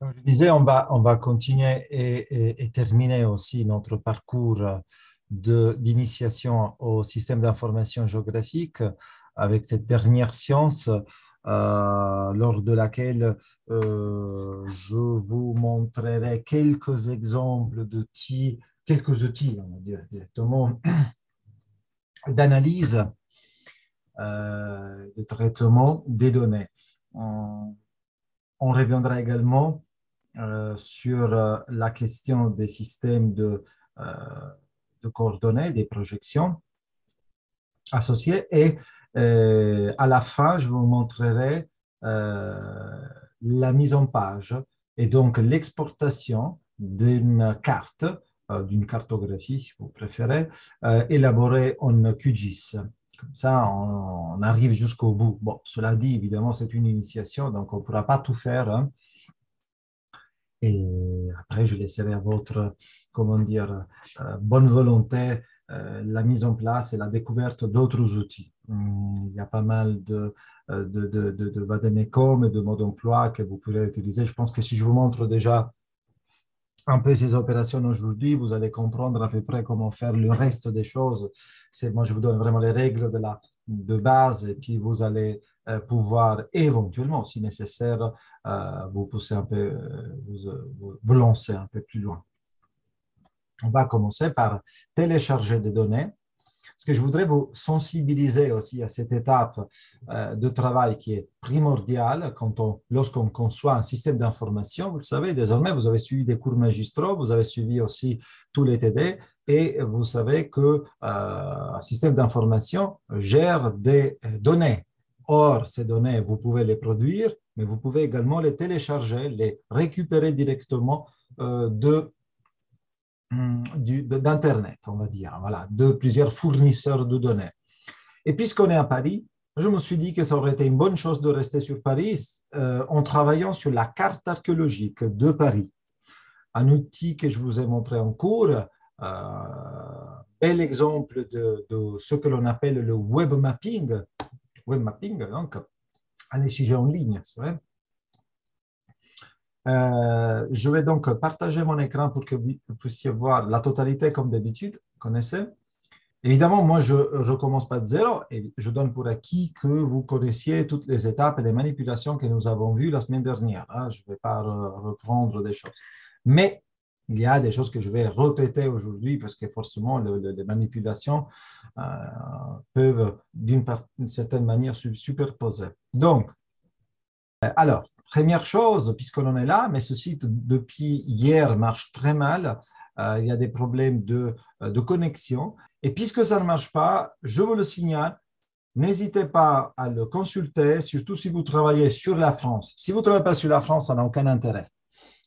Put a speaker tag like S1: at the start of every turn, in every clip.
S1: Je disais, on va, on va continuer et, terminer aussi notre parcours d'initiation au système d'information géographique avec cette dernière science euh, lors de laquelle euh, je vous montrerai quelques exemples d'outils, quelques outils, on va dire directement, d'analyse, euh, de traitement des données. On, reviendra également sur euh, la question des systèmes de, euh, de coordonnées, des projections associées. Et à la fin, je vous montrerai la mise en page et donc l'exportation d'une carte, d'une cartographie si vous préférez, élaborée en QGIS. Comme ça, on, arrive jusqu'au bout. Bon, cela dit, évidemment, c'est une initiation, donc on ne pourra pas tout faire. Hein. Et après, je laisserai à votre, comment dire, euh, bonne volonté euh, la mise en place et la découverte d'autres outils. Hum, il y a pas mal de, euh, de, de, de, de et de mode d'emploi que vous pourrez utiliser. Je pense que si je vous montre déjà un peu ces opérations aujourd'hui, vous allez comprendre à peu près comment faire le reste des choses. Moi, je vous donne vraiment les règles de, la, de base et vous allez pouvoir éventuellement, si nécessaire, euh, vous pousser un peu, euh, vous, vous, lancer un peu plus loin. On va commencer par télécharger des données. Parce que je voudrais vous sensibiliser aussi à cette étape de travail qui est primordiale quand on, lorsqu'on conçoit un système d'information. Vous le savez, désormais, vous avez suivi des cours magistraux, vous avez suivi aussi tous les TD, et vous savez que un système d'information gère des données Or, ces données, vous pouvez les produire, mais vous pouvez également les télécharger, les récupérer directement euh, de hum, d'Internet, on va dire, voilà, de plusieurs fournisseurs de données. Et puisqu'on est à Paris, je me suis dit que ça aurait été une bonne chose de rester sur Paris euh, en travaillant sur la carte archéologique de Paris. Un outil que je vous ai montré en cours, euh, bel exemple de, de ce que l'on appelle le web mapping, web mapping, donc un SIG en ligne. Euh, je vais donc partager mon écran pour que vous puissiez voir la totalité comme d'habitude, connaissez. Évidemment, moi, je ne recommence pas de zéro et je donne pour acquis que vous connaissiez toutes les étapes et les manipulations que nous avons vues la semaine dernière. Hein. Je ne vais pas reprendre des choses. Mais il y a des choses que je vais répéter aujourd'hui parce que forcément, les manipulations euh, peuvent d'une certaine manière se superposer. Donc, euh, alors, première chose, puisqu'on en est là, mais ce site depuis hier marche très mal. Euh, il y a des problèmes de, de connexion. Et puisque ça ne marche pas, je vous le signale, n'hésitez pas à le consulter, surtout si vous travaillez sur la France. Si vous ne travaillez pas sur la France, ça n'a aucun intérêt.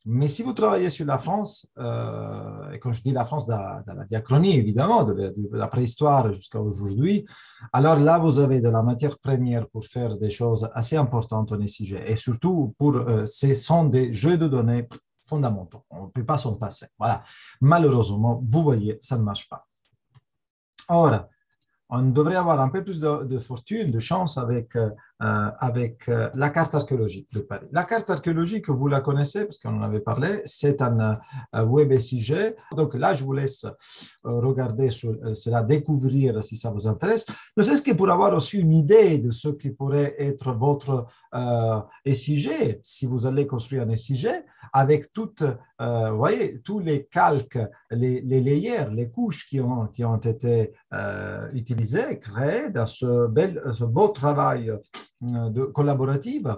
S1: Mais si vous travaillez sur la France, euh, et quand je dis la France, dans, la diachronie, évidemment, de, la préhistoire jusqu'à aujourd'hui, alors là, vous avez de la matière première pour faire des choses assez importantes en SIG. Et surtout, pour, euh, ce sont des jeux de données fondamentaux. On ne peut pas s'en passer. Voilà. Malheureusement, vous voyez, ça ne marche pas. Or, on devrait avoir un peu plus de, fortune, de chance avec euh, euh, avec euh, la carte archéologique de Paris. La carte archéologique, vous la connaissez parce qu'on en avait parlé, c'est un web SIG. Donc là, je vous laisse regarder cela, découvrir si ça vous intéresse. Mais c'est ce que pour avoir aussi une idée de ce qui pourrait être votre SIG, si vous allez construire un SIG, avec toutes, voyez, tous les calques, les, les, layers, les couches qui ont, qui ont été utilisées, créées dans ce, beau travail euh, de, collaborative.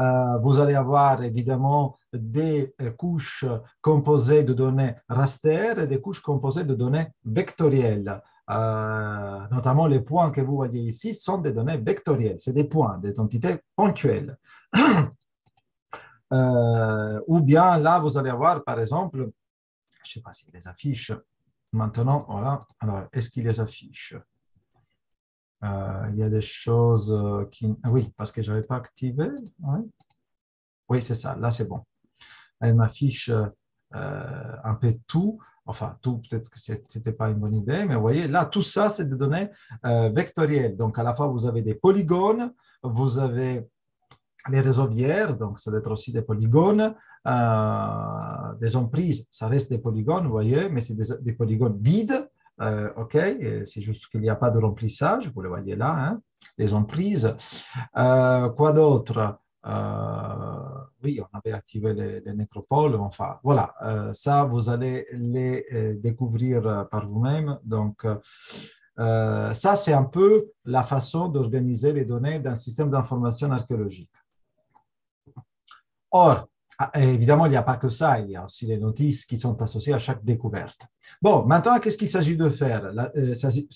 S1: Euh, vous allez avoir évidemment des euh, couches composées de données raster et des couches composées de données vectorielles. notamment les points que vous voyez ici sont des données vectorielles, c'est des points, des entités ponctuelles. ou bien là, vous allez avoir par exemple, je ne sais pas s'il les affiche maintenant, voilà, alors est-ce qu'il les affiche euh, il y a des choses euh, qui... Ah oui, parce que je n'avais pas activé. Oui, c'est ça. Là, c'est bon. Elle m'affiche euh, un peu tout. Enfin, tout, peut-être que ce n'était pas une bonne idée, mais vous voyez, là, tout ça, c'est des données vectorielles. Donc, à la fois, vous avez des polygones, vous avez les réseaux VR, donc ça doit être aussi des polygones, euh, des emprises, ça reste des polygones, vous voyez, mais c'est des, polygones vides, euh, ok, c'est juste qu'il n'y a pas de remplissage, vous le voyez là, hein, les emprises. Euh, quoi d'autre? Oui, on avait activé les, nécropoles, enfin, voilà, ça, vous allez les découvrir par vous-même, donc... ça, c'est un peu la façon d'organiser les données d'un système d'information archéologique. Or, ah, évidemment, il n'y a pas que ça, il y a aussi les notices qui sont associées à chaque découverte. Bon, maintenant, qu'est-ce qu'il s'agit de faire? Euh,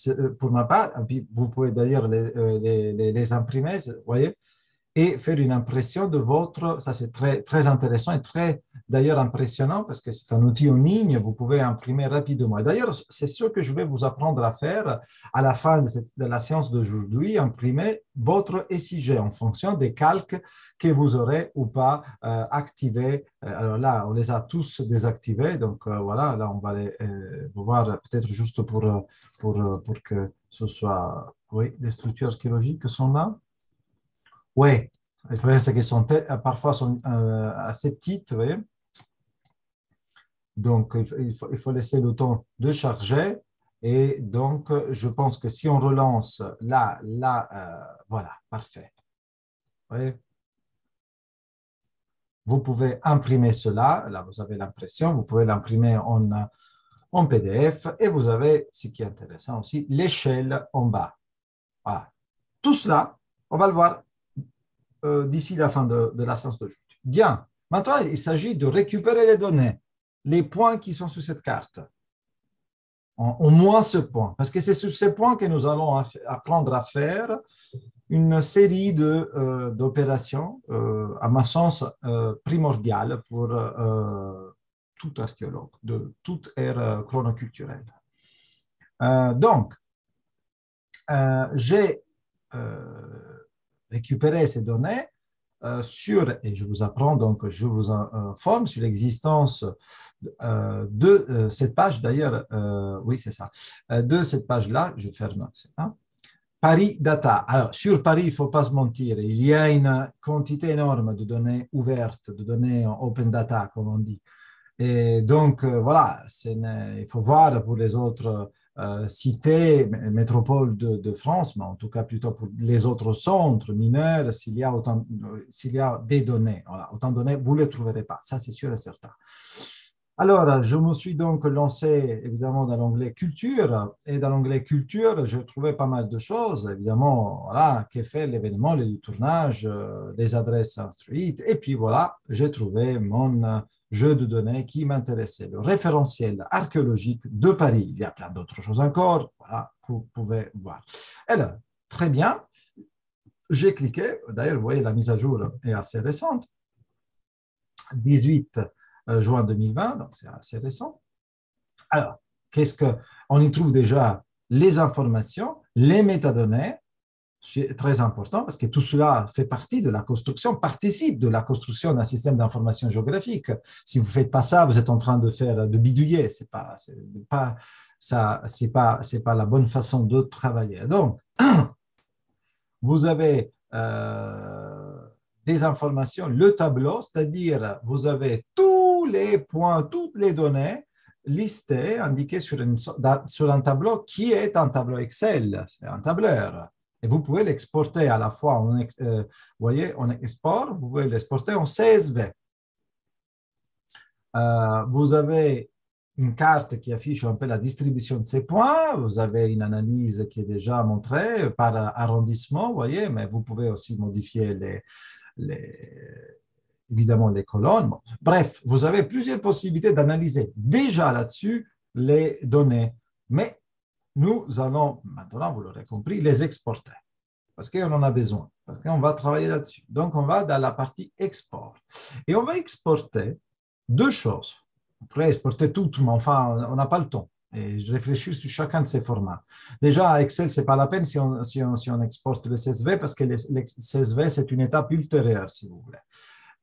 S1: euh, Pour ma part, vous pouvez d'ailleurs les, euh, les, les, imprimer, vous voyez, et faire une impression de votre, ça c'est très, très intéressant et très d'ailleurs impressionnant parce que c'est un outil en ligne, vous pouvez imprimer rapidement. D'ailleurs, c'est ce que je vais vous apprendre à faire à la fin de, la séance d'aujourd'hui, imprimer votre SIG en fonction des calques que vous aurez ou pas euh, activés. Euh, alors là, on les a tous désactivés, donc euh, voilà, là on va les voir peut-être juste pour, pour, pour que ce soit, oui, les structures archéologiques sont là. Oui, le problème, c'est qu'elles sont euh, parfois euh, assez petites, vous voyez. Donc, il faut, il faut, laisser le temps de charger. Et donc, je pense que si on relance là, là, euh, voilà, parfait. Vous pouvez imprimer cela. Là, vous avez l'impression. Vous pouvez l'imprimer en, en PDF. Et vous avez, ce qui est intéressant aussi, l'échelle en bas. Voilà. Tout cela, on va le voir euh, d'ici la fin de, la séance de Bien. Maintenant, il s'agit de récupérer les données, les points qui sont sur cette carte. Au moins ce point, parce que c'est sur ces points que nous allons apprendre à faire une série euh, d'opérations, euh, à ma sens, primordiales pour tout archéologue, de toute ère chronoculturelle. donc, j'ai récupérer ces données euh, sur, et je vous apprends donc, je vous informe sur l'existence euh, de euh, cette page, d'ailleurs, oui, c'est ça, de cette page-là, je ferme, c'est ça. Paris Data. Alors, sur Paris, il ne faut pas se mentir, il y a une quantité énorme de données ouvertes, de données open data, comme on dit. Et donc, voilà, il faut voir pour les autres euh, cité métropole de, France, mais en tout cas plutôt pour les autres centres mineurs, s'il y a autant, s'il y a des données, autant de données, vous ne les trouverez pas. Ça, c'est sûr et certain. Alors, je me suis donc lancé évidemment dans l'onglet culture et dans l'onglet culture, je trouvais pas mal de choses. Évidemment, voilà, qu'est fait l'événement, le tournage, euh, les adresses instruites. Et puis voilà, j'ai trouvé mon jeu de données qui m'intéressait, le référentiel archéologique de Paris. Il y a plein d'autres choses encore, vous pouvez voir. Alors, très bien, j'ai cliqué, d'ailleurs, vous voyez, la mise à jour est assez récente, 18 euh, juin 2020, donc c'est assez récent. Alors, qu'est-ce que, on y trouve déjà les informations, les métadonnées, c'est très important parce que tout cela fait partie de la construction, participe de la construction d'un système d'information géographique. Si vous ne faites pas ça, vous êtes en train de faire de bidouiller. C'est pas, pas, ça, c'est pas, c'est pas la bonne façon de travailler. Donc, vous avez euh, des informations, le tableau, c'est-à-dire vous avez tous les points, toutes les données listées, indiquées sur, sur un tableau qui est un tableau Excel, c'est un tableur. Et vous pouvez l'exporter à la fois en, euh, voyez, en export, vous pouvez l'exporter en CSV. Euh, vous avez une carte qui affiche un peu la distribution de ces points. Vous avez une analyse qui est déjà montrée par arrondissement, vous voyez, mais vous pouvez aussi modifier évidemment les colonnes. Bref, vous avez plusieurs possibilités d'analyser déjà là-dessus les données. Mais nous allons, maintenant vous l'aurez compris, les exporter parce qu'on en a besoin, parce qu'on va travailler là-dessus. Donc, on va dans la partie export. Et on va exporter deux choses. On pourrait exporter tout, mais enfin, on n'a pas le temps. Et je réfléchis sur chacun de ces formats. Déjà, Excel, ce n'est pas la peine si on, si, on, si on, exporte le CSV, parce que le, CSV, c'est une étape ultérieure, si vous voulez.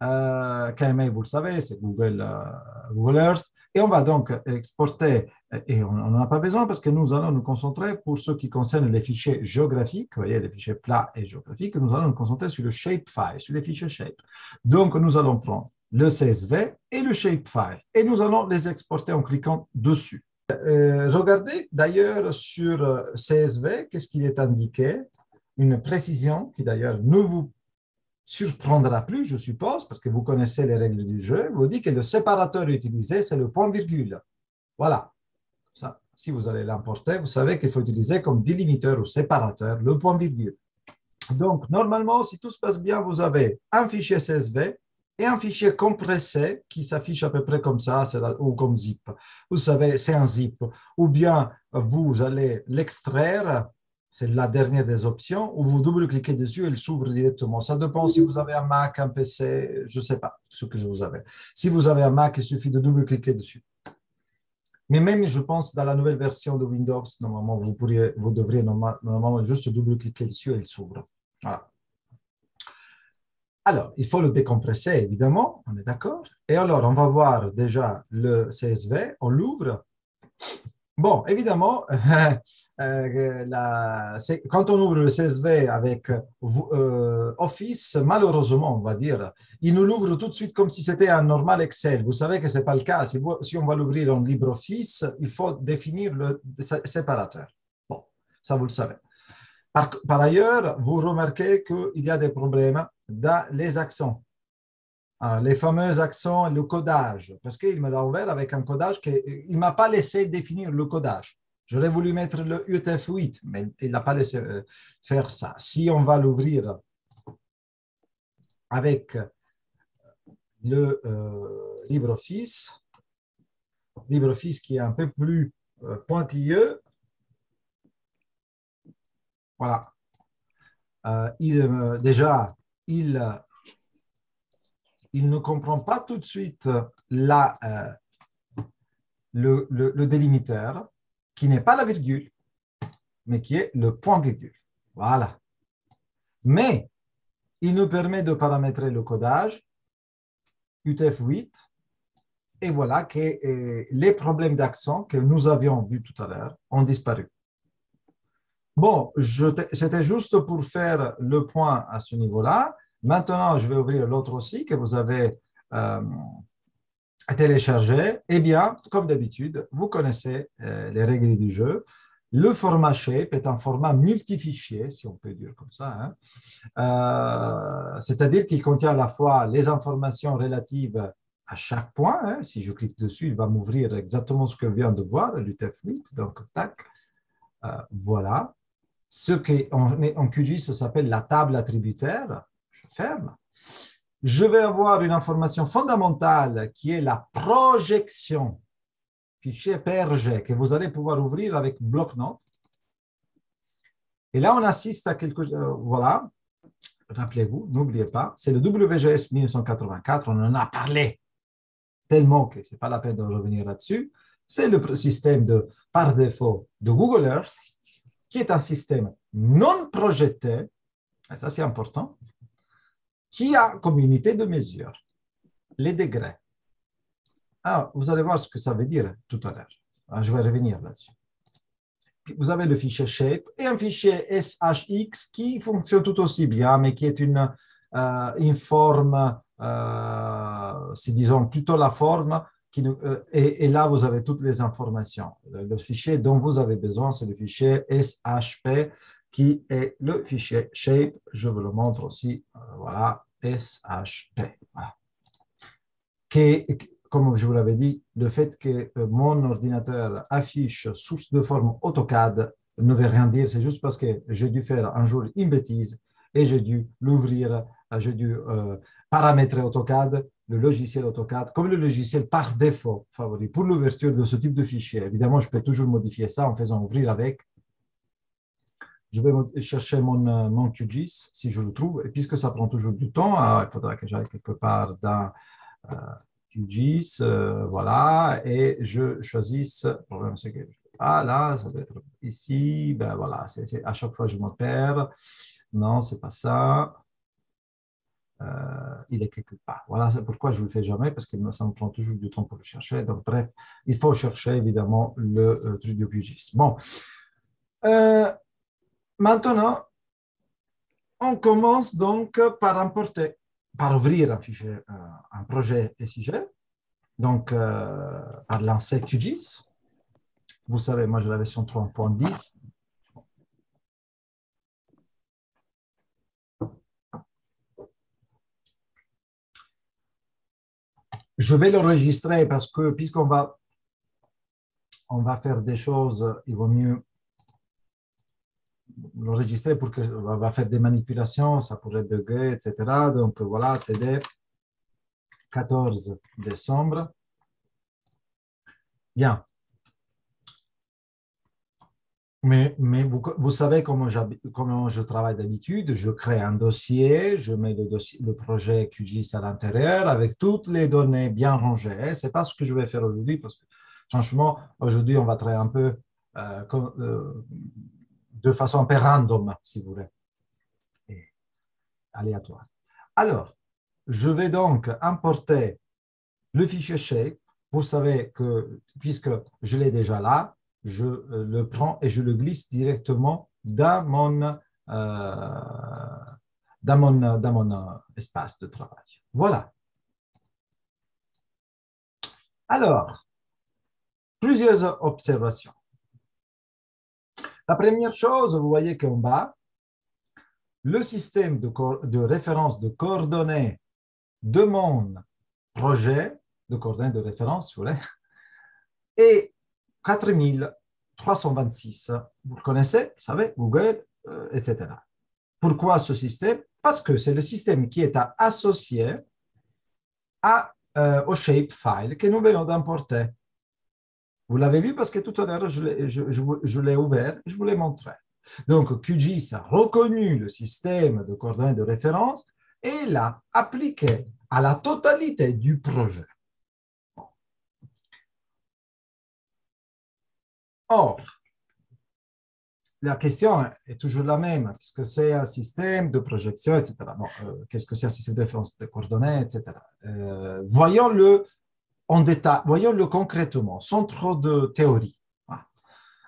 S1: Euh, KMA, vous le savez, c'est Google, euh, Google Earth. Et on va donc exporter, et on n'en a pas besoin parce que nous allons nous concentrer pour ce qui concerne les fichiers géographiques, vous voyez, les fichiers plats et géographiques, nous allons nous concentrer sur le shapefile, sur les fichiers shape. Donc, nous allons prendre le CSV et le shapefile et nous allons les exporter en cliquant dessus. Euh, regardez d'ailleurs sur euh, CSV, qu'est-ce qu'il est indiqué? Une précision qui d'ailleurs ne vous surprendra plus, je suppose, parce que vous connaissez les règles du jeu, vous dit que le séparateur utilisé, c'est le point-virgule. Voilà. Ça, si vous allez l'importer, vous savez qu'il faut utiliser comme délimiteur ou séparateur le point-virgule. Donc, normalement, si tout se passe bien, vous avez un fichier CSV et un fichier compressé qui s'affiche à peu près comme ça, ou comme zip. Vous savez, c'est un zip. Ou bien vous allez l'extraire c'est la dernière des options, où vous double-cliquez dessus, elle s'ouvre directement. Ça dépend si vous avez un Mac, un PC, je ne sais pas ce que vous avez. Si vous avez un Mac, il suffit de double-cliquer dessus. Mais même, je pense, dans la nouvelle version de Windows, normalement, vous, pourriez, vous devriez normalement juste double-cliquer dessus et il s'ouvre. Voilà. Alors, il faut le décompresser, évidemment, on est d'accord. Et alors, on va voir déjà le CSV, on l'ouvre. Bon, évidemment, euh, quand on ouvre le CSV avec euh, Office, malheureusement, on va dire, il nous l'ouvre tout de suite comme si c'était un normal Excel. Vous savez que ce n'est pas le cas. Si, si on va l'ouvrir en LibreOffice, il faut définir le séparateur. Bon, ça vous le savez. Par, par ailleurs, vous remarquez qu'il y a des problèmes dans les accents. Ah, les fameux accents, le codage, parce qu'il me l'a ouvert avec un codage qu'il ne m'a pas laissé définir le codage. J'aurais voulu mettre le UTF-8, mais il n'a pas laissé euh, faire ça. Si on va l'ouvrir avec le euh, LibreOffice, LibreOffice qui est un peu plus euh, pointilleux, voilà. il, déjà, il il ne comprend pas tout de suite euh, le, le, délimiteur, qui n'est pas la virgule, mais qui est le point-virgule. Voilà. Mais il nous permet de paramétrer le codage UTF-8, et voilà que euh, les problèmes d'accent que nous avions vus tout à l'heure ont disparu. Bon, c'était juste pour faire le point à ce niveau-là. Maintenant, je vais ouvrir l'autre aussi que vous avez euh, téléchargé. Eh bien, comme d'habitude, vous connaissez euh, les règles du jeu. Le format shape est un format multifichier, si on peut dire comme ça. Hein. Euh, c'est-à-dire qu'il contient à la fois les informations relatives à chaque point. Hein. Si je clique dessus, il va m'ouvrir exactement ce que je viens de voir, l'UTF-8. Donc, tac, voilà. Ce qui en, en QGIS s'appelle la table attributaire je ferme. Je vais avoir une information fondamentale qui est la projection, fichier PRG, que vous allez pouvoir ouvrir avec bloc-notes. Et là, on assiste à quelque chose. Euh, voilà, rappelez-vous, n'oubliez pas, c'est le WGS 1984, on en a parlé tellement que ce n'est pas la peine de revenir là-dessus. C'est le système par défaut de Google Earth, qui est un système non projeté, et ça c'est important, qui a comme unité de mesure les degrés. Alors, vous allez voir ce que ça veut dire tout à l'heure. Ah, je vais revenir là-dessus. Vous avez le fichier shape et un fichier SHX qui fonctionne tout aussi bien, mais qui est une, euh, une forme, euh, c'est disons plutôt la forme, euh, et, là vous avez toutes les informations. Le fichier dont vous avez besoin, c'est le fichier SHP qui est le fichier shape. Je vous le montre aussi. Euh, voilà, SHP. Voilà. comme je vous l'avais dit, le fait que euh, mon ordinateur affiche source de forme AutoCAD ne veut rien dire. C'est juste parce que j'ai dû faire un jour une bêtise et j'ai dû l'ouvrir, euh, j'ai dû paramétrer AutoCAD, le logiciel AutoCAD, comme le logiciel par défaut favori pour l'ouverture de ce type de fichier. Évidemment, je peux toujours modifier ça en faisant ouvrir avec je vais chercher mon, euh, QGIS si je le trouve. Et puisque ça prend toujours du temps, il faudra que j'aille quelque part dans euh, QGIS. Euh, voilà. Et je choisisse. Le problème, c'est que. Ah, là, ça doit être ici. Ben voilà, à chaque fois, je me perds. Non, c'est pas ça. il est quelque part. Voilà pourquoi je ne le fais jamais, parce que ça me prend toujours du temps pour le chercher. Donc, bref, il faut chercher évidemment le truc de QGIS. Bon. Maintenant, on commence donc par importer, par ouvrir un fichier, un projet SIG, donc par lancer QGIS. Vous savez, moi j'ai la version 3.10. Je vais l'enregistrer parce que puisqu'on va, on va faire des choses, il vaut mieux l'enregistrer pour que va faire des manipulations, ça pourrait bugger, etc. Donc voilà, TD 14 décembre. Bien. Mais, mais vous, vous, savez comment, comment je travaille d'habitude. Je crée un dossier, je mets le, dossier, le projet QGIS à l'intérieur avec toutes les données bien rangées. Ce n'est pas ce que je vais faire aujourd'hui parce que franchement, aujourd'hui, on va travailler un peu euh, euh, de façon un peu random, si vous voulez, et aléatoire. Alors, je vais donc importer le fichier shape. Vous savez que puisque je l'ai déjà là, je euh, le prends et je le glisse directement dans mon, euh, dans mon, dans mon euh, espace de travail. Voilà. Alors, plusieurs observations. La première chose, vous voyez qu'en bas, le système de, référence de coordonnées de mon projet, de coordonnées de référence, vous voulez, est 4326. Vous le connaissez, vous savez, Google, euh, etc. Pourquoi ce système? Parce que c'est le système qui est associé à, euh, au shapefile que nous venons d'importer. Vous l'avez vu parce que tout à l'heure, je l'ai ouvert, je vous l'ai montré. Donc, QGIS a reconnu le système de coordonnées de référence et l'a appliqué à la totalité du projet. Or, la question est toujours la même. Qu'est-ce que c'est un système de projection, etc. Euh, qu'est-ce que c'est un système de référence de coordonnées, etc. Euh, voyons-le en détail, voyons-le concrètement, sans trop de théorie.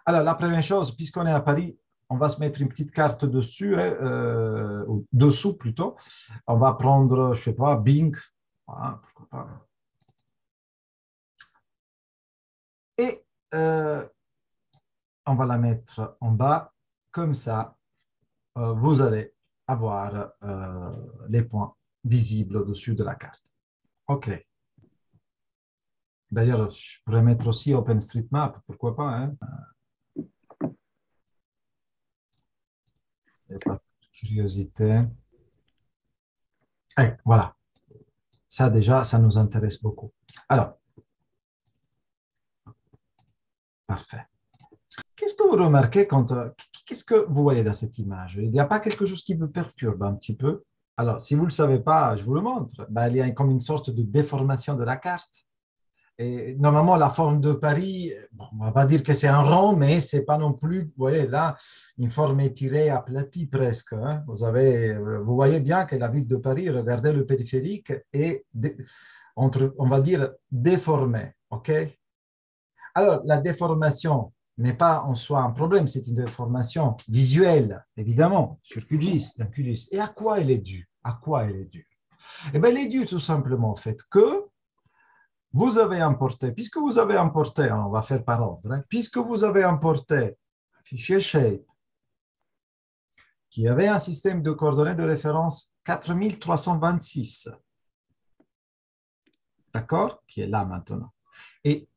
S1: Alors, la première chose, puisqu'on est à Paris, on va se mettre une petite carte dessus, hein, euh, ou dessous plutôt. On va prendre, je ne sais pas, Bing. pourquoi pas. Et euh, on va la mettre en bas. Comme ça, euh, vous allez avoir les points visibles au-dessus de la carte. OK. D'ailleurs, je pourrais mettre aussi OpenStreetMap, pourquoi pas. Hein curiosité. Et voilà. Ça déjà, ça nous intéresse beaucoup. Alors, parfait. Qu'est-ce que vous remarquez quand... Euh, qu'est-ce que vous voyez dans cette image? Il n'y a pas quelque chose qui vous perturbe un petit peu? Alors, si vous ne le savez pas, je vous le montre. Ben, il y a comme une sorte de déformation de la carte. Et normalement, la forme de Paris, on ne va pas dire que c'est un rond, mais c'est pas non plus, vous voyez là, une forme étirée, aplatie presque. Hein. Vous, avez, vous voyez bien que la ville de Paris, regardez le périphérique, est, entre, on va dire, déformée. OK? Alors, la déformation n'est pas en soi un problème, c'est une déformation visuelle, évidemment, sur QGIS, dans QGIS. Et à quoi elle est due? À quoi elle est due? Eh bien, elle est due tout simplement au fait que vous avez importé, puisque vous avez importé, on va faire par ordre, hein, puisque vous avez importé un fichier shape qui avait un système de coordonnées de référence 4326, d'accord, qui est là maintenant. Et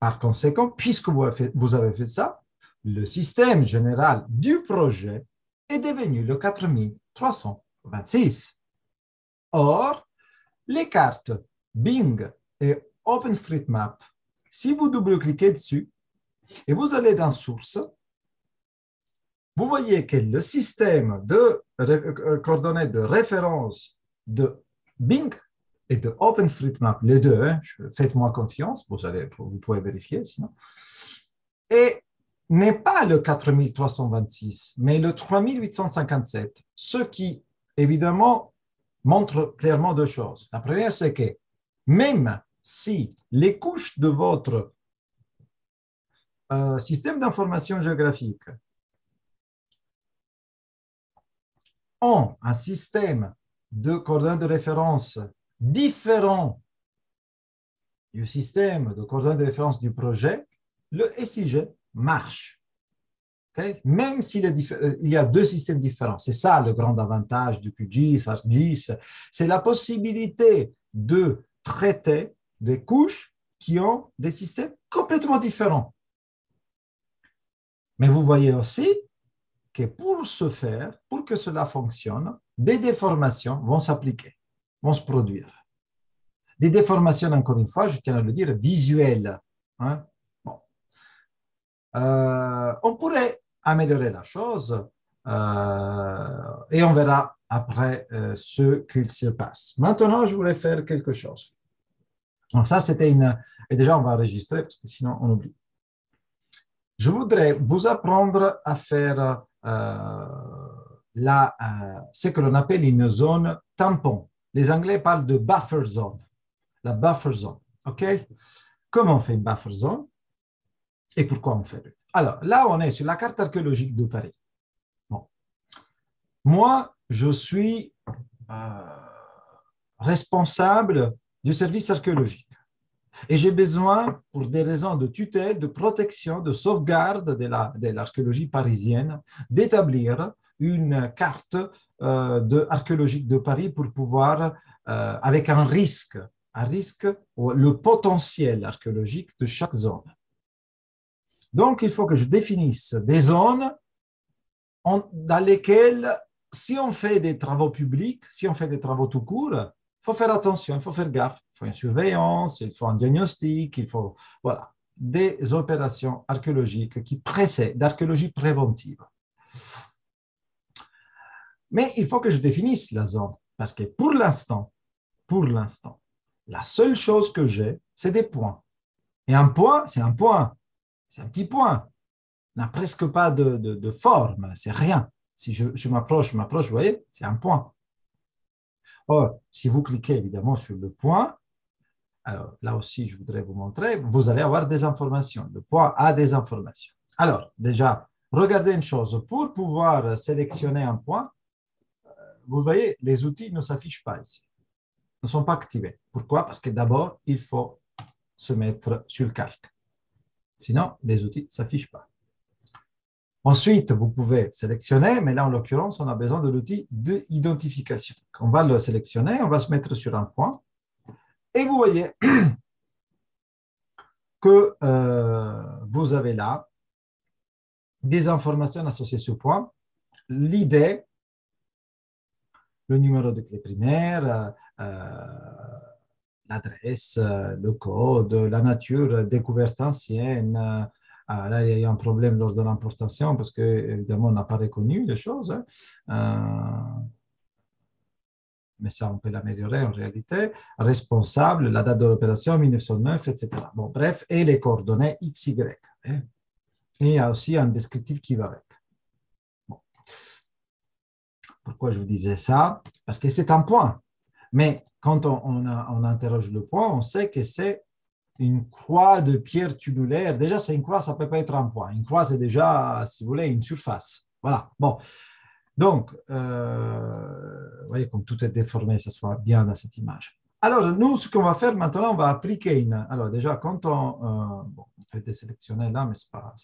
S1: par conséquent, puisque vous avez fait ça, le système général du projet est devenu le 4326. Or, les cartes Bing et OpenStreetMap, si vous double-cliquez dessus et vous allez dans Source, vous voyez que le système de euh, coordonnées de référence de Bing et de OpenStreetMap, les deux, hein, faites-moi confiance, vous, allez, vous pouvez vérifier sinon, et n'est pas le 4326, mais le 3857, ce qui, évidemment, montre clairement deux choses. La première, c'est que même si les couches de votre euh, système d'information géographique ont un système de coordonnées de référence différent du système de coordonnées de référence du projet, le SIG marche. Même s'il euh, y a deux systèmes différents. C'est ça le grand avantage du QGIS, ArcGIS. C'est la possibilité de traiter des couches qui ont des systèmes complètement différents. Mais vous voyez aussi que pour ce faire, pour que cela fonctionne, des déformations vont s'appliquer, vont se produire. Des déformations, encore une fois, je tiens à le dire, visuelles. Hein. Euh, on pourrait améliorer la chose euh, et on verra après euh, ce qu'il se passe. Maintenant, je voulais faire quelque chose. Donc ça, c'était une... Et déjà, on va enregistrer parce que sinon, on oublie. Je voudrais vous apprendre à faire euh, la, ce que l'on appelle une zone tampon. Les Anglais parlent de buffer zone. La buffer zone. OK? Comment on fait une buffer zone? Et pourquoi on fait? Alors, là, on est sur la carte archéologique de Paris. Bon. Moi, je suis euh, responsable du service archéologique. Et j'ai besoin, pour des raisons de tutelle, de protection, de sauvegarde de l'archéologie parisienne, d'établir une carte euh, archéologique de Paris pour pouvoir, euh, avec un risque, un risque, le potentiel archéologique de chaque zone. Donc, il faut que je définisse des zones dans lesquelles, si on fait des travaux publics, si on fait des travaux tout court, faut faire attention, il faut faire gaffe. Il faut une surveillance, il faut un diagnostic, il faut, voilà, des opérations archéologiques qui précèdent, d'archéologie préventive. Mais il faut que je définisse la zone, parce que pour l'instant, pour l'instant, la seule chose que j'ai, c'est des points. Et un point, c'est un point. C'est un petit point. n'a presque pas de, forme, c'est rien. Si je, m'approche, je m'approche, vous voyez, c'est un point. Or, si vous cliquez évidemment sur le point, alors là aussi, je voudrais vous montrer, vous allez avoir des informations. Le point a des informations. Alors, déjà, regardez une chose. Pour pouvoir sélectionner un point, euh, vous voyez, les outils ne s'affichent pas ici, ne sont pas activés. Pourquoi? Parce que d'abord, il faut se mettre sur le calque. Sinon, les outils ne s'affichent pas. Ensuite, vous pouvez sélectionner, mais là, en l'occurrence, on a besoin de l'outil d'identification. On va le sélectionner, on va se mettre sur un point. Et vous voyez que euh, vous avez là des informations associées ce point. L'idée, le numéro de clé primaire, euh, l'adresse, euh, le code, la nature, découverte ancienne. Ah, là, il y a eu un problème lors de l'importation parce que, évidemment, on n'a pas reconnu les choses. Hein. Euh, mais ça, on peut l'améliorer en réalité. Responsable, la date de l'opération, 1909, etc. Bon, bref, et les coordonnées XY. Hein. Et il y a aussi un descriptif qui va avec. Pourquoi je vous disais ça? Parce que c'est un point. Mais quand on, interroge le point, on sait que c'est une croix de pierre tubulaire. Déjà, c'est une croix, ça ne peut pas être un point. Une croix, c'est déjà, si vous voulez, une surface. Voilà. Bon. Donc, euh, vous voyez comme tout est déformé, ça se voit bien dans cette image. Alors, nous, ce qu'on va faire maintenant, on va appliquer une. Alors, déjà, quand on. Euh, bon, on peut désélectionner là, mais ce n'est pas,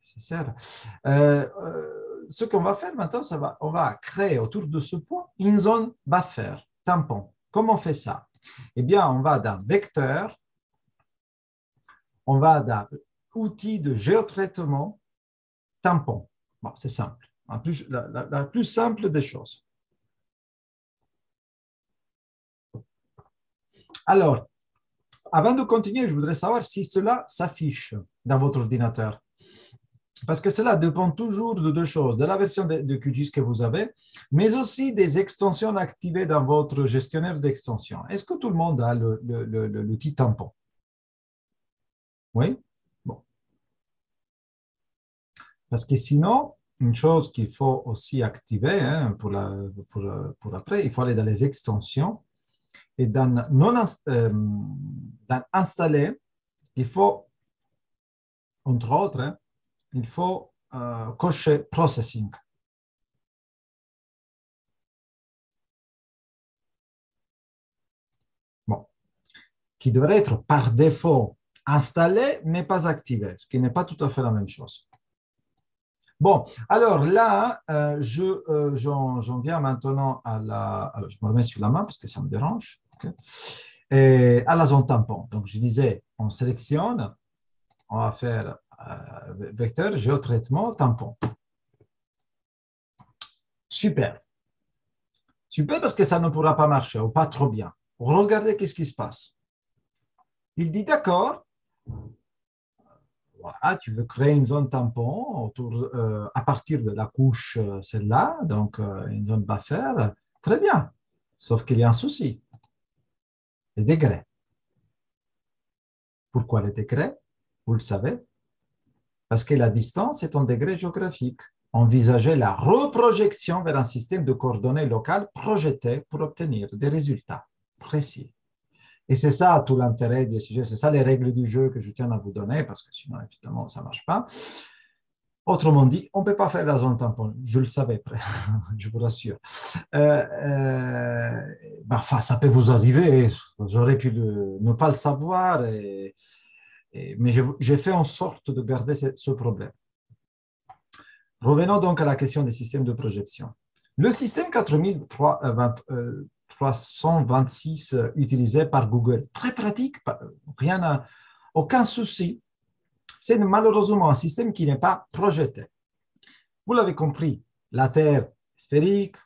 S1: nécessaire. Euh, ce qu'on va faire maintenant, ça va, on va créer autour de ce point une zone buffer tampon. Comment on fait ça? Eh bien, on va dans vecteur, on va dans outils de géotraitement, tampon. C'est simple. La, plus simple des choses. Alors, avant de continuer, je voudrais savoir si cela s'affiche dans votre ordinateur. Parce que cela dépend toujours de deux choses, de la version de, QGIS que vous avez, mais aussi des extensions activées dans votre gestionnaire d'extensions. Est-ce que tout le monde a l'outil tampon? Oui? Bon. Parce que sinon, une chose qu'il faut aussi activer hein, pour, pour, après, il faut aller dans les extensions et dans, non, euh, dans installer, il faut, entre autres, hein, il faut euh, cocher processing. Bon, qui devrait être par défaut installé, mais pas activé, ce qui n'est pas tout à fait la même chose. Bon, alors là, euh, je, euh, j'en, viens maintenant à la. Alors, je me remets sur la main parce que ça me dérange. Et à la zone tampon. Donc, je disais, on sélectionne, on va faire vecteur, géotraitement, tampon. Super. Super parce que ça ne pourra pas marcher ou pas trop bien. Regardez qu'est-ce qui se passe. Il dit d'accord, tu veux créer une zone tampon autour, euh, à partir de la couche, euh, celle-là, donc euh, une zone buffer, très bien. Sauf qu'il y a un souci. Les degrés. Pourquoi les degrés Vous le savez. Parce que la distance est un degré géographique. Envisagez la reprojection vers un système de coordonnées locales projeté pour obtenir des résultats précis. Et c'est ça tout l'intérêt du sujet, c'est ça les règles du jeu que je tiens à vous donner, parce que sinon, évidemment, ça ne marche pas. Autrement dit, on ne peut pas faire la zone tampon. Je le savais, je vous rassure. Euh, euh, ben, enfin, ça peut vous arriver. J'aurais pu ne pas le savoir, mais j'ai fait en sorte de garder ce, problème. Revenons donc à la question des systèmes de projection. Le système 4020, 326 euh, utilisés par Google. Très pratique, rien aucun souci. C'est malheureusement un système qui n'est pas projeté. Vous l'avez compris, la Terre sphérique,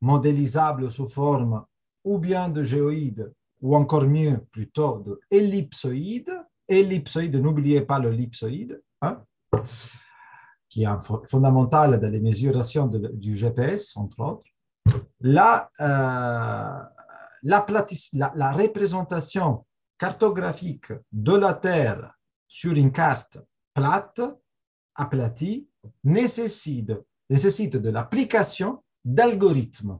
S1: modélisable sous forme ou bien de géoïde, ou encore mieux, plutôt de ellipsoïde. Ellipsoïde, n'oubliez pas l'ellipsoïde, hein, qui est fondamental dans les mesurations du GPS, entre autres la, euh, la, représentation cartographique de la Terre sur une carte plate, aplatie, nécessite, nécessite de l'application d'algorithmes.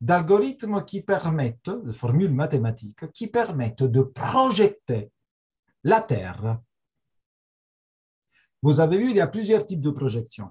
S1: D'algorithmes qui permettent, de formules mathématiques, qui permettent de projeter la Terre. Vous avez vu, il y a plusieurs types de projections.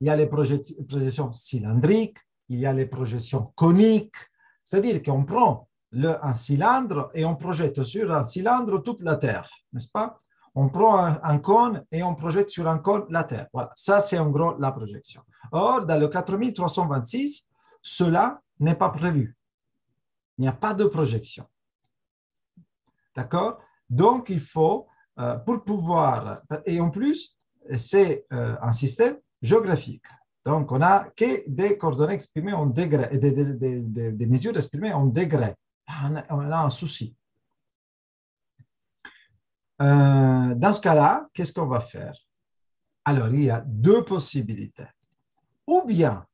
S1: Il y a les projections cylindriques, il y a les projections coniques, c'est-à-dire qu'on prend un cylindre et on projette sur un cylindre toute la Terre, n'est-ce pas? On prend un, cône et on projette sur un cône la Terre. Voilà, ça c'est en gros la projection. Or, dans le 4326, cela n'est pas prévu. Il n'y a pas de projection. D'accord? Donc, il faut, euh, pour pouvoir, et en plus, c'est euh, un système géographique. Donc, on n'a que des coordonnées exprimées en degrés, des, des, mesures exprimées en degrés. On a, un souci. Euh, dans ce cas-là, qu'est-ce qu'on va faire? Alors, il y a deux possibilités. Ou bien,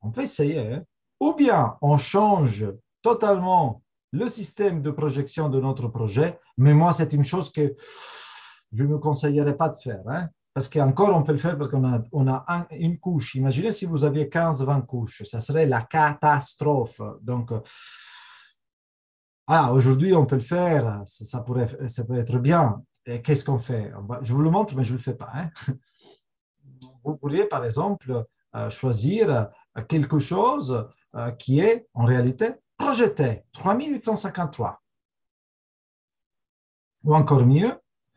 S1: on peut essayer, hein, ou bien on change totalement le système de projection de notre projet, mais moi, c'est une chose que je ne me conseillerais pas de faire. Hein. Parce qu'encore, on peut le faire parce qu'on a, on a une couche. Imaginez si vous aviez 15-20 couches, ça serait la catastrophe. Donc, voilà, aujourd'hui, on peut le faire, ça, pourrait, ça peut être bien. Et qu'est-ce qu'on fait? Je vous le montre, mais je ne le fais pas. Hein. Vous pourriez, par exemple, euh, choisir quelque chose euh, qui est en réalité projeté, 3853. Ou encore mieux,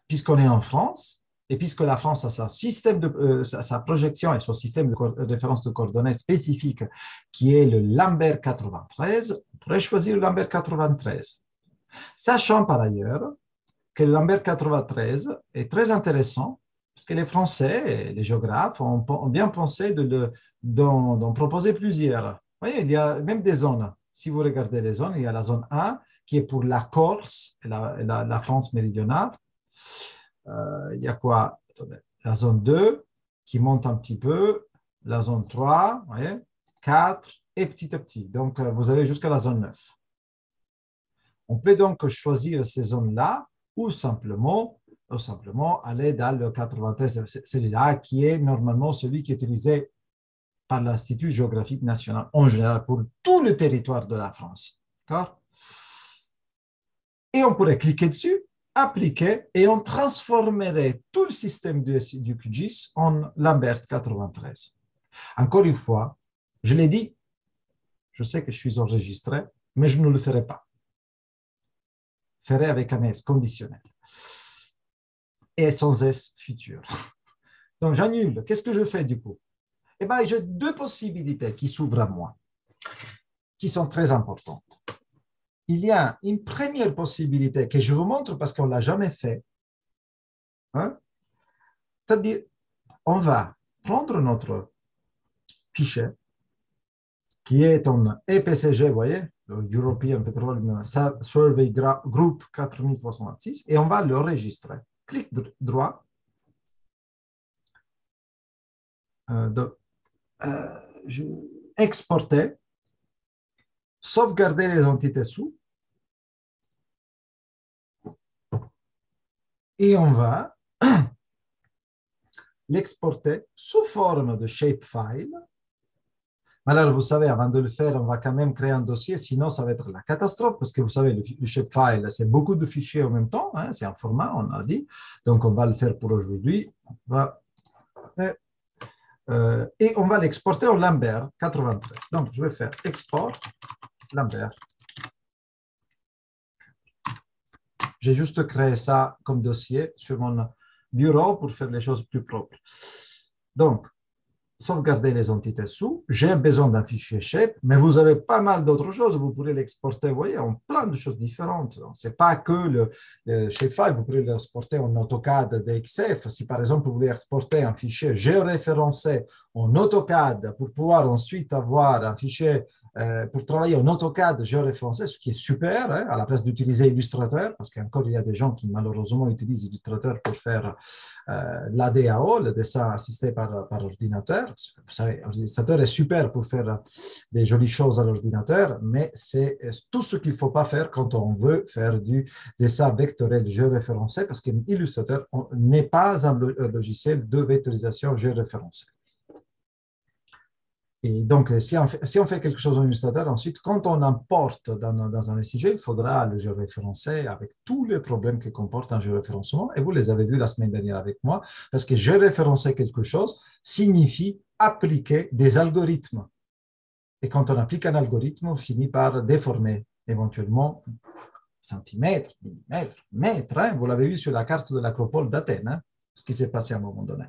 S1: puisqu'on est en France, et puisque la France a sa, système de, euh, sa, projection et son système de référence de coordonnées spécifique, qui est le Lambert 93, on pourrait choisir le Lambert 93. Sachant par ailleurs que le Lambert 93 est très intéressant, parce que les Français, les géographes, ont, bien pensé d'en proposer plusieurs. Vous voyez, il y a même des zones. Si vous regardez les zones, il y a la zone 1 qui est pour la Corse la, la France méridionale. Euh, il y a quoi? La zone 2 qui monte un petit peu, la zone 3, voyez, 4 et petit à petit. Donc, euh, vous allez jusqu'à la zone 9. On peut donc choisir ces zones-là ou simplement simplement aller dans le 93, celui-là qui est normalement celui qui est utilisé par l'Institut géographique national en général pour tout le territoire de la France. Et on pourrait cliquer dessus, appliquer, et on transformerait tout le système du, du QGIS en Lambert 93. Encore une fois, je l'ai dit, je sais que je suis enregistré, mais je ne le ferai pas. Ferai avec un S conditionnel. Et sans S futur. Donc j'annule. Qu'est-ce que je fais du coup? Eh bien, j'ai deux possibilités qui s'ouvrent à moi, qui sont très importantes. Il y a une première possibilité que je vous montre parce qu'on ne l'a jamais fait. Hein? C'est-à-dire, on va prendre notre fichier qui est un EPCG, vous voyez, European Petroleum Survey Group 4326, et on va le enregistrer. Clic droit. Euh, euh, exporter, sauvegarder les entités sous, et on va l'exporter sous forme de shapefile alors, vous savez, avant de le faire, on va quand même créer un dossier, sinon ça va être la catastrophe, parce que vous savez, le, shapefile, c'est beaucoup de fichiers en même temps, hein, c'est un format, on a dit. Donc, on va le faire pour aujourd'hui. Euh, et on va l'exporter en Lambert 93. Donc, je vais faire export Lambert. J'ai juste créé ça comme dossier sur mon bureau pour faire les choses plus propres. Donc, sauvegarder les entités sous, j'ai besoin d'un fichier shape, mais vous avez pas mal d'autres choses, vous pourrez l'exporter, vous voyez, en plein de choses différentes. Ce n'est pas que le, shapefile, vous pourrez l'exporter en AutoCAD DXF. Si par exemple vous voulez exporter un fichier géoréférencé en AutoCAD pour pouvoir ensuite avoir un fichier pour travailler en AutoCAD géoréférencé, ce qui est super, hein, à la place d'utiliser Illustrator, parce qu'encore il y a des gens qui malheureusement utilisent Illustrator pour faire euh, l'ADAO, le dessin assisté par, par ordinateur. Illustrator est super pour faire des jolies choses à l'ordinateur, mais c'est tout ce qu'il ne faut pas faire quand on veut faire du dessin vectoriel géoréférencé, parce qu'Illustrator n'est pas un logiciel de vectorisation géoréférencée. Et donc, si on, fait, quelque chose en Illustrator, ensuite, quand on importe dans, un SIG, il faudra le géoréférencer avec tous les problèmes que comporte un géoréférencement. Et vous les avez vus la semaine dernière avec moi, parce que géoréférencer quelque chose signifie appliquer des algorithmes. Et quand on applique un algorithme, on finit par déformer éventuellement centimètres, millimètres, mètres. Hein. Vous l'avez vu sur la carte de l'acropole d'Athènes, hein, ce qui s'est passé à un moment donné.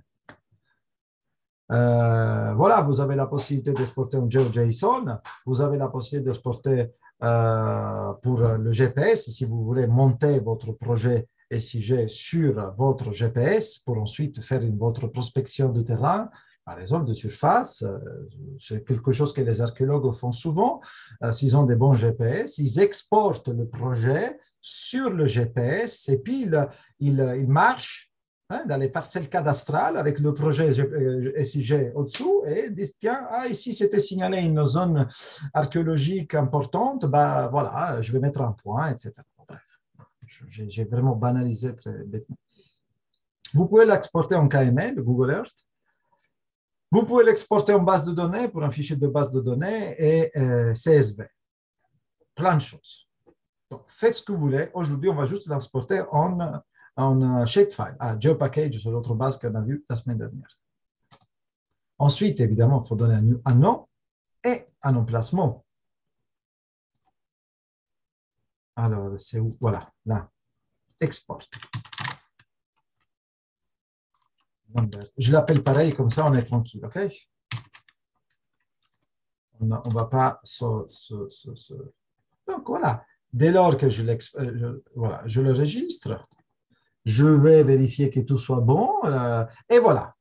S1: Euh, voilà, vous avez la possibilité d'exporter un GeoJSON, vous avez la possibilité d'exporter euh, pour le GPS si vous voulez monter votre projet SIG sur votre GPS pour ensuite faire une, votre prospection de terrain, par exemple de surface. Euh, c'est quelque chose que les archéologues font souvent. S'ils ont des bons GPS, ils exportent le projet sur le GPS et puis ils, ils, ils marchent Hein, dans les parcelles cadastrales avec le projet SIG euh, au-dessous et disent tiens, ah, ici c'était signalé une zone archéologique importante, bah voilà, je vais mettre un point, etc. Bref, j'ai vraiment banalisé très bêtement. Vous pouvez l'exporter en KML, Google Earth. Vous pouvez l'exporter en base de données pour un fichier de base de données et euh, CSV. Plein de choses. Donc, faites ce que vous voulez. Aujourd'hui, on va juste l'exporter en en shapefile. Ah, GeoPackage, c'est l'autre base qu'on a vu la semaine dernière. Ensuite, évidemment, il faut donner un, nom et un emplacement. Alors, c'est où? Voilà, là. Export. Je l'appelle pareil, comme ça on est tranquille, OK? On ne va pas se, Donc voilà, dès lors que je, euh, voilà, je le registre, je vais vérifier que tout soit bon, euh, et voilà.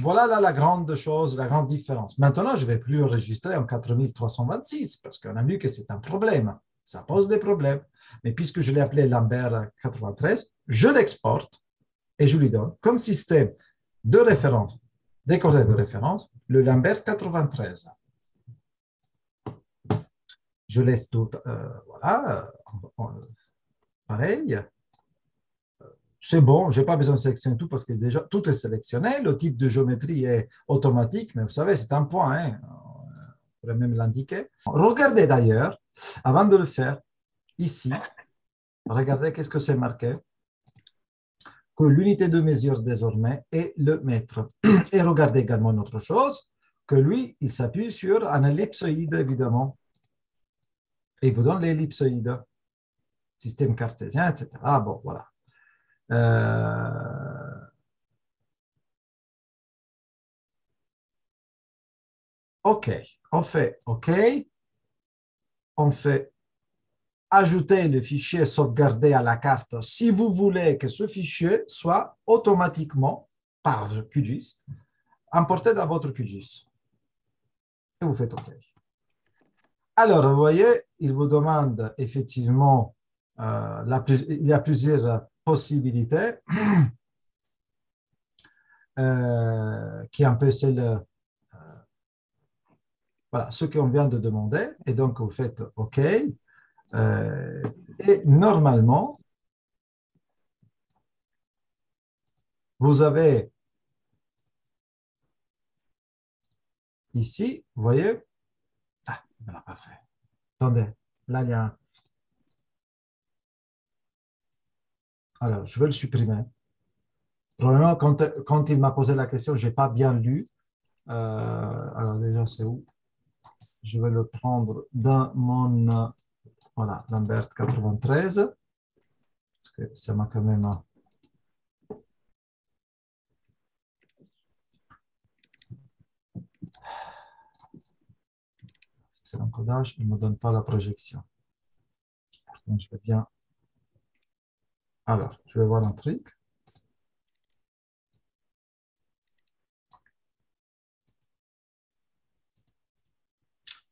S1: Voilà là, la grande chose, la grande différence. Maintenant, je ne vais plus enregistrer en 4326 parce qu'on a vu que c'est un problème. Ça pose des problèmes. Mais puisque je l'ai appelé Lambert 93, je l'exporte et je lui donne comme système de référence, des coordonnées de référence, le Lambert 93. Je laisse tout, euh, voilà, euh, pareil c'est bon, je n'ai pas besoin de sélectionner tout parce que déjà tout est sélectionné. Le type de géométrie est automatique, mais vous savez, c'est un point. Hein. On pourrait même l'indiquer. Regardez d'ailleurs, avant de le faire, ici, regardez qu'est-ce que c'est marqué. Que l'unité de mesure désormais est le mètre. Et regardez également une autre chose, que lui, il s'appuie sur un ellipsoïde, évidemment. Et il vous donne l'ellipsoïde, système cartésien, etc. Ah bon, voilà. Euh, OK, on fait OK, on fait ajouter le fichier sauvegardé à la carte si vous voulez que ce fichier soit automatiquement, par QGIS, importé dans votre QGIS. Et vous faites OK. Alors, vous voyez, il vous demande effectivement, euh, il y a plusieurs possibilité euh, qui est un peu celle, euh, voilà, ce qu'on vient de demander. Et donc, vous faites OK. Euh, et normalement, vous avez ici, vous voyez, ah, il ne l'a pas fait. Attendez, là, il y a un Alors, je vais le supprimer. Probablement, quand, il m'a posé la question, je n'ai pas bien lu. Euh, alors, déjà, c'est où? Je vais le prendre dans mon. Voilà, Lambert 93. Parce que ça m'a quand même. C'est l'encodage, il ne me donne pas la projection. Donc, je vais bien alors, je vais voir un truc.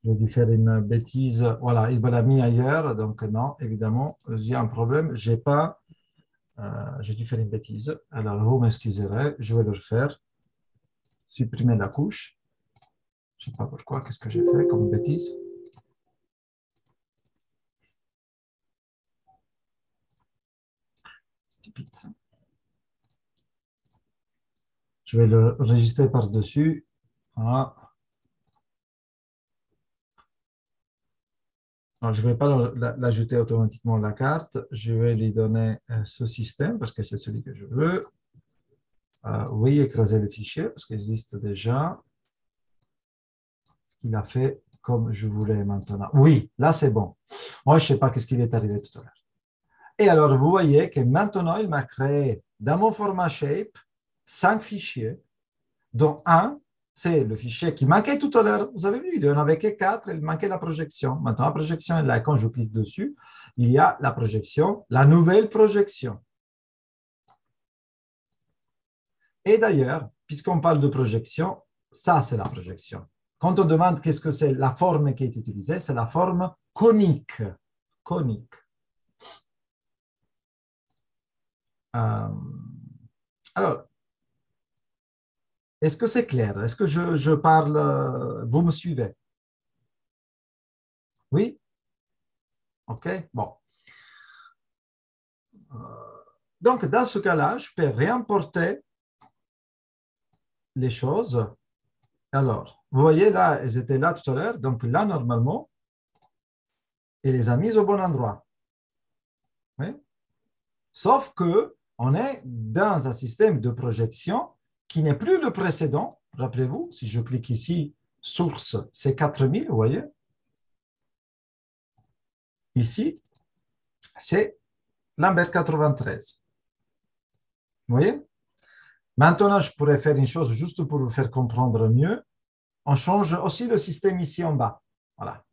S1: J'ai dû faire une bêtise. Voilà, il me l'a mis ailleurs. Donc, non, évidemment, j'ai un problème. J'ai pas. Euh, j'ai dû faire une bêtise. Alors, vous m'excuserez. Je vais le refaire. Supprimer la couche. Je ne sais pas pourquoi. Qu'est-ce que j'ai fait comme bêtise? Je vais le registrer par-dessus. je ne vais pas l'ajouter automatiquement à la carte. Je vais lui donner euh, ce système parce que c'est celui que je veux. Euh, oui, écraser le fichier parce qu'il existe déjà. Ce qu'il a fait comme je voulais maintenant. Oui, là c'est bon. Moi, je ne sais pas ce qu'il est arrivé tout à l'heure. Et alors, vous voyez que maintenant, il m'a créé dans mon format shape cinq fichiers, dont un, c'est le fichier qui manquait tout à l'heure. Vous avez vu, il n'y en avait que quatre, il manquait la projection. Maintenant, la projection est là. Quand je clique dessus, il y a la projection, la nouvelle projection. Et d'ailleurs, puisqu'on parle de projection, ça, c'est la projection. Quand on demande qu'est-ce que c'est la forme qui est utilisée, c'est la forme conique. Conique. Euh, alors, est-ce que c'est clair? Est-ce que je, parle, euh, vous me suivez? Oui? OK, bon. Euh, donc, dans ce cas-là, je peux réimporter les choses. Alors, vous voyez là, elles étaient là tout à l'heure. Donc là, normalement, elle les a mises au bon endroit. Oui? Sauf que on est dans un système de projection qui n'est plus le précédent. Rappelez-vous, si je clique ici, source, c'est 4000, vous voyez. Ici, c'est Lambert 93. Vous voyez Maintenant, je pourrais faire une chose juste pour vous faire comprendre mieux. On change aussi le système ici en bas. Voilà.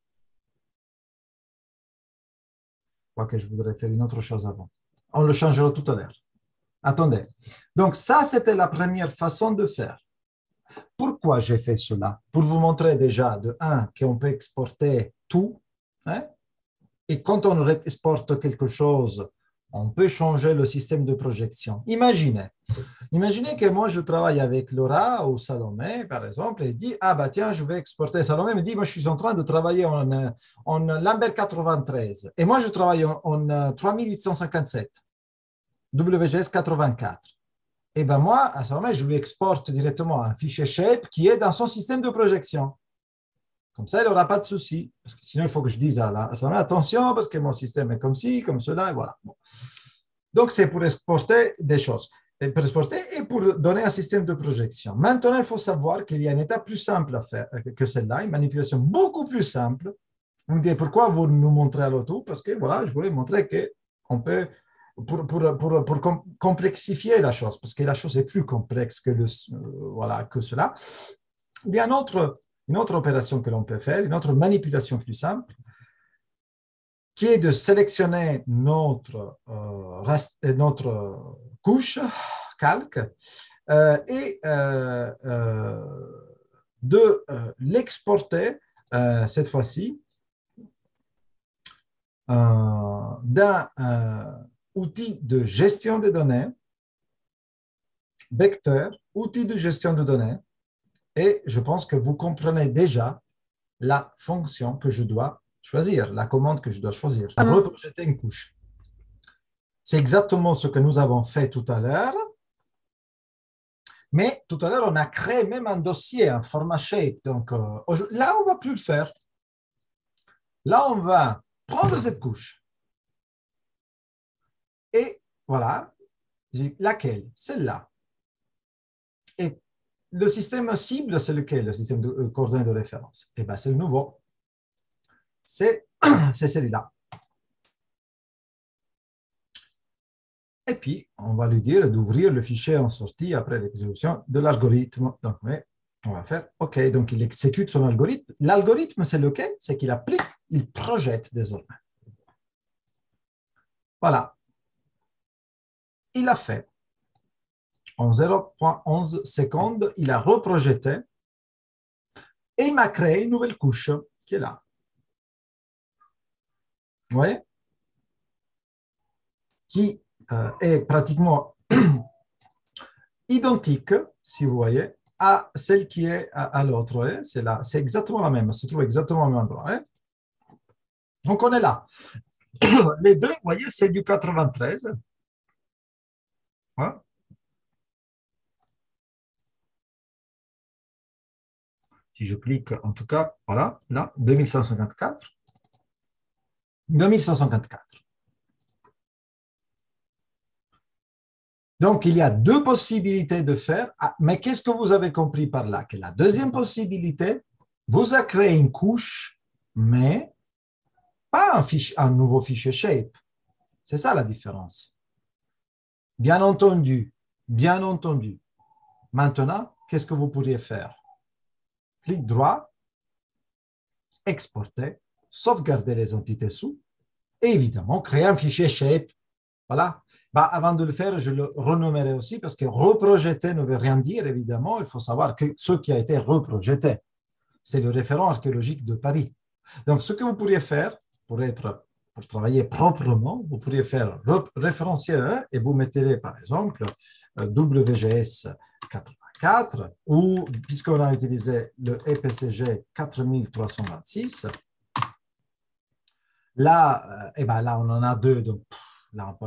S1: Je crois que je voudrais faire une autre chose avant. On le changera tout à l'heure. Attendez. Donc, ça, c'était la première façon de faire. Pourquoi j'ai fait cela? Pour vous montrer déjà, de un, qu'on peut exporter tout. Hein? Et quand on exporte quelque chose, on peut changer le système de projection. Imaginez, imaginez que moi je travaille avec Laura ou Salomé, par exemple, et dit Ah, bah tiens, je vais exporter. Salomé me dit Moi, je suis en train de travailler en, en Lambert 93 et moi je travaille en, en 3857. WGS 84. Et bien moi, à ce moment, je lui exporte directement un fichier shape qui est dans son système de projection. Comme ça, il n'aura pas de souci. Parce que sinon, il faut que je dise à, moment, attention, parce que mon système est comme ci, comme cela, et voilà. Donc, c'est pour exporter des choses. Pour exporter et pour donner un système de projection. Maintenant, il faut savoir qu'il y a une étape plus simple à faire que celle-là, une manipulation beaucoup plus simple. Vous me dites pourquoi vous nous montrez à l'auto Parce que voilà, je voulais montrer qu'on peut pour, pour, pour, pour, complexifier la chose, parce que la chose est plus complexe que, le, euh, voilà, que cela. Il y a une autre, une autre opération que l'on peut faire, une autre manipulation plus simple, qui est de sélectionner notre, euh, euh notre couche, calque, et de l'exporter, cette fois-ci, d'un outil de gestion des données, vecteur, outil de gestion de données, et je pense que vous comprenez déjà la fonction que je dois choisir, la commande que je dois choisir, mm. reprojeter une couche. C'est exactement ce que nous avons fait tout à l'heure, mais tout à l'heure, on a créé même un dossier, un format shape. Donc euh, là, on ne va plus le faire. Là, on va prendre cette couche, et voilà, laquelle? Celle-là. Et le système cible, c'est lequel? Le système de euh, coordonnées de référence? Eh bien, c'est le nouveau. C'est celui-là. Et puis, on va lui dire d'ouvrir le fichier en sortie après l'exécution de l'algorithme. Donc, on va faire OK. Donc, il exécute son algorithme. L'algorithme, c'est lequel? C'est qu'il applique, il projette désormais. Voilà il a fait. En 0.11 secondes, il a reprojeté et il m'a créé une nouvelle couche qui est là. Vous voyez? Qui euh, est pratiquement identique, si vous voyez, à celle qui est à, l'autre. C'est là, c'est exactement la même, se trouve exactement au même endroit. Donc on est là. Les deux, vous voyez, c'est du 93. Si je clique, en tout cas, voilà, là, 2154. 2154. Donc, il y a deux possibilités de faire. Ah, mais qu'est-ce que vous avez compris par là? Que la deuxième possibilité vous a créé une couche, mais pas un, un nouveau fichier shape. C'est ça la différence. Bien entendu, bien entendu. Maintenant, qu'est-ce que vous pourriez faire? Clic droit, exporter, sauvegarder les entités sous, et évidemment, créer un fichier shape. Voilà. Bah, avant de le faire, je le renommerai aussi parce que reprojeter ne veut rien dire, évidemment. Il faut savoir que ce qui a été reprojeté, c'est le référent archéologique de Paris. Donc, ce que vous pourriez faire pour être pour travailler proprement, vous pourriez faire référentiel et vous mettrez par exemple euh, WGS 84 ou, puisqu'on a utilisé le EPCG 4326, là, euh, eh ben là, on en a deux, donc là,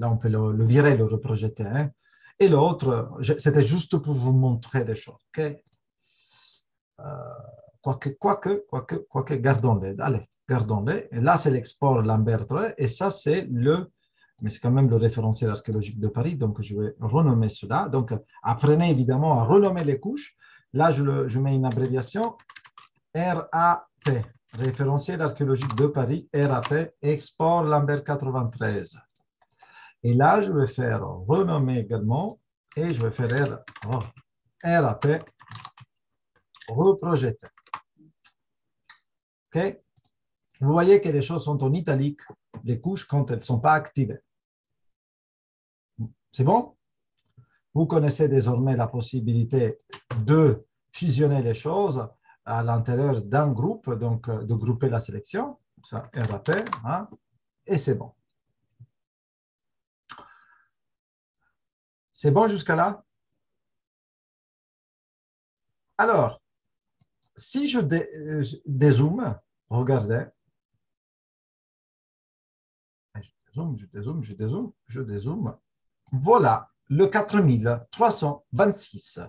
S1: on peut, le, virer, le reprojeter. Hein. Et l'autre, c'était juste pour vous montrer des choses. ok? Euh, quoique, quoique, quoique, quoique, gardons-les. Allez, gardons-les. là, c'est l'export Lambert et ça, c'est le, mais c'est quand même le référentiel archéologique de Paris, donc je vais renommer cela. Donc, apprenez évidemment à renommer les couches. Là, je, je mets une abréviation RAP, référentiel archéologique de Paris, RAP, export Lambert 93. Et là, je vais faire renommer également et je vais faire RAP, reprojeter. Vous voyez que les choses sont en italique, les couches, quand elles ne sont pas activées. C'est bon? Vous connaissez désormais la possibilité de fusionner les choses à l'intérieur d'un groupe, donc euh, de grouper la sélection, ça RAP, hein, et c'est bon. C'est bon jusqu'à là? Alors, si je euh, dézoome, regardez. Je dézoome, je dézoome, je dézoome, je dézoome. voilà le 4326.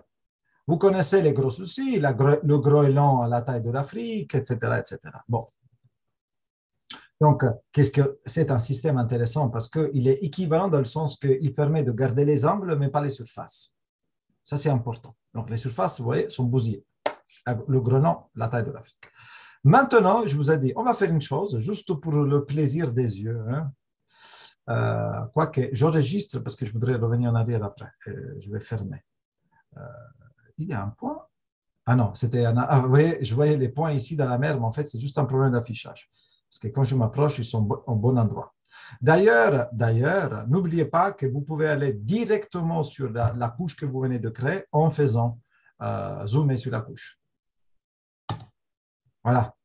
S1: Vous connaissez les gros soucis, le Groenland à la taille de l'Afrique, etc., etc. Bon. Donc, qu'est-ce que c'est un système intéressant parce qu'il est équivalent dans le sens qu'il permet de garder les angles, mais pas les surfaces. Ça, c'est important. Donc, les surfaces, vous voyez, sont bousillées. Le Groenland, la taille de l'Afrique. Maintenant, je vous ai dit, on va faire une chose, juste pour le plaisir des yeux. Hein. Euh, quoique, j'enregistre parce que je voudrais revenir en arrière après. Je vais fermer. Euh, il y a un point. Ah non, c'était un. Ah, vous voyez, je voyais les points ici dans la mer, mais en fait, c'est juste un problème d'affichage. Parce que quand je m'approche, ils sont au bon endroit. D'ailleurs, d'ailleurs, n'oubliez pas que vous pouvez aller directement sur la, couche que vous venez de créer en faisant euh, zoomer sur la couche. Voilà.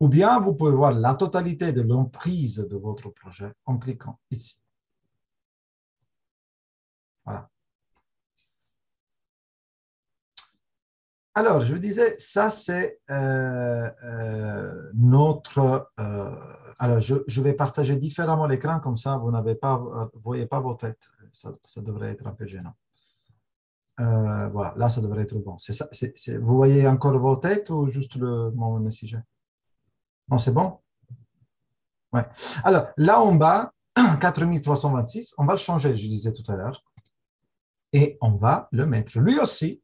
S1: Ou bien vous pouvez voir la totalité de l'emprise de votre projet en cliquant ici. Voilà. Alors, je vous disais, ça c'est euh, euh, notre... Euh, alors, je, vais partager différemment l'écran, comme ça vous n'avez pas, voyez pas vos têtes. Ça, devrait être un peu gênant. Voilà, là ça devrait être bon. Vous voyez encore vos têtes ou juste le, mon sujet Non, c'est bon? Ouais. Alors, là en bas, 4326, on va le changer, je disais tout à l'heure. Et on va le mettre lui aussi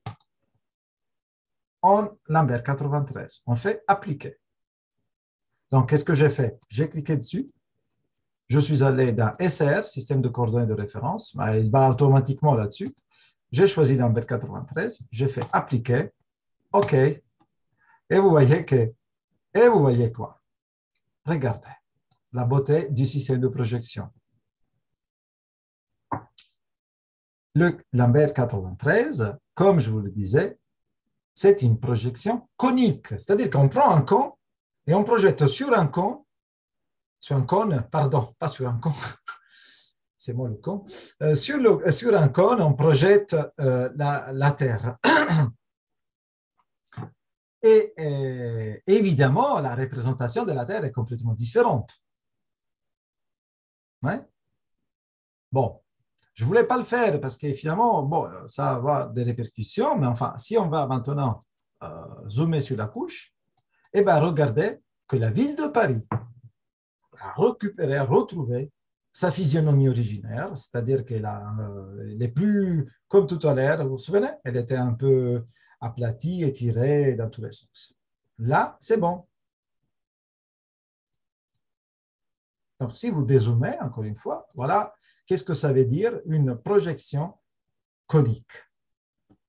S1: en Lambert 93. On fait appliquer. Donc, qu'est-ce que j'ai fait? J'ai cliqué dessus. Je suis allé dans SR, système de coordonnées de référence. Ben, il va automatiquement là-dessus. J'ai choisi Lambert 93. J'ai fait appliquer. OK. Et vous voyez que, et vous voyez quoi? Regardez la beauté du système de projection. Le Lambert 93, comme je vous le disais, c'est une projection conique. C'est-à-dire qu'on prend un cône et on projette sur un cône, sur un cône, pardon, pas sur un cône, c'est moi le cône, euh, sur, un cône, on projette euh, la, Terre. Et, et, évidemment, la représentation de la Terre est complètement différente. Bon, je ne voulais pas le faire parce que finalement, bon, ça va des répercussions, mais enfin, si on va maintenant euh, zoomer sur la couche, eh bien, regardez que la ville de Paris a récupéré, a retrouvé sa physionomie originaire, c'est-à-dire qu'elle euh, est plus, comme tout à l'heure, vous vous souvenez, elle était un peu aplatie, étirée dans tous les sens. Là, c'est bon. Donc, si vous dézoomez, encore une fois, voilà Qu'est-ce que ça veut dire une projection conique?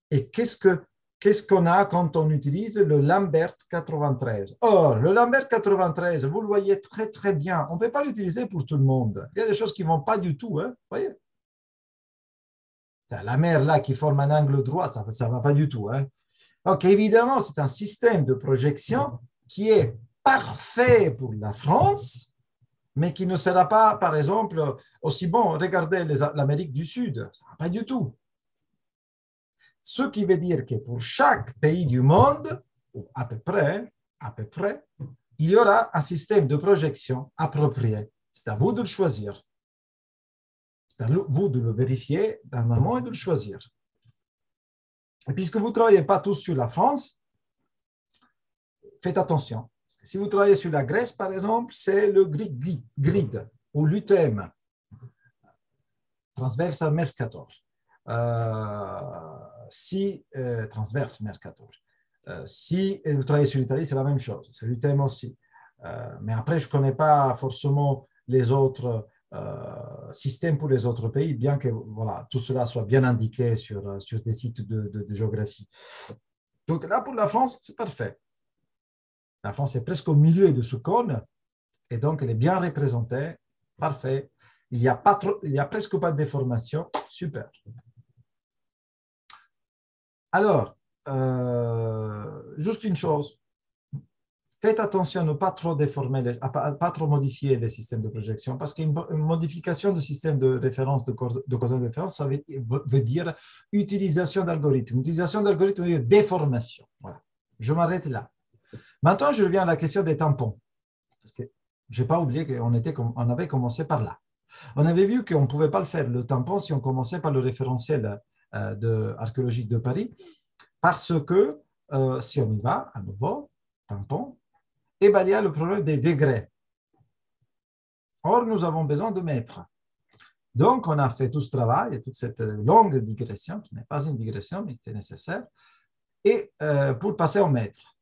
S1: Et qu'est-ce que qu'est-ce qu'on a quand on utilise le Lambert 93 Or, le Lambert 93, vous le voyez très très bien. On ne peut pas l'utiliser pour tout le monde. Il y a des choses qui ne vont pas du tout. Hein? voyez? La mer là qui forme un angle droit, ça ne va pas du tout. Hein? Donc, évidemment, c'est un système de projection qui est parfait pour la France, mais qui ne sera pas, par exemple, aussi bon. Regardez l'Amérique du Sud, pas du tout. Ce qui veut dire que pour chaque pays du monde, ou à peu près, à peu près, il y aura un système de projection approprié. C'est à vous de le choisir. C'est à vous de le vérifier d'un moment et de le choisir. Et puisque vous ne travaillez pas tous sur la France, faites attention. Si vous travaillez sur la Grèce, par exemple, c'est le grid, ou l'UTM, transverse Mercator. Euh, si, euh, transverse Mercator. Euh, si vous travaillez sur l'Italie, c'est la même chose, c'est l'UTM aussi. mais après, je ne connais pas forcément les autres systèmes pour les autres pays, bien que voilà, tout cela soit bien indiqué sur, sur des sites de géographie. Donc là, pour la France, c'est parfait. La France est presque au milieu de ce cône et donc elle est bien représentée. Parfait. Il n'y a, y a presque pas de déformation. Super. Alors, euh, juste une chose. Faites attention à ne pas trop déformer, pas, trop modifier les systèmes de projection, parce qu'une modification du système de référence, de, de de référence, ça veut, dire utilisation d'algorithmes. Utilisation d'algorithmes veut dire déformation. Voilà. Je m'arrête là. Maintenant, je reviens à la question des tampons. Parce que je n'ai pas oublié qu'on on avait commencé par là. On avait vu qu'on ne pouvait pas le faire, le tampon, si on commençait par le référentiel de, archéologique de Paris, parce que euh, si on y va, à nouveau, tampon, et ben, il y a le problème des degrés. Or, nous avons besoin de mètres. Donc, on a fait tout ce travail et toute cette longue digression, qui n'est pas une digression, mais qui était nécessaire, et euh, pour passer en mètres.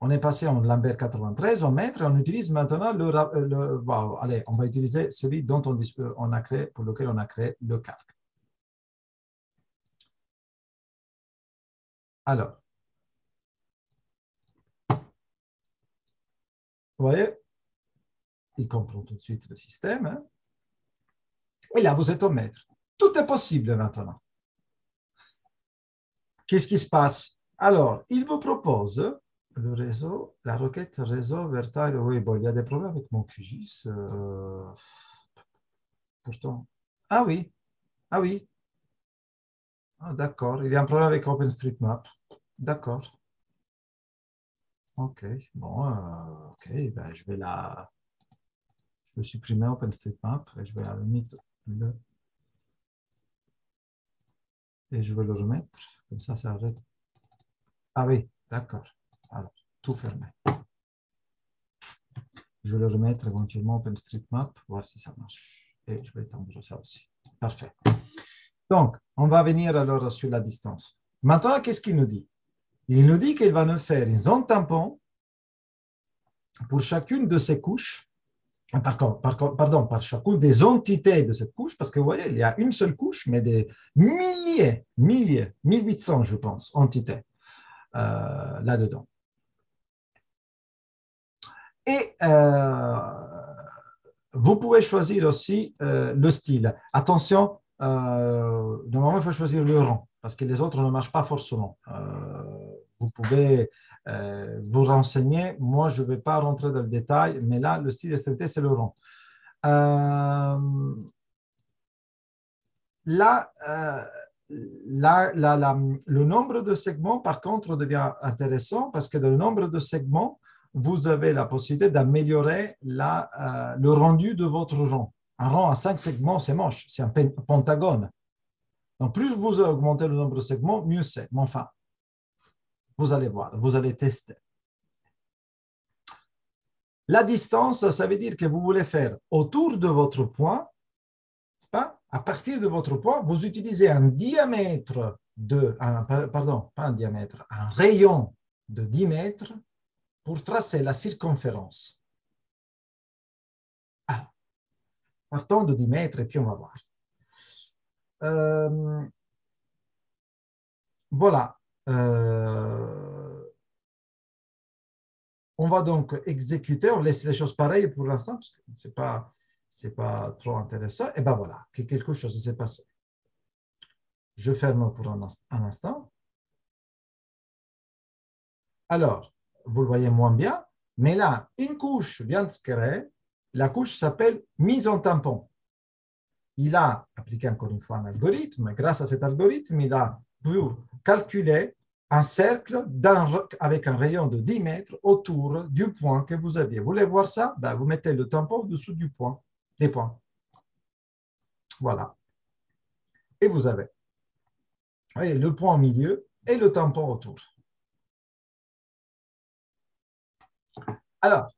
S1: On est passé en Lambert 93 en mètres et on utilise maintenant le, le allez, on va utiliser celui dont on, on, a créé, pour lequel on a créé le calque. Alors, vous voyez, il comprend tout de suite le système. Hein. Et là, vous êtes au mètre. Tout est possible maintenant. Qu'est-ce qui se passe? Alors, il vous propose le réseau, la requête réseau Vertal. Oui, bon, il y a des problèmes avec mon QGIS. Euh, pourtant. Ah oui, ah oui. Ah, D'accord, il y a un problème avec OpenStreetMap. D'accord. Ok, bon, euh, ok, ben, je vais je vais supprimer OpenStreetMap et je vais à la limite le, et je vais le remettre, comme ça, ça arrête. Ah oui, d'accord. Alors, tout fermé. Je vais le remettre éventuellement OpenStreetMap, voir si ça marche. Et je vais étendre ça aussi. Parfait. Donc, on va venir alors sur la distance. Maintenant, qu'est-ce qu'il nous dit? Il nous dit qu'il va nous faire une zone tampon pour chacune de ces couches par, pardon, par chacune des entités de cette couche, parce que vous voyez, il y a une seule couche, mais des milliers, milliers, 1800, je pense, entités euh, là-dedans. Et euh, vous pouvez choisir aussi euh, le style. Attention, normalement, il faut choisir le rang, parce que les autres ne marchent pas forcément. vous pouvez vous renseigner. Moi, je ne vais pas rentrer dans le détail, mais là, le style STT, c'est le rond. là, le nombre de segments, par contre, devient intéressant parce que dans le nombre de segments, vous avez la possibilité d'améliorer euh, le rendu de votre rond. Un rond à cinq segments, c'est moche, c'est un pentagone. Donc, plus vous augmentez le nombre de segments, mieux c'est. Mais enfin, vous allez voir, vous allez tester. La distance, ça veut dire que vous voulez faire autour de votre point, pas? À partir de votre point, vous utilisez un diamètre de, pardon, pas un diamètre, un rayon de 10 mètres pour tracer la circonférence. Alors, partons de 10 mètres et puis on va voir. Euh, voilà, euh, on va donc exécuter, on laisse les choses pareilles pour l'instant, parce que ce n'est pas, pas trop intéressant. Et ben voilà, que quelque chose s'est passé. Je ferme pour un, instant. Alors, vous le voyez moins bien, mais là, une couche vient de se créer. La couche s'appelle mise en tampon. Il a appliqué encore une fois un algorithme. Grâce à cet algorithme, il a pu calculer un cercle avec un rayon de 10 mètres autour du point que vous aviez. Vous voulez voir ça? Ben, Vous mettez le tampon dessous du point, des points. Voilà. Et vous avez le point au milieu et le tampon autour. Alors,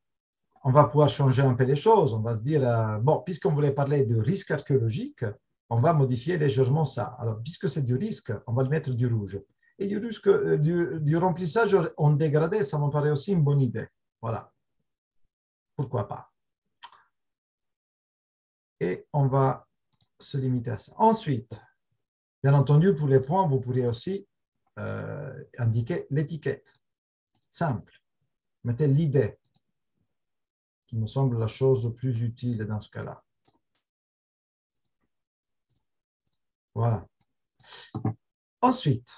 S1: on va pouvoir changer un peu les choses. On va se dire, euh, bon, puisqu'on voulait parler de risque archéologique, on va modifier légèrement ça. Alors, puisque c'est du risque, on va le mettre du rouge et du, risque, euh, du, remplissage en dégradé, ça me paraît aussi une bonne idée. Voilà. Pourquoi pas Et on va se limiter à ça. Ensuite, bien entendu, pour les points, vous pourriez aussi euh, indiquer l'étiquette. Simple. Mettez l'idée, qui me semble la chose plus utile dans ce cas-là. Voilà. Ensuite,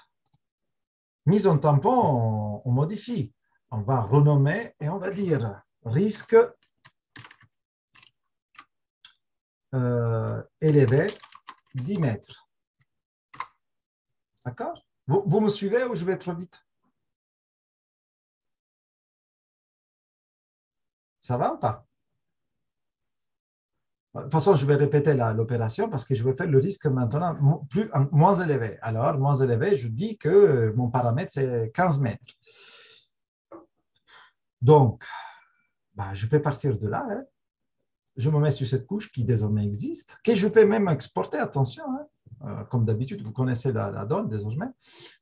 S1: mise en tampon, on, modifie. On va renommer et on va dire risque euh, élevé 10 mètres. D'accord? Vous, vous, me suivez ou je vais trop vite? Ça va ou pas? De toute façon, je vais répéter l'opération parce que je vais faire le risque maintenant plus, moins élevé. Alors, moins élevé, je dis que mon paramètre, c'est 15 mètres. Donc, bah, je peux partir de là. Hein. Je me mets sur cette couche qui désormais existe, que je peux même exporter, attention. Hein. Euh, comme d'habitude, vous connaissez la, donne désormais.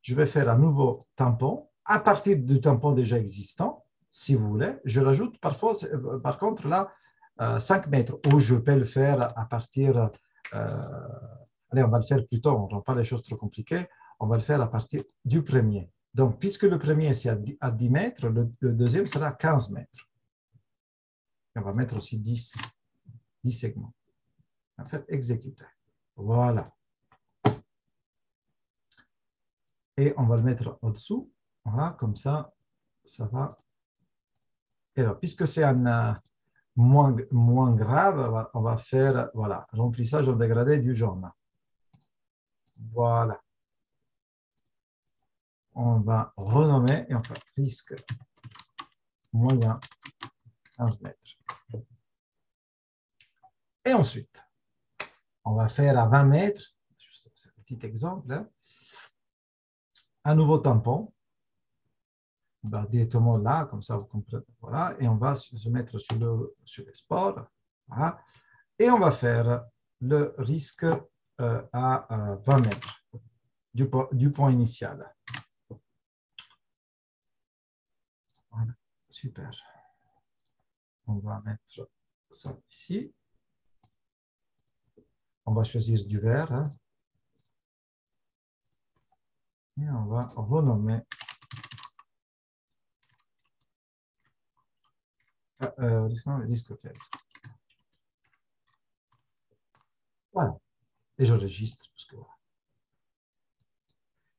S1: Je vais faire un nouveau tampon à partir du tampon déjà existant, si vous voulez. Je rajoute parfois, euh, par contre, là, 5 euh, mètres, ou je peux le faire à partir. allez, on va le faire plus tôt, on ne rend pas les choses trop compliquées. On va le faire à partir du premier. Donc, puisque le premier c'est à 10 mètres, le, deuxième sera 15 mètres. on va mettre aussi 10, 10 segments. En fait, exécuter. Voilà. et on va le mettre au-dessous. Voilà, comme ça, ça va. Alors, puisque c'est un euh, moins, moins grave, on va faire voilà, remplissage au dégradé du jaune. Voilà. On va renommer et on fait risque moyen 15 mètres. Et ensuite, on va faire à 20 mètres, juste un petit exemple, hein un nouveau tampon. Va directement là, comme ça vous comprenez. Voilà, et on va se mettre sur, le, sur les sports. Et on va faire le risque euh, à 20 mètres du, du point initial. Voilà, super. On va mettre ça ici. On va choisir du vert. Hein. Et on va renommer euh, risque faible. Voilà. Et je registre.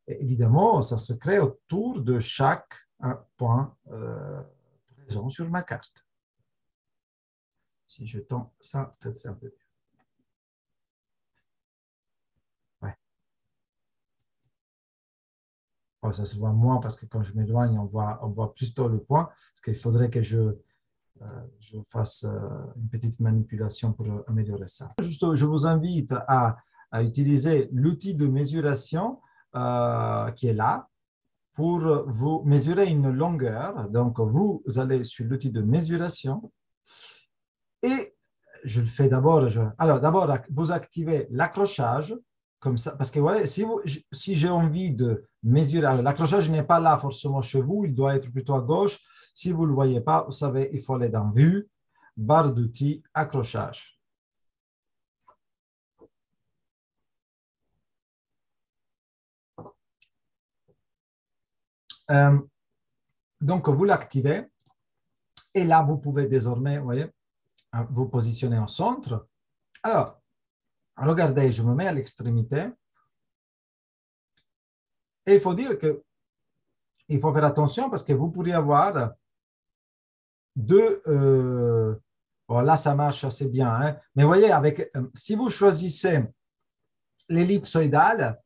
S1: Évidemment, ça se crée autour de chaque point euh, présent sur ma carte. Si je tends ça, peut-être c'est un peu ça se voit moins parce que quand je m'éloigne, on voit, on voit plutôt le point. Parce qu'il faudrait que je, je fasse euh, une petite manipulation pour améliorer ça. Juste, je vous invite à, utiliser l'outil de mesuration euh, qui est là pour vous mesurer une longueur. Donc, vous allez sur l'outil de mesuration et je le fais d'abord. Alors, d'abord, vous activez l'accrochage comme ça, parce que voilà, si j'ai envie de mesurer, l'accrochage n'est pas là forcément chez vous, il doit être plutôt à gauche. Si vous ne le voyez pas, vous savez, il faut aller dans Vue, barre d'outils, accrochage. Euh, donc, vous l'activez et là, vous pouvez désormais, vous voyez, vous positionner au centre. Alors, Regardez, je me mets à l'extrémité. Et il faut dire que il faut faire attention parce que vous pourriez avoir deux. Euh, là, ça marche assez bien. Hein. Mais voyez, avec, euh, si vous choisissez l'ellipsoïdale,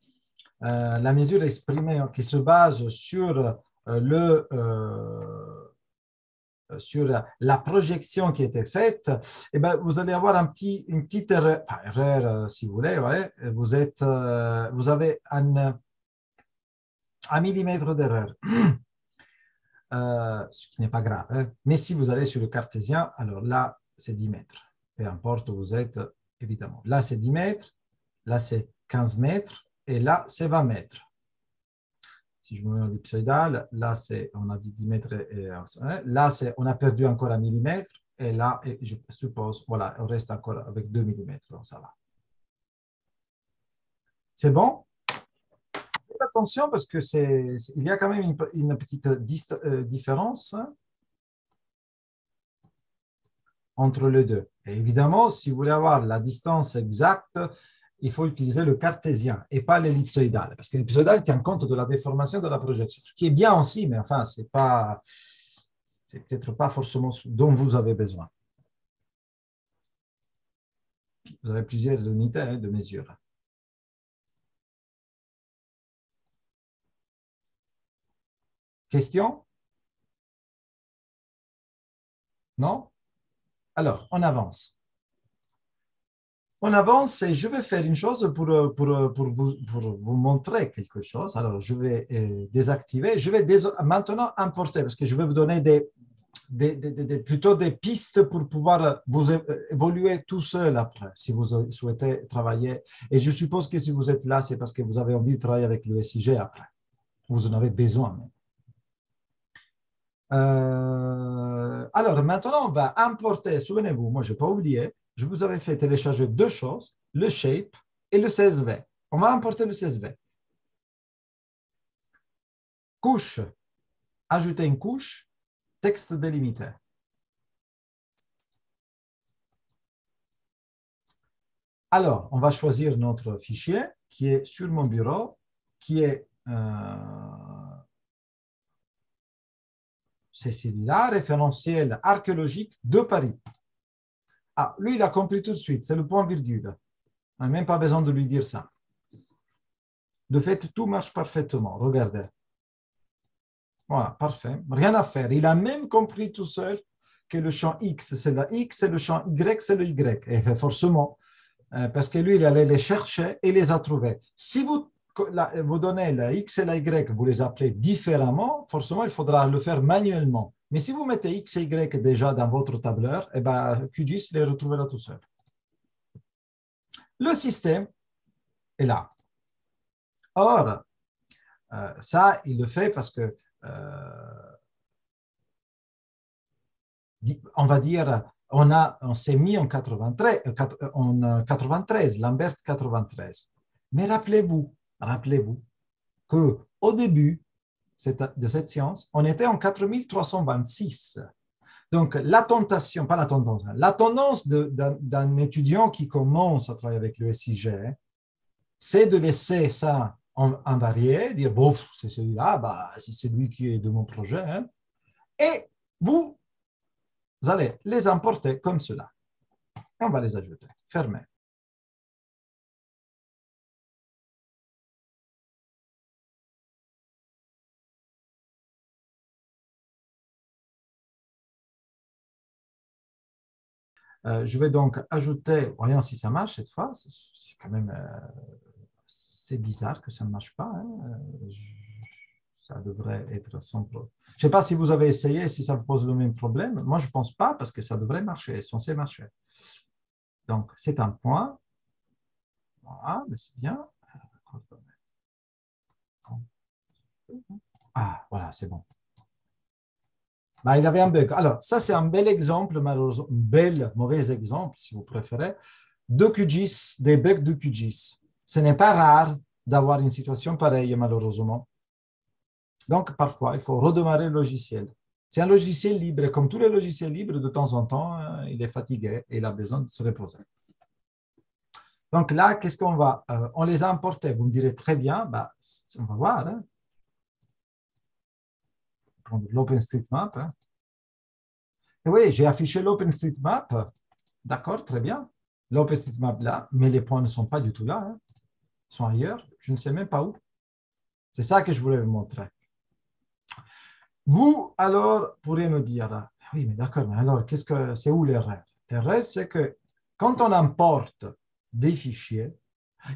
S1: euh, la mesure exprimée qui se base sur le euh, sur la projection qui été faite, eh ben, vous allez avoir un petit, une petite erreur, euh, si vous voulez, vous, êtes, vous avez un, un millimètre d'erreur, ce qui n'est pas grave. Hein. Mais si vous allez sur le cartésien, alors là, c'est 10 mètres. Peu importe où vous êtes, évidemment. Là, c'est 10 mètres, là, c'est 15 mètres, et là, c'est 20 mètres si je me mets ellipsoïdal, là, c'est, on a dit 10 mètres, et, là, c'est, on a perdu encore un millimètre, et là, je suppose, voilà, on reste encore avec 2 millimètres, donc ça va. C'est bon? Attention parce que c'est, il y a quand même une, petite euh, différence hein, entre les deux. Évidemment, si vous voulez avoir la distance exacte, il faut utiliser le cartésien et pas l'ellipsoïdal, parce que l'ellipsoïdal tient compte de la déformation de la projection, ce qui est bien aussi, mais enfin, ce n'est pas, c'est peut-être pas forcément ce dont vous avez besoin. Vous avez plusieurs unités hein, de mesure. Question? Non? Alors, on avance. on avance et je vais faire une chose pour, pour, pour, vous, pour vous montrer quelque chose. Alors, je vais euh, désactiver. Je vais maintenant importer parce que je vais vous donner des, des, des, plutôt des pistes pour pouvoir vous évoluer tout seul après, si vous souhaitez travailler. Et je suppose que si vous êtes là, c'est parce que vous avez envie de travailler avec le SIG après. Vous en avez besoin. Euh, alors, maintenant, on va importer, souvenez-vous, moi, je n'ai pas oublié, je vous avais fait télécharger deux choses, le shape et le CSV. On va importer le CSV. Couche, ajouter une couche, texte délimité. Alors, on va choisir notre fichier qui est sur mon bureau, qui est euh, c'est celui-là, référentiel archéologique de Paris. Ah, lui, il a compris tout de suite, c'est le point virgule. On n'a même pas besoin de lui dire ça. De fait, tout marche parfaitement. Regardez. Voilà, parfait. Rien à faire. Il a même compris tout seul que le champ X, c'est la X, et le champ Y, c'est le Y. Et forcément, euh, parce que lui, il allait les chercher et les a trouvés. Si vous, vous donnez la X et la Y, vous les appelez différemment, forcément, il faudra le faire manuellement. Mais si vous mettez X et Y déjà dans votre tableur, eh ben, QGIS les retrouvera tout seul. Le système est là. Or, euh, ça, il le fait parce que, euh, on va dire, on, on s'est mis en 93, euh, en 93, Lambert 93. Mais rappelez-vous, rappelez-vous que au début, de cette science, on était en 4326. Donc, la tentation, pas la tendance, hein, la tendance d'un étudiant qui commence à travailler avec le SIG, c'est de laisser ça en, varié, dire, bon, c'est celui-là, bah, c'est celui qui est de mon projet, hein. et vous, allez les importer comme cela. On va les ajouter. Fermez. Je vais donc ajouter, voyons si ça marche cette fois, c'est quand même c'est bizarre que ça ne marche pas. Hein. Euh, ça devrait être sans problème. Je ne sais pas si vous avez essayé, si ça vous pose le même problème. Moi, je ne pense pas parce que ça devrait marcher, censé marcher. Donc, c'est un point. Voilà, mais c'est bien. Ah, voilà, c'est bon. Bah, il avait un bug. Alors, ça, c'est un bel exemple, malheureusement, un bel, mauvais exemple, si vous préférez, de QGIS, des bugs de QGIS. Ce n'est pas rare d'avoir une situation pareille, malheureusement. Donc, parfois, il faut redémarrer le logiciel. C'est un logiciel libre, comme tous les logiciels libres, de temps en temps, euh, il est fatigué et il a besoin de se reposer. Donc là, qu'est-ce qu'on va euh, On les a importés. Vous me direz très bien, bah, on va voir. Hein prendre l'OpenStreetMap. Hein. Oui, j'ai affiché l'OpenStreetMap. D'accord, très bien. L'OpenStreetMap là, mais les points ne sont pas du tout là. Hein. Ils sont ailleurs. Je ne sais même pas où. C'est ça que je voulais vous montrer. Vous, alors, pourriez me dire, ah oui, mais d'accord, mais alors, qu'est-ce que c'est où l'erreur? L'erreur, c'est que quand on importe des fichiers,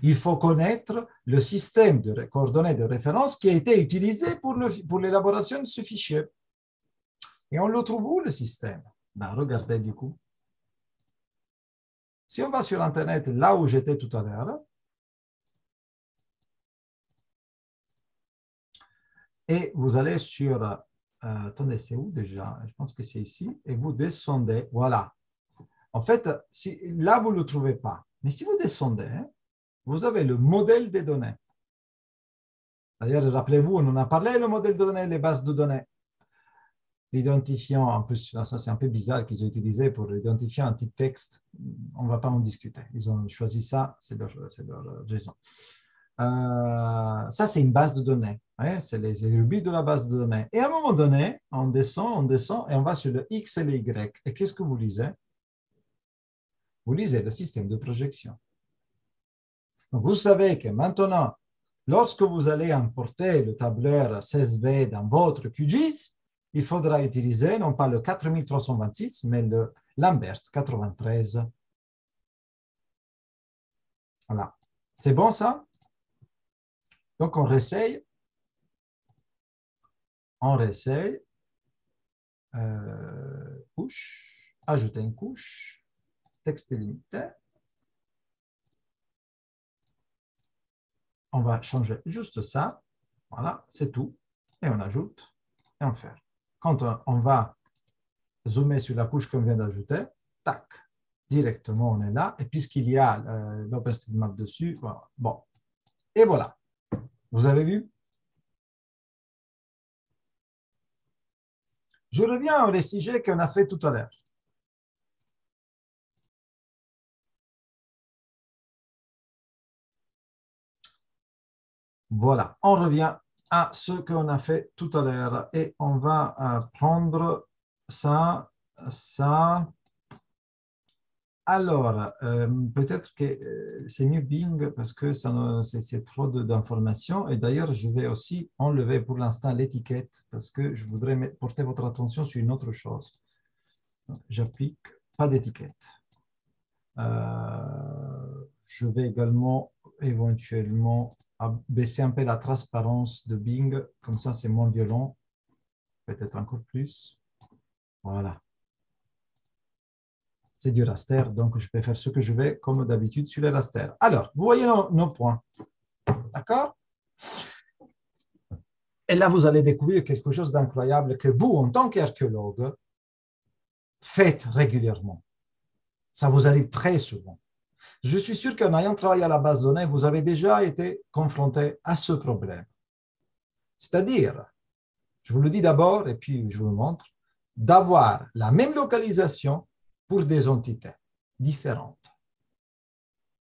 S1: il faut connaître le système de coordonnées de référence qui a été utilisé pour l'élaboration de ce fichier. Et on le trouve où, le système? Ben, Regardez du coup. Si on va sur Internet, là où j'étais tout à l'heure, et vous allez sur, euh, attendez, c'est où déjà? Je pense que c'est ici, et vous descendez, voilà. En fait, si, là, vous ne le trouvez pas. Mais si vous descendez, vous avez le modèle des données. D'ailleurs, rappelez-vous, on en a parlé, le modèle de données, les bases de données. L'identifiant, en plus, ça c'est un peu bizarre qu'ils ont utilisé pour identifier un type texte. On ne va pas en discuter. Ils ont choisi ça, c'est leur, raison. Euh, ça, c'est une base de données. c'est les érudits de la base de données. Et à un moment donné, on descend, on descend et on va sur le X et le Y. Et qu'est-ce que vous lisez? Vous lisez le système de projection vous savez que maintenant, lorsque vous allez importer le tableur CSV dans votre QGIS, il faudra utiliser non pas le 4326, mais le Lambert 93. Voilà. C'est bon ça? Donc on réessaye. On réessaye. Euh, couche. Ajouter une couche. Texte limité. On va changer juste ça. Voilà, c'est tout. Et on ajoute et on fait. Quand on va zoomer sur la couche qu'on vient d'ajouter, tac, directement on est là. Et puisqu'il y a euh, l'OpenStreetMap dessus, bon. Et voilà. Vous avez vu? Je reviens au sujet qu'on a fait tout à l'heure. Voilà, on revient à ce qu'on a fait tout à l'heure et on va euh, prendre ça, ça. Alors, euh, peut-être que euh, c'est mieux Bing parce que c'est trop d'informations. Et d'ailleurs, je vais aussi enlever pour l'instant l'étiquette parce que je voudrais porter votre attention sur une autre chose. J'applique pas d'étiquette. je vais également éventuellement baisser un peu la transparence de Bing, comme ça c'est moins violent, peut-être encore plus. Voilà. C'est du raster, donc je peux faire ce que je veux comme d'habitude sur le raster. Alors, vous voyez nos, points. D'accord? Et là, vous allez découvrir quelque chose d'incroyable que vous, en tant qu'archéologue, faites régulièrement. Ça vous arrive très souvent. Je suis sûr qu'en ayant travaillé à la base de données, vous avez déjà été confronté à ce problème. C'est-à-dire, je vous le dis d'abord et puis je vous le montre, d'avoir la même localisation pour des entités différentes.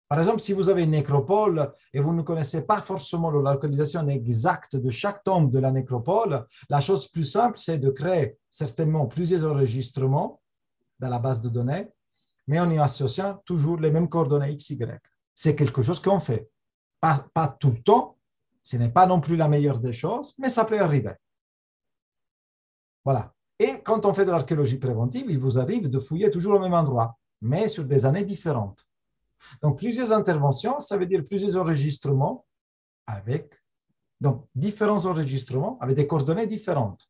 S1: Par exemple, si vous avez une nécropole et vous ne connaissez pas forcément la localisation exacte de chaque tombe de la nécropole, la chose plus simple, c'est de créer certainement plusieurs enregistrements dans la base de données mais en y associant toujours les mêmes coordonnées X, Y. C'est quelque chose qu'on fait. Pas, pas tout le temps, ce n'est pas non plus la meilleure des choses, mais ça peut arriver. Voilà. Et quand on fait de l'archéologie préventive, il vous arrive de fouiller toujours au même endroit, mais sur des années différentes. Donc, plusieurs interventions, ça veut dire plusieurs enregistrements avec, donc, différents enregistrements avec des coordonnées différentes.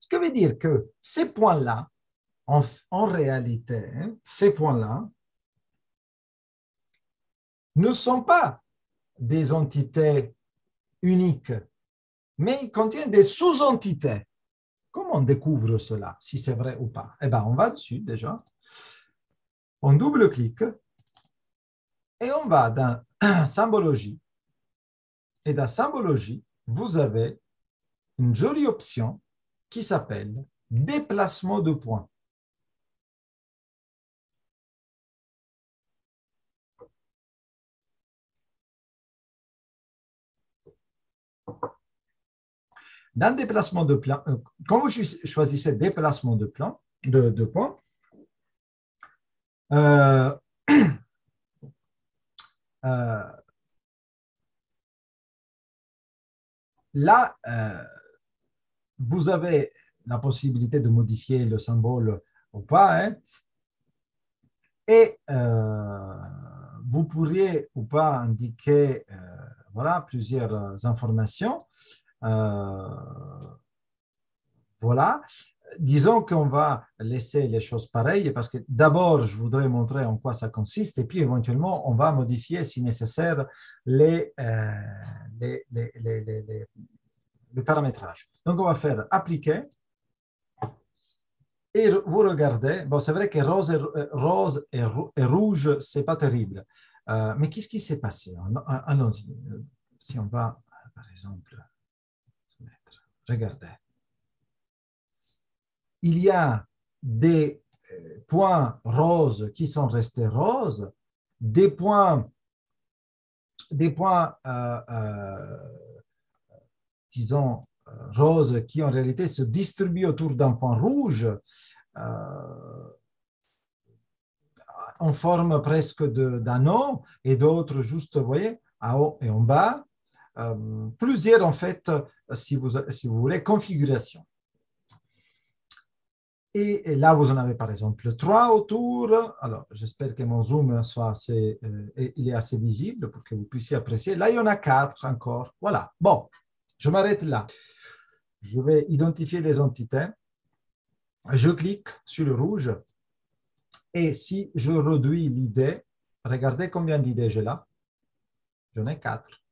S1: Ce que veut dire que ces points-là, en, réalité, hein, ces points-là ne sont pas des entités uniques, mais ils contiennent des sous-entités. Comment on découvre cela, si c'est vrai ou pas? Eh bien, on va dessus déjà. On double-clique et on va dans symbologie. Et dans symbologie, vous avez une jolie option qui s'appelle déplacement de points. Dans déplacement de plan, euh, quand vous choisissez déplacement de plan, de, points, euh, euh, là, vous avez la possibilité de modifier le symbole ou pas, hein. et vous pourriez ou pas indiquer voilà, plusieurs informations. Euh, voilà. Disons qu'on va laisser les choses pareilles parce que d'abord, je voudrais montrer en quoi ça consiste et puis éventuellement, on va modifier si nécessaire les, euh. Donc, on va faire appliquer. Et vous regardez, bon, c'est vrai que rose et, euh, rose et, rouge, c'est pas terrible. mais qu'est-ce qui s'est passé? Allons-y. Si on va, par exemple, Regardez. Il y a des euh, points roses qui sont restés roses, des points, des points euh, euh, disons, roses qui en réalité se distribuent autour d'un point rouge en forme presque d'anneau et d'autres juste, vous voyez, en haut et en bas. Euh, plusieurs, en fait, si vous, si vous voulez, configurations. Et, là, vous en avez par exemple trois autour. Alors, j'espère que mon zoom soit assez, euh, il est assez visible pour que vous puissiez apprécier. Là, il y en a quatre encore. Voilà. Bon, je m'arrête là. Je vais identifier les entités. Je clique sur le rouge. Et si je réduis l'idée, regardez combien d'idées j'ai là. J'en ai quatre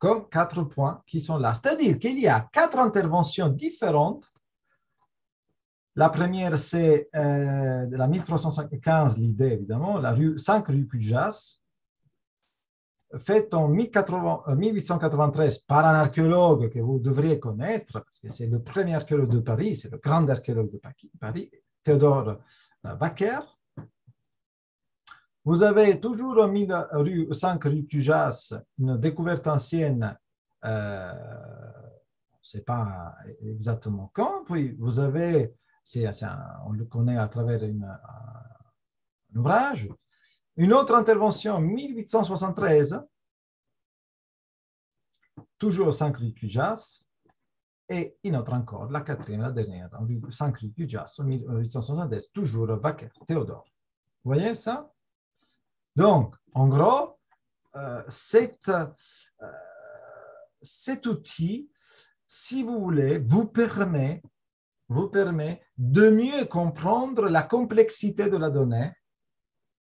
S1: comme quatre points qui sont là. C'est-à-dire qu'il y a quatre interventions différentes. La première, c'est euh, la 1315, l'idée évidemment, la rue 5 rue Cujas, faite en 1893 euh, par un archéologue que vous devriez connaître, parce que c'est le premier archéologue de Paris, c'est le grand archéologue de Paris, Théodore Baker. Vous avez toujours rue, 5 rue Cujas une découverte ancienne, euh, ne sais pas exactement quand, puis vous avez, on le connaît à travers une, un ouvrage, une autre intervention en 1873, toujours au 5 rue Cujas, et une autre encore, la quatrième, la dernière, en 5 rue Cujas, en 1873, toujours Baker, Théodore. Vous voyez ça? Donc, en gros, euh, euh, cet, outil, si vous voulez, vous permet, de mieux comprendre la complexité de la donnée.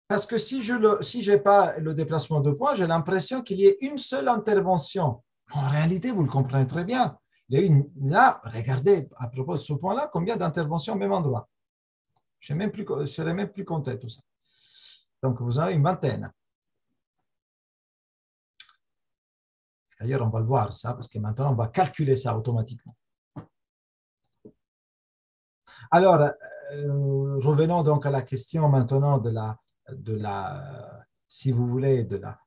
S1: Parce que si je n'ai pas le déplacement de points, j'ai l'impression qu'il y ait une seule intervention. En réalité, vous le comprenez très bien. Il y a là, regardez à propos de ce point-là, combien d'interventions au même endroit. Je ne serais même plus compté tout ça. Donc, vous avez une vingtaine. D'ailleurs, on va le voir ça, parce que maintenant, on va calculer ça automatiquement. Alors, euh, revenons donc à la question maintenant de la, de la si vous voulez, de la,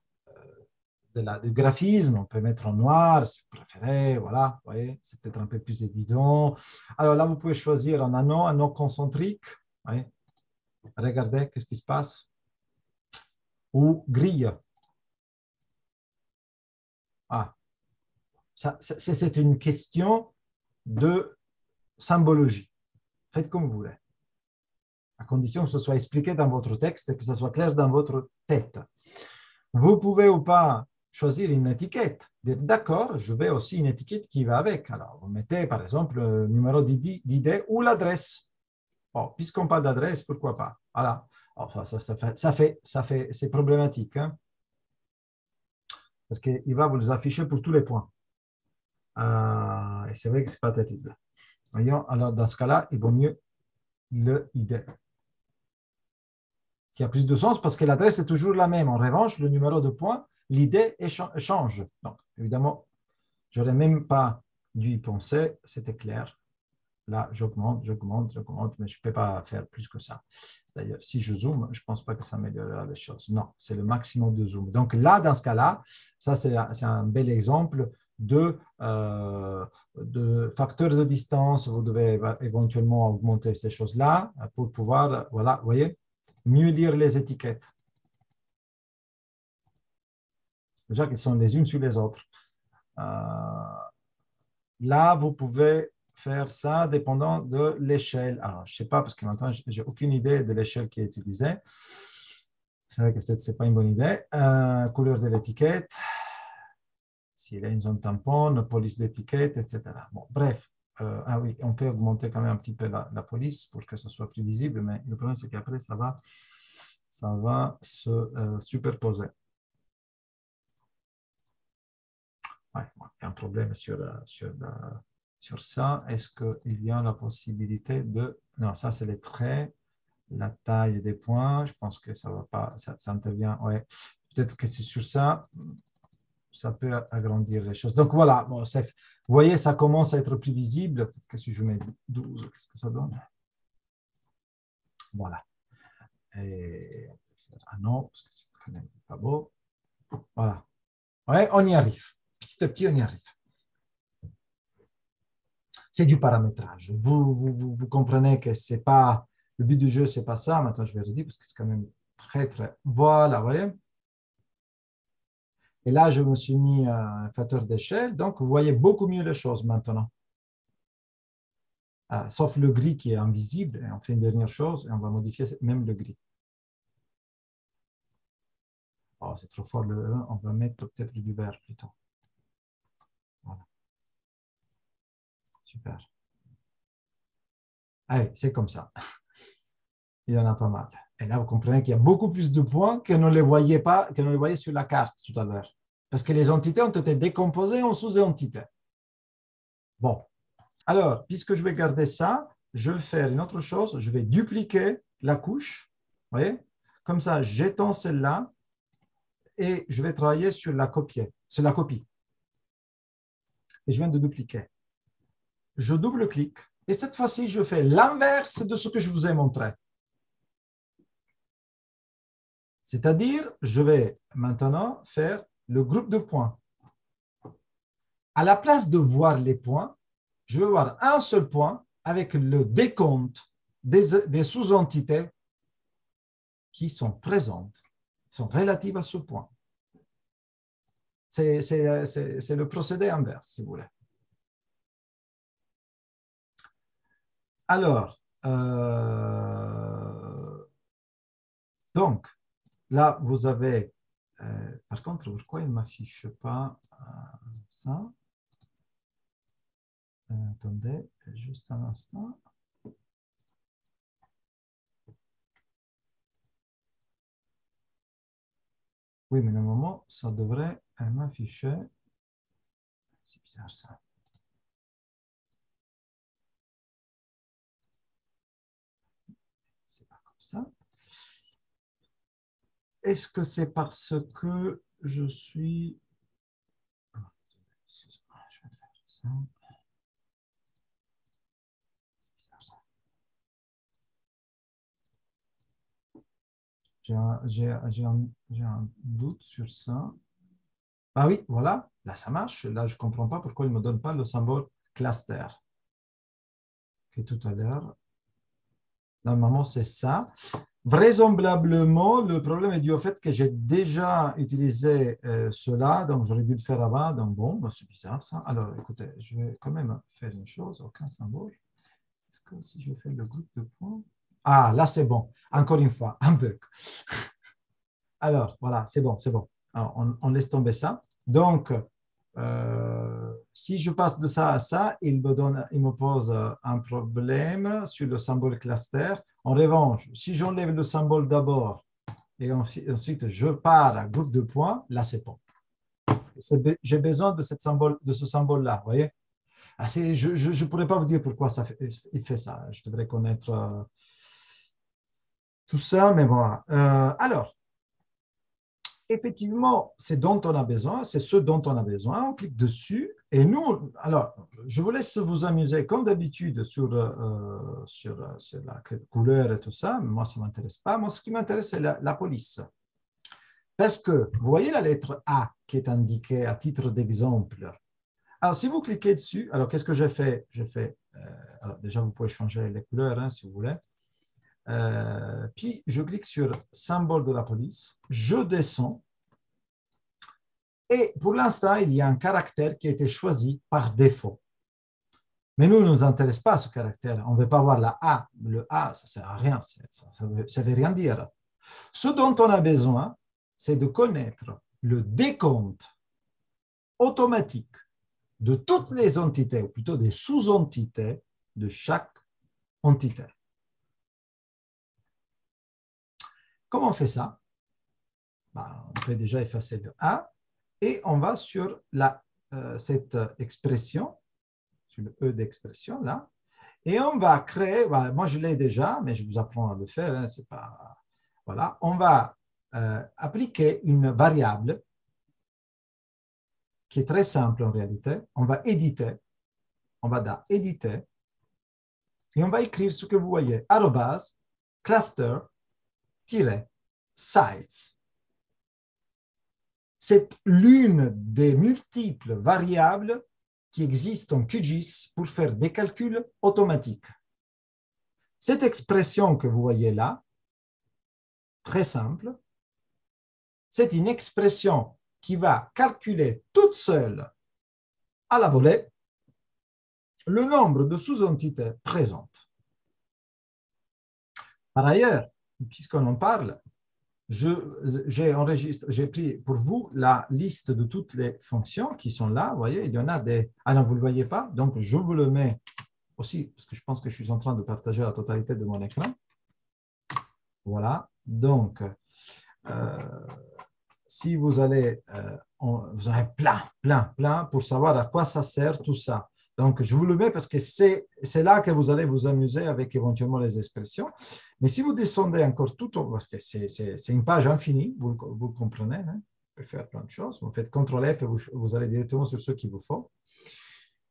S1: de la, du graphisme. On peut mettre en noir si vous préférez. Voilà, vous voyez, c'est peut-être un peu plus évident. Alors là, vous pouvez choisir un anneau, un anneau concentrique. Regardez, qu'est-ce qui se passe? Ou grille. Ah, c'est une question de symbologie. Faites comme vous voulez, à condition que ce soit expliqué dans votre texte et que ce soit clair dans votre tête. Vous pouvez ou pas choisir une étiquette. D'accord, je vais aussi une étiquette qui va avec. Alors, vous mettez par exemple le numéro d'idée ou l'adresse. Bon, puisqu'on parle d'adresse, pourquoi pas Voilà. Enfin, ça, fait, ça fait, c'est problématique. Hein? Parce qu'il va vous les afficher pour tous les points. Euh, et c'est vrai que ce n'est pas terrible. Voyons, alors dans ce cas-là, il vaut mieux le ID. Qui a plus de sens parce que l'adresse est toujours la même. En revanche, le numéro de points, l'idée change. Donc, évidemment, je n'aurais même pas dû y penser, c'était clair. Là, j'augmente, j'augmente, j'augmente, mais je ne peux pas faire plus que ça. D'ailleurs, si je zoome, je ne pense pas que ça améliorera les choses. Non, c'est le maximum de zoom. Donc là, dans ce cas-là, ça, c'est un bel exemple de, euh, de facteurs de distance. Vous devez éventuellement augmenter ces choses-là pour pouvoir, voilà, voyez, mieux lire les étiquettes. Déjà qu'elles sont les unes sur les autres. Euh, là, vous pouvez faire ça dépendant de l'échelle. Alors, je ne sais pas parce que maintenant, je n'ai aucune idée de l'échelle qui est utilisée. C'est vrai que peut-être ce n'est pas une bonne idée. Euh, couleur de l'étiquette, s'il y a une zone tampon, police d'étiquette, etc. Bref, euh, ah oui, on peut augmenter quand même un petit peu la, police pour que ça soit plus visible, mais le problème, c'est qu'après, ça va, ça va se euh, superposer. Ouais, il y a un problème sur, sur la sur ça, est-ce qu'il y a la possibilité de... Non, ça, c'est les traits, la taille des points. Je pense que ça va pas, ça, intervient. Ouais. Peut-être que c'est sur ça, ça peut agrandir les choses. Donc voilà, vous voyez, ça commence à être plus visible. Peut-être que si je mets 12, qu'est-ce que ça donne? Voilà. Ah non, parce que c'est quand même pas beau. Voilà. Ouais, on y arrive. Petit à petit, on y arrive c'est du paramétrage. Vous, vous, vous, comprenez que c'est pas le but du jeu, c'est pas ça. Maintenant, je vais redire parce que c'est quand même très, très. Voilà, vous voyez. Et là, je me suis mis un facteur d'échelle. Donc, vous voyez beaucoup mieux les choses maintenant. Ah, sauf le gris qui est invisible. Et on fait une dernière chose et on va modifier même le gris. Oh, c'est trop fort le 1. On va mettre peut-être du vert plutôt. Voilà. Allez, c'est comme ça. Il y en a pas mal. Et là, vous comprenez qu'il y a beaucoup plus de points que ne les voyez pas, que les sur la carte tout à l'heure. Parce que les entités ont été décomposées en sous-entités. Bon. Alors, puisque je vais garder ça, je vais faire une autre chose. Je vais dupliquer la couche. Vous voyez? Comme ça, j'étends celle-là et je vais travailler sur la copie. C'est la copie. Et je viens de dupliquer. Je double-clique et cette fois-ci, je fais l'inverse de ce que je vous ai montré. C'est-à-dire, je vais maintenant faire le groupe de points. À la place de voir les points, je vais voir un seul point avec le décompte des, sous-entités qui sont présentes, sont relatives à ce point. C'est le procédé inverse, si vous voulez. Alors, euh, donc, là, vous avez, euh, par contre, pourquoi il ne m'affiche pas euh, ça? Attendez, juste un instant. Oui, mais normalement, ça devrait m'afficher. C'est bizarre ça. Est-ce que c'est parce que je suis... J'ai un, doute sur ça. Ah oui, voilà, là ça marche. Là, je ne comprends pas pourquoi il ne me donne pas le symbole cluster. Tout à l'heure, Normalement, c'est ça. Vraisemblablement, le problème est dû au fait que j'ai déjà utilisé euh, cela, donc j'aurais dû le faire avant. Donc bon, bah, c'est bizarre ça. Alors, écoutez, je vais quand même faire une chose, aucun symbole. Est-ce que si je fais le groupe de points... Ah, là, c'est bon. Encore une fois, un bug. Alors, voilà, c'est bon, c'est bon. On, on, laisse tomber ça. Donc, euh, si je passe de ça à ça, il me, donne, il me pose un problème sur le symbole cluster. En revanche, si j'enlève le symbole d'abord et ensuite je pars à groupe de points, là c'est bon. J'ai besoin de, ce symbole-là, vous voyez? Ah, Je ne pourrais pas vous dire pourquoi il fait ça. Je devrais connaître euh, tout ça, mais. Euh, alors, effectivement, c'est dont on a besoin, c'est ce dont on a besoin, on clique dessus, et nous, alors, je vous laisse vous amuser comme d'habitude sur, euh, sur, la couleur et tout ça, moi, ça ne m'intéresse pas. Moi, ce qui m'intéresse, c'est la, police. Parce que, vous voyez la lettre A qui est indiquée à titre d'exemple. Alors, si vous cliquez dessus, alors qu'est-ce que j'ai fait? J'ai fait, euh, alors déjà, vous pouvez changer les couleurs hein, si vous voulez. Euh, puis, je clique sur symbole de la police, je descends, et pour l'instant, il y a un caractère qui a été choisi par défaut. Mais nous, ne nous intéresse pas ce caractère. On ne veut pas voir la A. Le A, ça ne sert à rien. Ça ne veut, rien dire. Ce dont on a besoin, c'est de connaître le décompte automatique de toutes les entités, ou plutôt des sous-entités de chaque entité. Comment on fait ça? Ben, On peut déjà effacer le A et on va sur la, euh, cette expression, sur le E d'expression là, et on va créer, moi je l'ai déjà, mais je vous apprends à le faire, hein, c'est pas, voilà, on va euh, appliquer une variable qui est très simple en réalité. On va éditer, on va dans éditer, et on va écrire ce que vous voyez, arrobas, cluster, C'est l'une des multiples variables qui existent en QGIS pour faire des calculs automatiques. Cette expression que vous voyez là, très simple, c'est une expression qui va calculer toute seule à la volée le nombre de sous-entités présentes. Par ailleurs, puisqu'on en parle, j'ai enregistré, j'ai pris pour vous la liste de toutes les fonctions qui sont là. Vous voyez, il y en a des. Ah non, vous ne le voyez pas, donc je vous le mets aussi, parce que je pense que je suis en train de partager la totalité de mon écran. Voilà, donc, euh, si vous allez, euh, vous avez plein, plein, plein pour savoir à quoi ça sert tout ça. Donc, je vous le mets parce que c'est là que vous allez vous amuser avec éventuellement les expressions. Mais si vous descendez encore tout, parce que c'est une page infinie, vous, comprenez, hein, vous pouvez faire plein de choses. Vous faites CTRL F et vous, allez directement sur ce qu'il vous faut.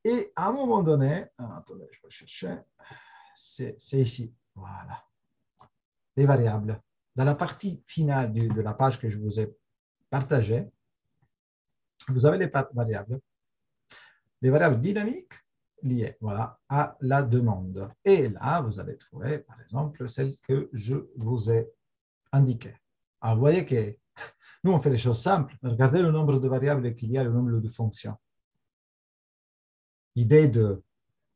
S1: Et à un moment donné, ah, attendez, je vais chercher, c'est ici, voilà, les variables. Dans la partie finale de, la page que je vous ai partagée, vous avez les variables des variables dynamiques liées voilà, à la demande. Et là, vous allez trouver, par exemple, celle que je vous ai indiquée. Alors, vous voyez que nous, on fait les choses simples. Regardez le nombre de variables qu'il y a, le nombre de fonctions. L'idée de,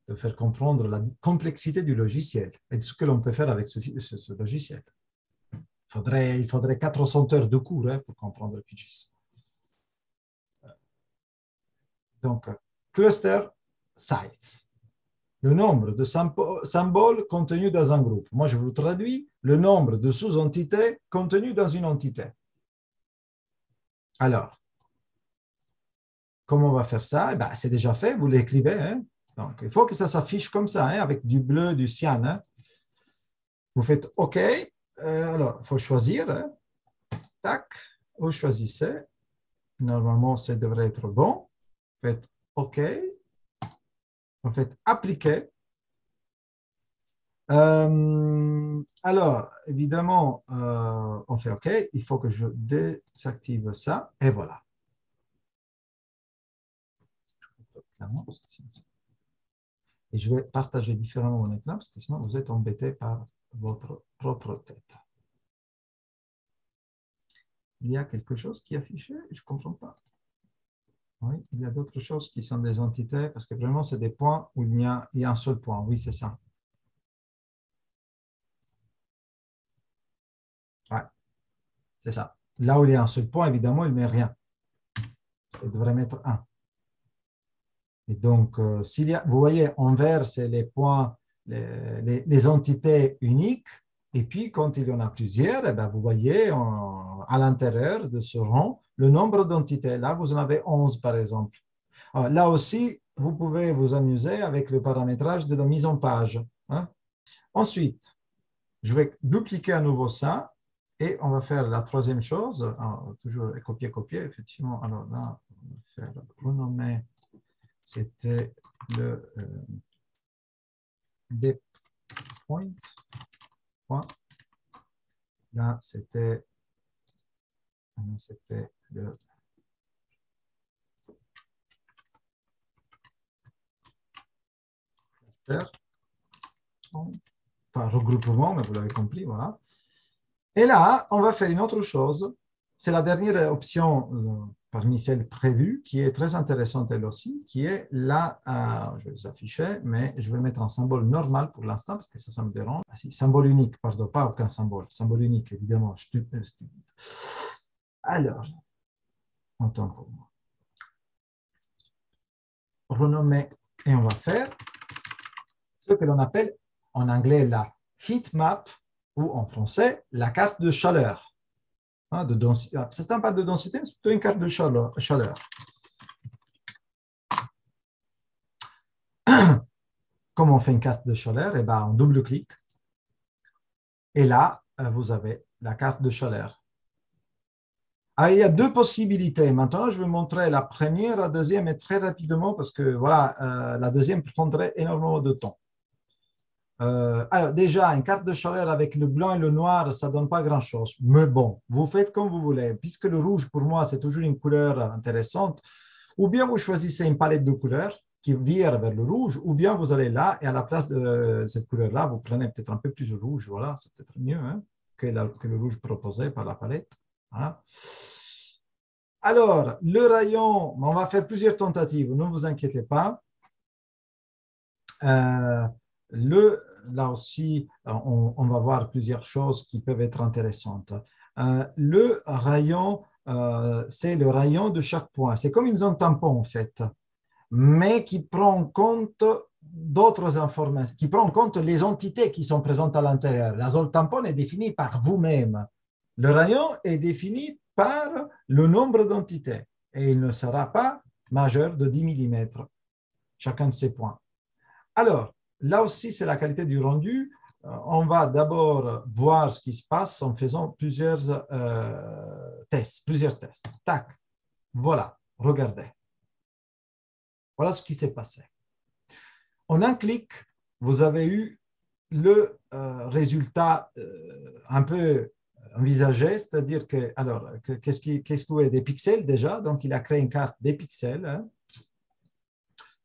S1: de, faire comprendre la complexité du logiciel et de ce que l'on peut faire avec ce, logiciel. Il faudrait, il faudrait 400 heures de cours hein, pour comprendre QGIS. Donc, cluster sites. Le nombre de symboles contenus dans un groupe. Moi, je vous traduis le nombre de sous-entités contenues dans une entité. Alors, comment on va faire ça? Eh ben, C'est déjà fait, vous l'écrivez. Hein. Donc, il faut que ça s'affiche comme ça, hein, avec du bleu, du cyan. Hein. Vous faites OK. Euh, alors, il faut choisir. Tac, vous choisissez. Normalement, ça devrait être bon. faites OK. En fait, appliquer. Euh, alors, évidemment, euh, on fait OK. Il faut que je désactive ça. Et voilà. Et je vais partager différemment mon écran parce que sinon vous êtes embêté par votre propre tête. Il y a quelque chose qui est affiché, je ne comprends pas. Oui, il y a d'autres choses qui sont des entités, parce que vraiment, c'est des points où il y, a, un seul point. Oui, c'est ça. Ouais, c'est ça. Là où il y a un seul point, évidemment, il ne met rien. Il devrait mettre un. Et donc, euh, s'il y a, vous voyez, en vert, c'est les points, les, les, entités uniques. Et puis, quand il y en a plusieurs, eh bien, vous voyez à l'intérieur de ce rang le nombre d'entités. Là, vous en avez 11, par exemple. Ah, là aussi, vous pouvez vous amuser avec le paramétrage de la mise en page. Hein. Ensuite, je vais dupliquer à nouveau ça et on va faire la troisième chose. Ah, toujours copier-copier, effectivement. Alors là, on va faire renommer. C'était le euh, point. Là, c'était c'était cluster. Regroupement, mais vous l'avez compris, voilà. Et là, on va faire une autre chose. C'est la dernière option euh, parmi celles prévues, qui est très intéressante elle aussi, qui est là, euh, je vais vous afficher, mais je vais mettre un symbole normal pour l'instant, parce que ça, ça me dérange. Ah, si, symbole unique, pardon, pas aucun symbole. Symbole unique, évidemment. Alors, en tant que renommer et on va faire ce que l'on appelle en anglais la heat map ou en français la carte de chaleur. Hein, de densité. Ah, c'est un pas de densité, mais c'est plutôt une carte de chaleur. Comment on fait une carte de chaleur Eh bien, on double-clique. Et là, euh, vous avez la carte de chaleur. Ah, il y a deux possibilités. Maintenant, je vais montrer la première, la deuxième, et très rapidement parce que voilà, euh, la deuxième prendrait énormément de temps. Euh, alors, déjà, une carte de chaleur avec le blanc et le noir, ça ne donne pas grand-chose. Mais bon, vous faites comme vous voulez. Puisque le rouge, pour moi, c'est toujours une couleur intéressante. Ou bien vous choisissez une palette de couleurs qui vire vers le rouge, ou bien vous allez là et à la place de cette couleur-là, vous prenez peut-être un peu plus de rouge. Voilà, c'est peut-être mieux hein, que, le rouge proposé par la palette. Hein? Alors, le rayon, on va faire plusieurs tentatives, ne vous inquiétez pas. Euh, le, là aussi, on, va voir plusieurs choses qui peuvent être intéressantes. Euh, le rayon, euh, c'est le rayon de chaque point. C'est comme une zone tampon, en fait, mais qui prend en compte d'autres informations, qui prend en compte les entités qui sont présentes à l'intérieur. La zone tampon est définie par vous-même. Le rayon est défini par le nombre d'entités et il ne sera pas majeur de 10 mm, chacun de ces points. Alors, là aussi, c'est la qualité du rendu. Euh, on va d'abord voir ce qui se passe en faisant plusieurs euh, tests, plusieurs tests. Tac, voilà, regardez. Voilà ce qui s'est passé. En un clic, vous avez eu le euh, résultat un peu envisagé, c'est-à-dire que, alors, qu'est-ce qui, qu'est-ce que vous avez des pixels déjà? Donc, il a créé une carte des pixels. Hein.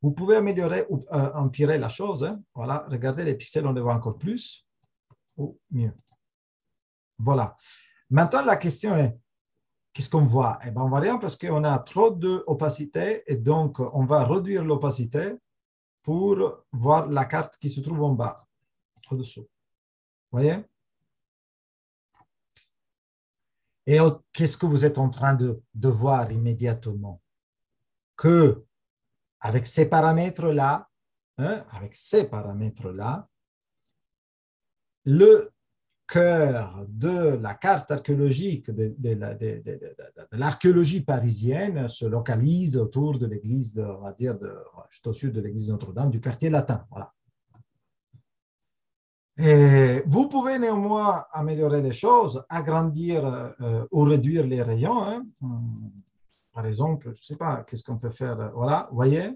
S1: Vous pouvez améliorer ou euh, empirer la chose. Hein. Voilà, regardez les pixels, on les voit encore plus ou mieux. Voilà. Maintenant, la question est, qu'est-ce qu'on voit? Eh bien, on voit rien parce qu'on a trop d'opacité et donc on va réduire l'opacité pour voir la carte qui se trouve en bas, au-dessous. Vous voyez? Et qu'est-ce que vous êtes en train de, voir immédiatement? Que avec ces paramètres-là, hein, avec ces paramètres-là, le cœur de la carte archéologique de, l'archéologie parisienne se localise autour de l'église, on va dire, de, juste au sud de l'église Notre-Dame, du quartier latin. Voilà. Et vous pouvez néanmoins améliorer les choses, agrandir euh, ou réduire les rayons. Hein. Par exemple, je ne sais pas, qu'est-ce qu'on peut faire Voilà, vous voyez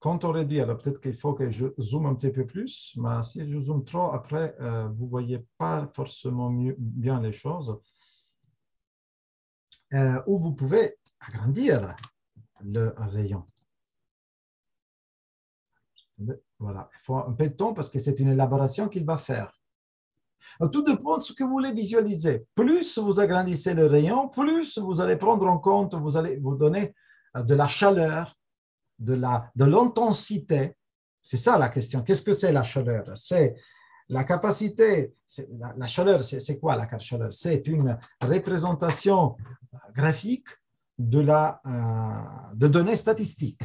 S1: Quand on réduit, alors peut-être qu'il faut que je zoome un petit peu plus, mais si je zoome trop, après, euh, vous ne voyez pas forcément mieux, bien les choses. Euh, ou vous pouvez agrandir le rayon. Voilà, il faut un peu de temps parce que c'est une élaboration qu'il va faire. tout dépend de ce que vous voulez visualiser. Plus vous agrandissez le rayon, plus vous allez prendre en compte, vous allez vous donner euh, de la chaleur, de l'intensité. De c'est ça la question. Qu'est-ce que c'est la chaleur? C'est la capacité, la, chaleur, c'est quoi la chaleur? C'est une représentation graphique de, la, euh, de données statistiques.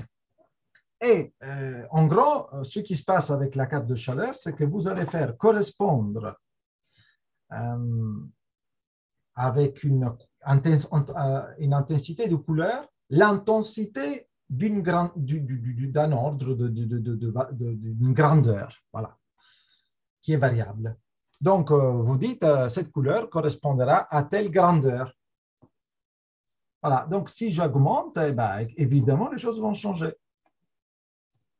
S1: Et euh, en gros, euh, ce qui se passe avec la carte de chaleur, c'est que vous allez faire correspondre euh, avec une, intensité de couleur l'intensité d'un ordre, d'une grandeur, voilà, qui est variable. Donc, vous dites, cette couleur correspondra à telle grandeur. Voilà, donc si j'augmente, eh ben, évidemment, les choses vont changer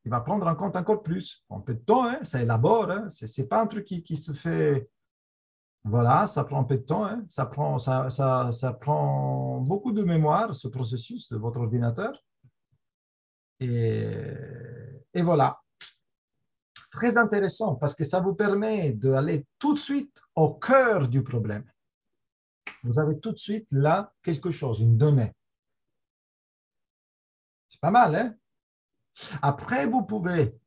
S1: il va prendre en compte encore plus. Un peu de temps, hein, ça élabore. Hein, ce n'est pas un truc qui, se fait. Voilà, ça prend un peu de temps. Hein, ça, prend, ça, ça, ça, prend beaucoup de mémoire, ce processus de votre ordinateur. Et, et voilà. Très intéressant parce que ça vous permet d'aller tout de suite au cœur du problème. Vous avez tout de suite là quelque chose, une donnée. C'est pas mal, hein après, vous pouvez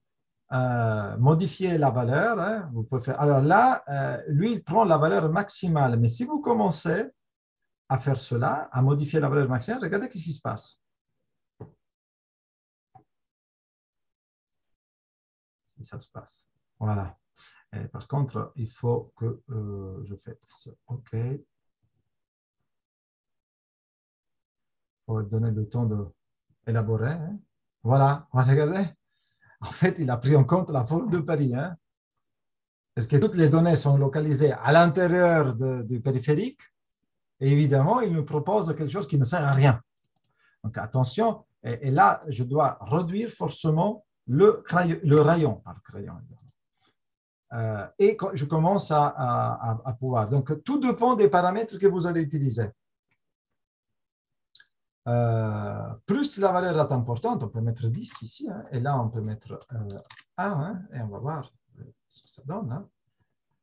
S1: euh, modifier la valeur. Hein, vous pouvez faire. Alors là, euh, lui, il prend la valeur maximale. Mais si vous commencez à faire cela, à modifier la valeur maximale, regardez ce qui se passe. Si ça se passe. Voilà. par contre, il faut que euh, je fasse OK. Pour donner le temps d'élaborer. Hein. Voilà, regardez. En fait, il a pris en compte la forme de Paris. Hein? Parce que toutes les données sont localisées à l'intérieur du périphérique. Et évidemment, il nous propose quelque chose qui ne sert à rien. Donc attention, et, là, je dois réduire forcément le, le rayon par crayon. Euh, et je commence à, pouvoir. Donc, tout dépend des paramètres que vous allez utiliser. Euh, plus la valeur est importante, on peut mettre 10 ici, hein, et là on peut mettre 1, euh, hein, et on va voir euh, ce que ça donne. Hein.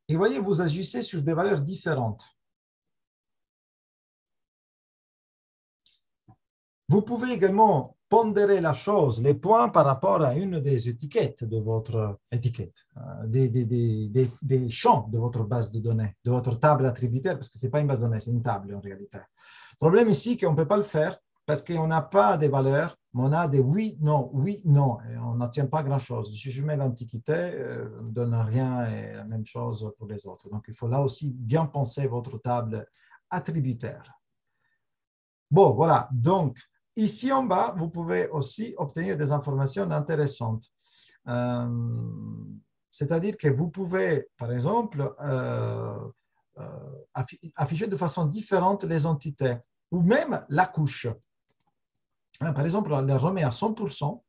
S1: Et voyez, vous agissez sur des valeurs différentes. Vous pouvez également pondérer la chose, les points par rapport à une des étiquettes de votre étiquette, euh, des, des, des, des, champs de votre base de données, de votre table attributaire, parce que ce n'est pas une base de données, c'est une table en réalité. Le problème ici, qu'on ne peut pas le faire parce qu'on n'a pas des valeurs, mais on a des oui, non, oui, non, et on n'obtient pas grand-chose. Si je mets l'antiquité, euh, on ne donne rien et la même chose pour les autres. Donc, il faut là aussi bien penser votre table attributaire. Bon, voilà. Donc, Ici en bas, vous pouvez aussi obtenir des informations intéressantes. Euh, c'est-à-dire que vous pouvez, par exemple, euh, afficher de façon différente les entités ou même la couche. Hein, par exemple, on les remet à 100%.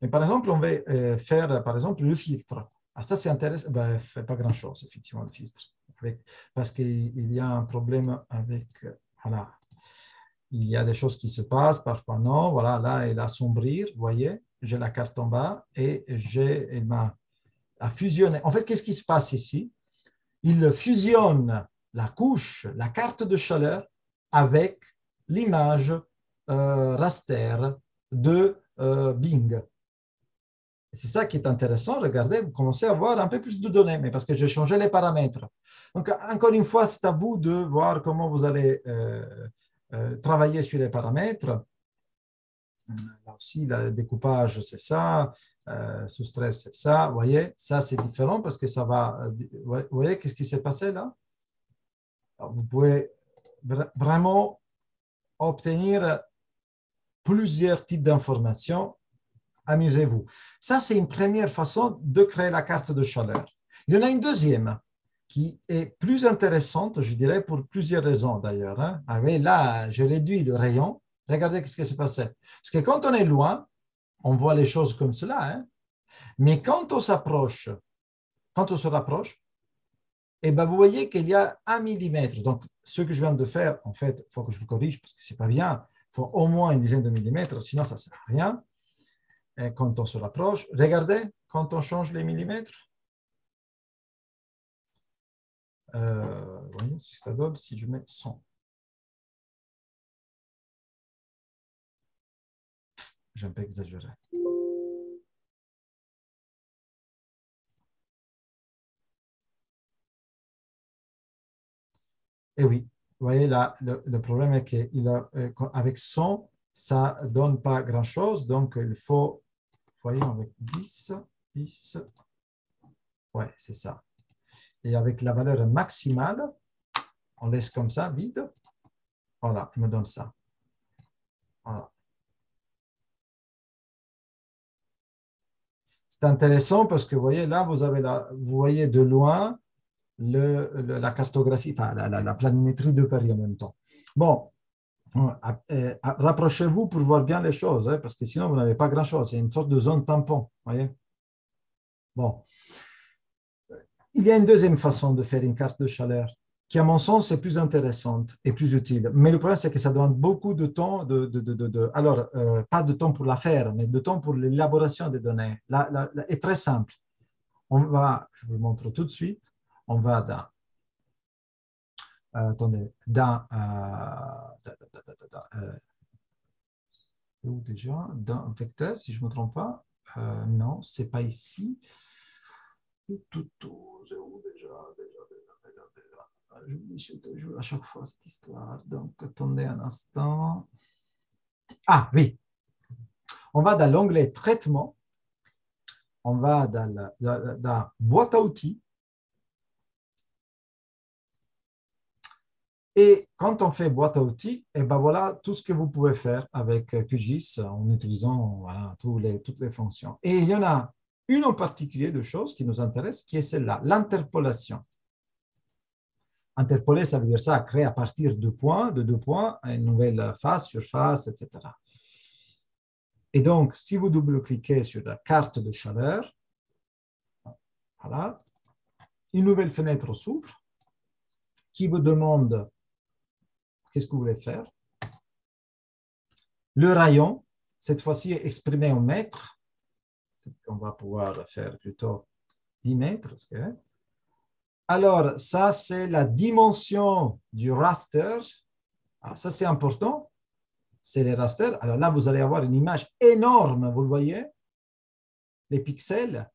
S1: Mais par exemple, on va faire, par exemple, le filtre. Ah, ça, c'est intéressant. Ben, fait pas grand-chose, effectivement, le filtre. parce qu'il y a un problème avec... Voilà, il y a des choses qui se passent, parfois non. Voilà, là, elle a sombrir, vous voyez, j'ai la carte en bas et j'ai, elle m'a fusionné. En fait, qu'est-ce qui se passe ici? Il fusionne la couche, la carte de chaleur avec l'image euh, raster de euh, Bing. C'est ça qui est intéressant. Regardez, vous commencez à voir un peu plus de données, mais parce que j'ai changé les paramètres. Donc, encore une fois, c'est à vous de voir comment vous allez euh, euh, travailler sur les paramètres. Là aussi, le découpage, c'est ça. Euh, soustraire, c'est ça. Vous voyez, ça, c'est différent parce que ça va... Euh, vous voyez, qu'est-ce qui s'est passé là? Vous pouvez vraiment obtenir plusieurs types d'informations. Amusez-vous. Ça, c'est une première façon de créer la carte de chaleur. Il y en a une deuxième qui est plus intéressante, je dirais, pour plusieurs raisons d'ailleurs. Hein. Ah là, je réduis le rayon. Regardez ce qui s'est passé. Parce que quand on est loin, on voit les choses comme cela. Hein. Mais quand on s'approche, quand on se rapproche, eh ben, vous voyez qu'il y a un millimètre. Donc, ce que je viens de faire, en fait, il faut que je le corrige parce que ce n'est pas bien. Faut au moins une dizaine de millimètres, sinon ça ne sert à rien. Et quand on se rapproche, regardez, quand on change les millimètres, euh, donne si je mets 100. J'ai un peu exagéré. Et oui, vous voyez là, le, problème est qu'avec 100, ça ne donne pas grand-chose. Donc, il faut, voyez, avec 10, 10, ouais, c'est ça et avec la valeur maximale, on laisse comme ça, vide. Voilà, il me donne ça. Voilà. C'est intéressant parce que vous voyez là, vous, avez vous voyez de loin le, la cartographie, la, la, planimétrie de Paris en même temps. Bon, euh, rapprochez-vous pour voir bien les choses, hein, parce que sinon vous n'avez pas grand-chose. C'est une sorte de zone tampon. Voyez bon, il y a une deuxième façon de faire une carte de chaleur qui, à mon sens, est plus intéressante et plus utile. Mais le problème, c'est que ça demande beaucoup de temps. De, alors, euh, pas de temps pour la faire, mais de temps pour l'élaboration des données. Là, est très simple. On va, je vous montre tout de suite, on va dans, euh, attendez, dans, euh, où déjà, dans vecteur, si je ne me trompe pas. non, ce n'est pas ici. Tout, tout, je à chaque fois cette histoire. Donc, attendez un instant. Ah oui. On va dans l'onglet Traitement. On va dans la, boîte à outils. Et quand on fait boîte à outils, et eh ben voilà tout ce que vous pouvez faire avec QGIS en utilisant toutes les fonctions. Et il y en a une en particulier de choses qui nous intéresse, qui est celle-là, l'interpolation. Interpoler, ça veut dire ça, créer à partir de points, de deux points, une nouvelle face, surface, etc. Et donc, si vous double-cliquez sur la carte de chaleur, voilà, une nouvelle fenêtre s'ouvre qui vous demande qu'est-ce que vous voulez faire? Le rayon, cette fois-ci exprimé en mètres, on va pouvoir faire plutôt 10 mètres. Alors, ça, c'est la dimension du raster. Ah, ça, c'est important. c'est les rasters. Alors là, vous allez avoir une image énorme, vous le voyez? Les pixels,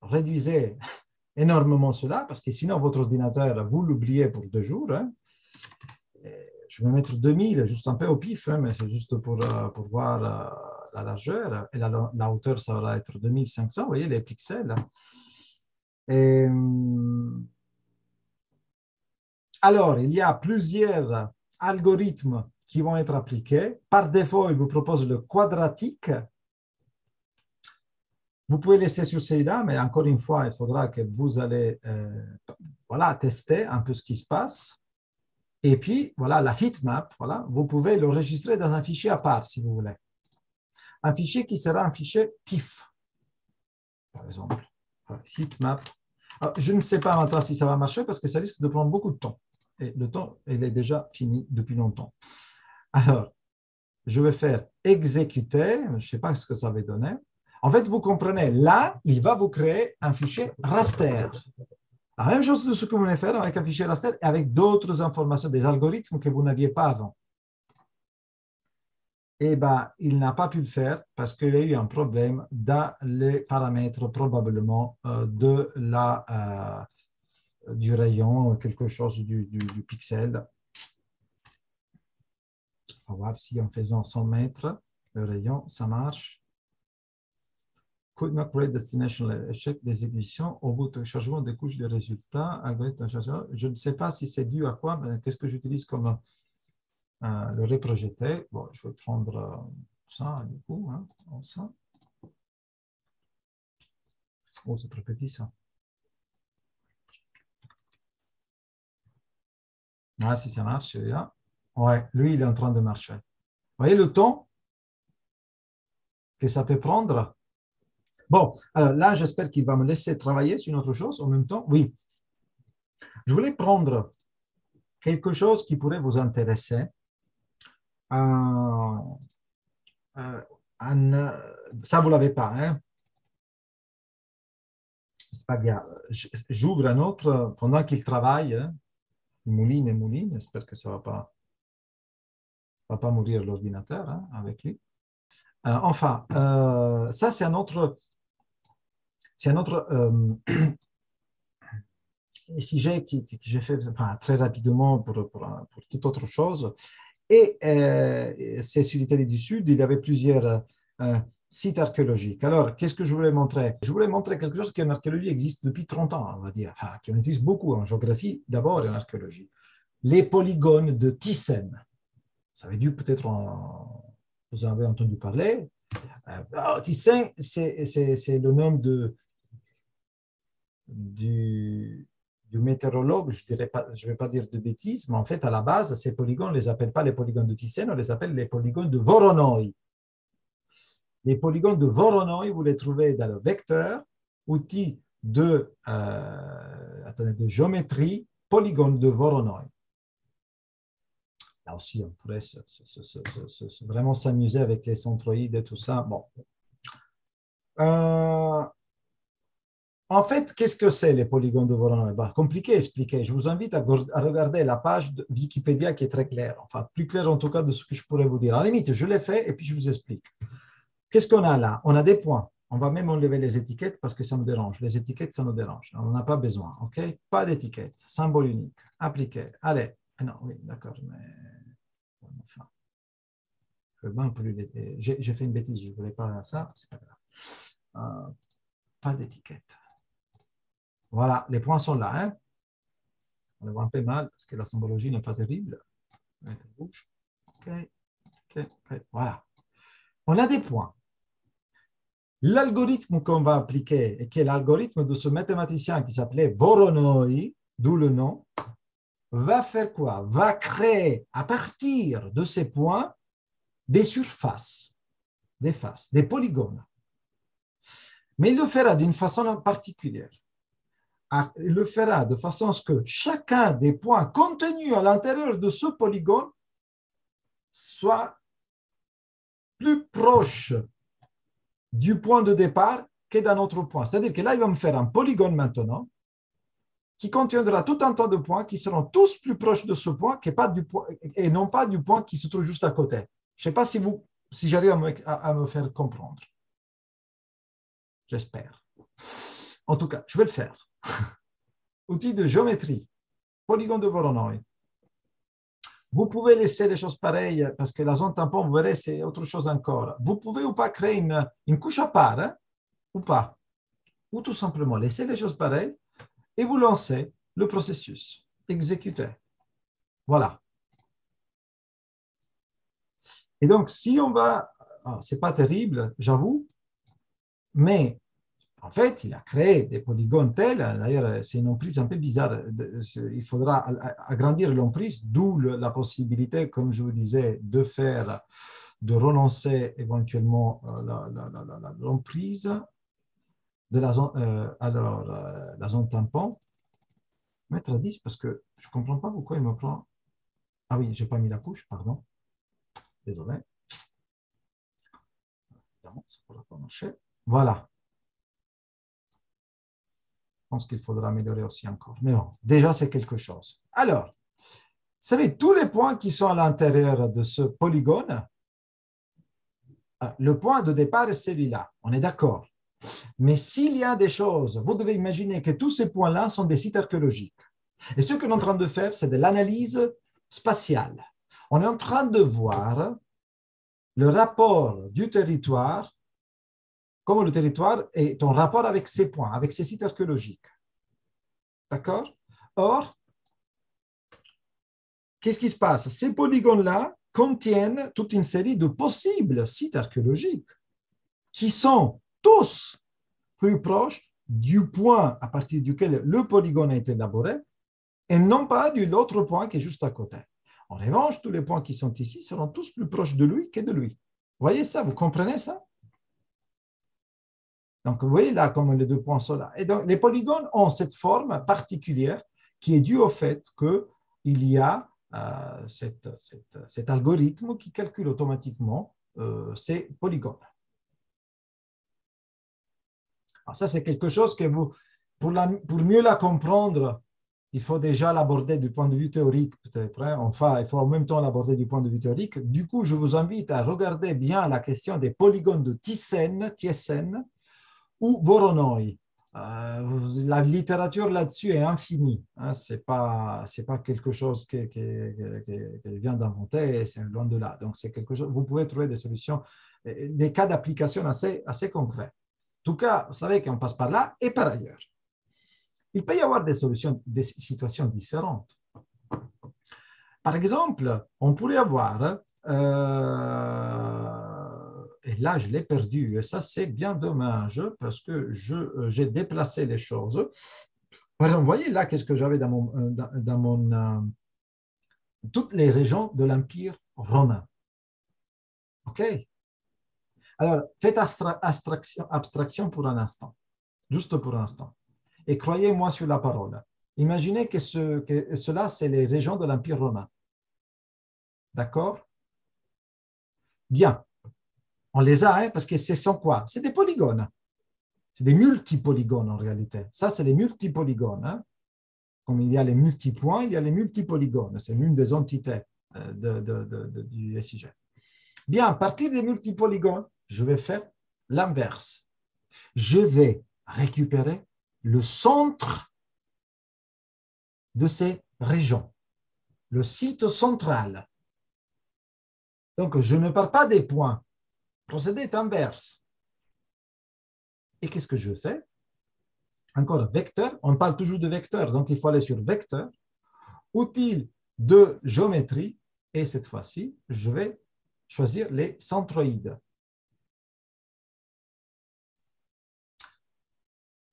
S1: réduisez énormément cela, parce que sinon, votre ordinateur, vous l'oubliez pour deux jours. Hein. Je vais mettre 2000, juste un peu au pif, hein, mais c'est juste pour, euh, pour voir euh, la largeur. Et la, hauteur, ça va être 2500, vous voyez les pixels. Hum, alors, il y a plusieurs algorithmes qui vont être appliqués. Par défaut, il vous propose le quadratique. Vous pouvez laisser sur celui-là, mais encore une fois, il faudra que vous allez euh, voilà, tester un peu ce qui se passe. Et puis, voilà, la heatmap, voilà, vous pouvez l'enregistrer dans un fichier à part, si vous voulez. Un fichier qui sera un fichier TIFF, par exemple. Heatmap. je ne sais pas maintenant si ça va marcher parce que ça risque de prendre beaucoup de temps et le temps, il est déjà fini depuis longtemps. Alors, je vais faire exécuter, je ne sais pas ce que ça va donner. En fait, vous comprenez, là, il va vous créer un fichier raster. La même chose de ce que vous voulez faire avec un fichier raster et avec d'autres informations, des algorithmes que vous n'aviez pas avant. Eh bien, il n'a pas pu le faire parce qu'il a eu un problème dans les paramètres probablement euh, de la, euh, du rayon, quelque chose du, pixel. On va voir si en faisant 100 mètres, le rayon, ça marche. Could not create destination échec d'exécution au bout de chargement des couches de résultats. Je ne sais pas si c'est dû à quoi, mais qu'est-ce que j'utilise comme euh, le reprojeté? Bon, je vais prendre euh, ça, du coup, hein, ça. Oh, c'est trop petit, ça. Ah, si ça marche, là. Ouais, lui, il est en train de marcher. Vous voyez le temps que ça peut prendre? Bon, alors là, j'espère qu'il va me laisser travailler sur une autre chose en même temps. Oui. Je voulais prendre quelque chose qui pourrait vous intéresser. Euh, euh, ça, vous ne l'avez pas, hein? C'est pas bien. J'ouvre un autre pendant qu'il travaille. Hein? mouline et mouline. J'espère que ça ne va pas, va pas mourir l'ordinateur hein, avec lui. Euh, enfin, euh, ça, c'est un autre, c'est un autre euh, sujet que, j'ai fait très rapidement pour, pour, toute autre chose. Et c'est sur l'Italie du Sud, il y avait plusieurs site archéologique. Alors, qu'est-ce que je voulais montrer? Je voulais montrer quelque chose qui en archéologie existe depuis 30 ans, on va dire, enfin, qui existe beaucoup en géographie d'abord et en archéologie. Les polygones de Thyssen. Vous avez dû peut-être, vous en avez entendu parler. Euh, Thyssen, c'est le nom de, du, météorologue, je ne vais pas dire de bêtises, mais en fait, à la base, ces polygones, on ne les appelle pas les polygones de Thyssen, on les appelle les polygones de Voronoi. Les polygones de Voronoi, vous les trouvez dans le vecteur, outil de, euh, géométrie, polygone de Voronoi. Là aussi, on pourrait vraiment s'amuser avec les centroïdes et tout ça. Bon. Euh, en fait, qu'est-ce que c'est les polygones de Voronoi bah, Compliqué à expliquer. Je vous invite à, regarder la page de Wikipédia qui est très claire, enfin plus claire en tout cas de ce que je pourrais vous dire. À limite, je l'ai fait et puis je vous explique. Qu'est-ce qu'on a là? On a des points. On va même enlever les étiquettes parce que ça nous dérange. Les étiquettes, ça nous dérange. On n'en a pas besoin. Pas d'étiquette. Symbole unique. Appliqué. Allez. Ah non, oui, d'accord. Mais... Enfin. J'ai fait une bêtise. Je ne voulais pas ça. Euh, pas d'étiquette. Voilà, les points sont là. Hein? On les voit un peu mal parce que la symbologie n'est pas terrible. OK. Voilà. On a des points. L'algorithme qu'on va appliquer, et qui est l'algorithme de ce mathématicien qui s'appelait Voronoi, d'où le nom, va faire quoi? Va créer à partir de ces points des surfaces, des faces, des polygones. Mais il le fera d'une façon particulière. Il le fera de façon à ce que chacun des points contenus à l'intérieur de ce polygone soit plus proche du point de départ que d'un autre point. C'est-à-dire que là, il va me faire un polygone maintenant qui contiendra tout un tas de points qui seront tous plus proches de ce point, point et non pas du point qui se trouve juste à côté. Je ne sais pas si, vous, si j'arrive à me faire comprendre. J'espère. En tout cas, je vais le faire. Outil de géométrie, polygone de Voronoi. Vous pouvez laisser les choses pareilles parce que la zone tampon, vous verrez, c'est autre chose encore. Vous pouvez ou pas créer une, une couche à part, hein, ou pas. Ou tout simplement laisser les choses pareilles et vous lancez le processus. Exécuter. Voilà. Et donc, si on va, oh, c'est pas terrible, j'avoue, mais en fait, il a créé des polygones tels, d'ailleurs, c'est une emprise un peu bizarre, il faudra agrandir l'emprise, d'où la possibilité, comme je vous disais, de faire, de renoncer éventuellement euh, l'emprise de la zone, euh, alors, euh, la zone tampon. Mettre à 10 parce que je ne comprends pas pourquoi il me prend. Ah oui, je n'ai pas mis la couche, pardon. Désolé. Évidemment, ça ne pourra pas marcher. Voilà pense qu'il faudra améliorer aussi encore. Mais bon, déjà, c'est quelque chose. Alors, vous savez, tous les points qui sont à l'intérieur de ce polygone, euh, le point de départ est celui-là. On est d'accord. Mais s'il y a des choses, vous devez imaginer que tous ces points-là sont des sites archéologiques. Et ce que nous sommes en train de faire, c'est de l'analyse spatiale. On est en train de voir le rapport du territoire comment le territoire est en rapport avec ces points, avec ces sites archéologiques. D'accord? Or, qu'est-ce qui se passe? Ces polygones-là contiennent toute une série de possibles sites archéologiques qui sont tous plus proches du point à partir duquel le polygone a été élaboré et non pas de l'autre point qui est juste à côté. En revanche, tous les points qui sont ici seront tous plus proches de lui que de lui. Vous voyez ça? Vous comprenez ça? Donc, vous voyez là comme les deux points sont là. Et donc, les polygones ont cette forme particulière qui est due au fait qu'il y a euh, cet algorithme qui calcule automatiquement euh, ces polygones. Alors ça, c'est quelque chose que vous, pour, pour, mieux la comprendre, il faut déjà l'aborder du point de vue théorique, peut-être. Hein. Enfin, il faut en même temps l'aborder du point de vue théorique. Du coup, je vous invite à regarder bien la question des polygones de Thyssen ou Voronoi. Euh, la littérature là-dessus est infinie. Hein, ce n'est pas, quelque chose qui, vient d'inventer, c'est loin de là. Donc, quelque chose, vous pouvez trouver des solutions, des cas d'application assez, assez concrets. En tout cas, vous savez qu'on passe par là et par ailleurs. Il peut y avoir des solutions, des situations différentes. Par exemple, on pourrait avoir euh, et là, je l'ai perdu. Et ça, c'est bien dommage parce que euh, j'ai déplacé les choses. Par exemple, voyez là, qu'est-ce que j'avais dans mon, euh, dans, mon euh, toutes les régions de l'Empire romain. OK? Alors, faites abstraction, abstraction pour un instant, juste pour un instant. Et croyez-moi sur la parole. Imaginez que, ce, que cela, c'est les régions de l'Empire romain. D'accord? Bien. On les a, hein, parce que ce sont quoi? C'est des polygones. C'est des multipolygones en réalité. Ça, c'est les multipolygones. Hein. Comme il y a les multipoints, il y a les multipolygones. C'est l'une des entités euh, du SIG. Bien, à partir des multipolygones, je vais faire l'inverse. Je vais récupérer le centre de ces régions, le site central. Donc, je ne parle pas des points, procédé est inverse. Et qu'est-ce que je fais? Encore vecteur, on parle toujours de vecteur, donc il faut aller sur vecteur, outil de géométrie, et cette fois-ci, je vais choisir les centroïdes.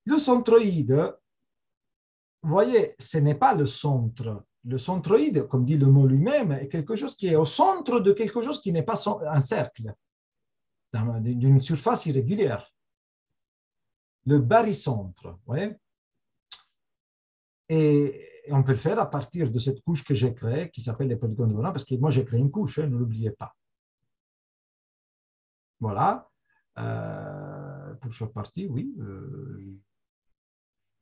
S1: Le centroïde, vous voyez, ce n'est pas le centre. Le centroïde, comme dit le mot lui-même, est quelque chose qui est au centre de quelque chose qui n'est pas un cercle d'une surface irrégulière. Le barycentre, et on peut le faire à partir de cette couche que j'ai créée, qui s'appelle les polygones de Voronoi, parce que moi j'ai créé une couche, hein, ne l'oubliez pas. Voilà. Euh, pour chaque partie, oui. Euh,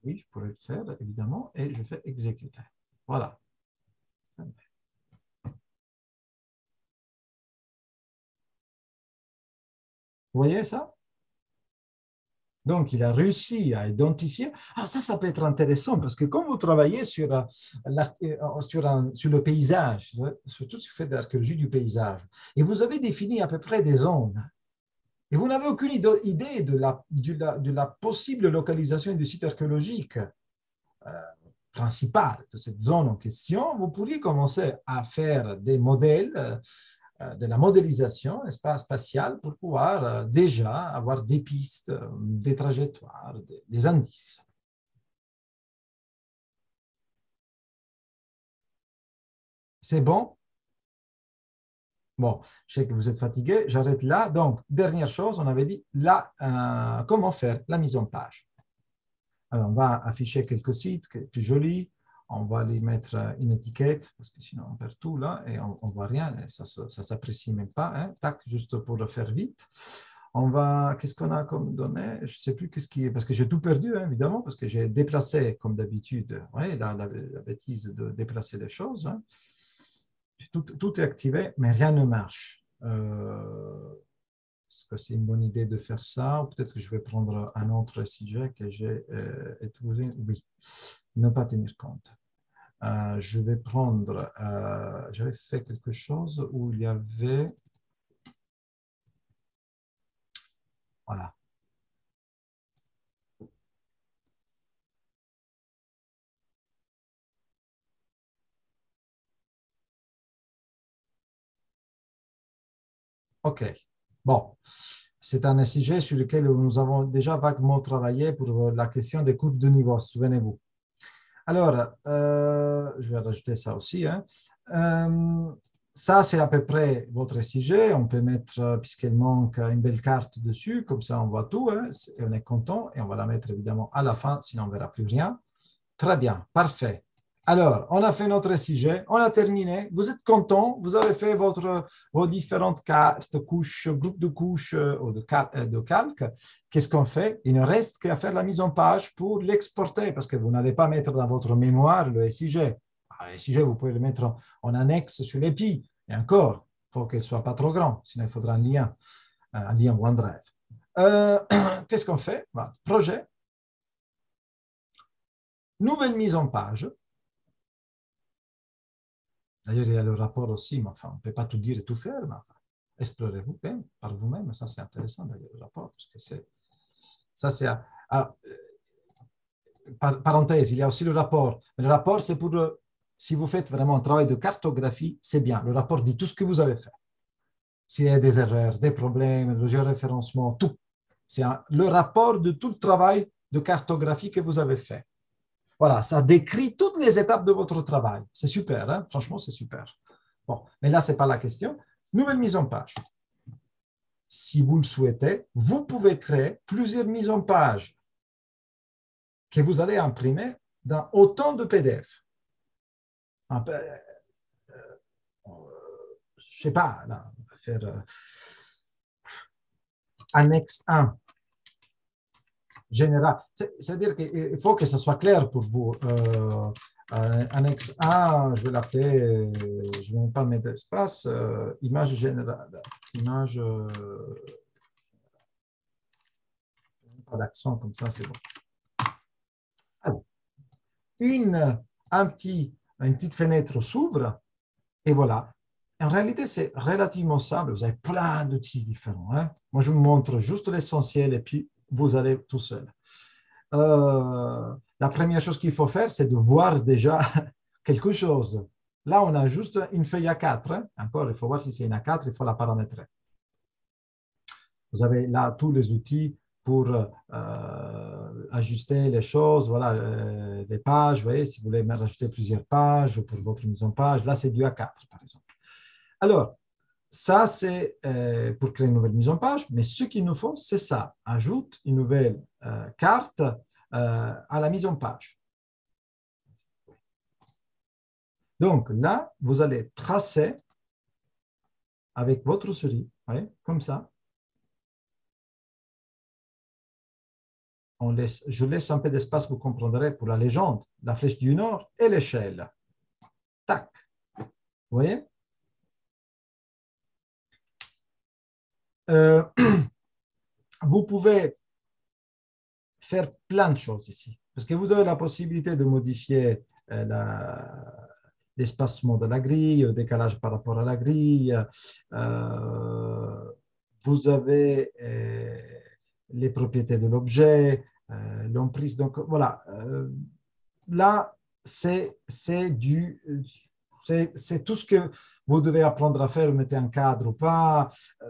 S1: oui, je pourrais le faire, évidemment, et je fais exécuter. Voilà. Vous voyez ça? Donc, il a réussi à identifier. Ah, ça, ça peut être intéressant parce que quand vous travaillez sur, euh, euh, sur, sur le paysage, surtout ce que fait de l'archéologie du paysage, et vous avez défini à peu près des zones, et vous n'avez aucune idée de la, la, possible localisation du site archéologique euh, principal de cette zone en question, vous pourriez commencer à faire des modèles euh, de la modélisation espace spatial pour pouvoir euh, déjà avoir des pistes, euh, des trajectoires, des, indices. C'est bon? Bon, je sais que vous êtes fatigué, j'arrête là. Donc, dernière chose, on avait dit là, comment faire la mise en page. Alors, on va afficher quelques sites plus jolis on va lui mettre une étiquette, parce que sinon on perd tout là et on ne voit rien, ça ne s'apprécie même pas. Hein. Tac, juste pour le faire vite. On va, qu'est-ce qu'on a comme données? Je ne sais plus qu'est-ce qui est, parce que j'ai tout perdu, hein, évidemment, parce que j'ai déplacé, comme d'habitude, ouais, la, la, bêtise de déplacer les choses. Hein. Tout, est activé, mais rien ne marche. Euh, est-ce que c'est une bonne idée de faire ça? Peut-être que je vais prendre un autre sujet que j'ai euh, trouvé Oui ne pas tenir compte. Euh, je vais prendre, euh, j'avais fait quelque chose où il y avait, voilà. OK. Bon, c'est un sujet sur lequel nous avons déjà vaguement travaillé pour la question des courbes de niveau, souvenez-vous. Alors, euh, je vais rajouter ça aussi. Hein. Euh, ça, c'est à peu près votre sujet. On peut mettre, euh, puisqu'il manque une belle carte dessus, comme ça on voit tout, hein, et on est content, et on va la mettre évidemment à la fin, sinon on ne verra plus rien. Très bien, parfait. Alors, on a fait notre sujet, on a terminé. Vous êtes content, vous avez fait votre, vos différentes couches, groupes de couches euh, ou de, euh, de calque. Qu'est-ce qu'on fait? Il ne reste qu'à faire la mise en page pour l'exporter parce que vous n'allez pas mettre dans votre mémoire le SIG. Ah, le SIG, vous pouvez le mettre en, annexe sur l'EPI. Et encore, il faut qu'il ne soit pas trop grand, sinon il faudra un lien, euh, un lien OneDrive. Qu'est-ce qu'on fait? Projet. Nouvelle mise en page D'ailleurs, il y a le rapport aussi, mais enfin, on ne peut pas tout dire et tout faire, mais enfin, explorez-vous par vous-même. Ça, c'est intéressant, d'ailleurs, le rapport, parce que. Ça, c'est. Ah, euh, parenthèse, il y a aussi le rapport. Le rapport, c'est pour. Si vous faites vraiment un travail de cartographie, c'est bien. Le rapport dit tout ce que vous avez fait. S'il y a des erreurs, des problèmes, le géoréférencement, tout. C'est le rapport de tout le travail de cartographie que vous avez fait. Voilà, ça décrit toutes les étapes de votre travail. C'est super, hein? franchement, c'est super. Bon, mais là, ce n'est pas la question. Nouvelle mise en page. Si vous le souhaitez, vous pouvez créer plusieurs mises en page que vous allez imprimer dans autant de PDF. Euh, je ne sais pas, on va faire euh, annexe 1 général. C'est-à-dire qu'il faut que ça soit clair pour vous. Euh, annexe 1, je vais l'appeler, je ne vais pas mettre d'espace, euh, image générale. Image. Euh, pas d'accent comme ça, c'est bon. Alors, une, un petit, une petite fenêtre s'ouvre et voilà. En réalité, c'est relativement simple. Vous avez plein d'outils différents. Hein. Moi, je vous montre juste l'essentiel et puis vous allez tout seul. Euh, la première chose qu'il faut faire, c'est de voir déjà quelque chose. Là, on a juste une feuille A4. Hein. Encore, il faut voir si c'est une A4, il faut la paramétrer. Vous avez là tous les outils pour euh, ajuster les choses, voilà, euh, les pages, vous voyez, si vous voulez rajouter plusieurs pages pour votre mise en page, là, c'est du A4, par exemple. Alors, ça, c'est euh, pour créer une nouvelle mise en page, mais ce qu'il nous faut, c'est ça. Ajoute une nouvelle euh, carte euh, à la mise en page. Donc là, vous allez tracer avec votre souris, comme ça. Je laisse un peu d'espace, vous comprendrez, pour la légende, la flèche du nord et l'échelle. Tac. Vous voyez? Euh, vous pouvez faire plein de choses ici. Parce que vous avez la possibilité de modifier euh, l'espacement de la grille, le décalage par rapport à la grille. Euh, vous avez les propriétés de l'objet, l'emprise. Donc voilà, là, c'est du c'est tout ce que vous devez apprendre à faire, mettez un cadre ou pas. Euh,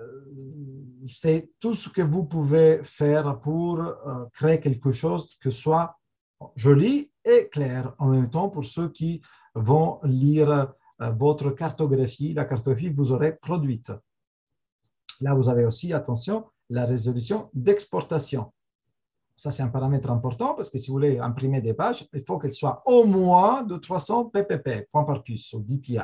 S1: c'est tout ce que vous pouvez faire pour euh, créer quelque chose que soit joli et clair en même temps pour ceux qui vont lire euh, votre cartographie, la cartographie que vous aurez produite. Là, vous avez aussi, attention, la résolution d'exportation. Ça, c'est un paramètre important parce que si vous voulez imprimer des pages, il faut qu'elles soient au moins de 300 ppp, point par puce, ou DPI.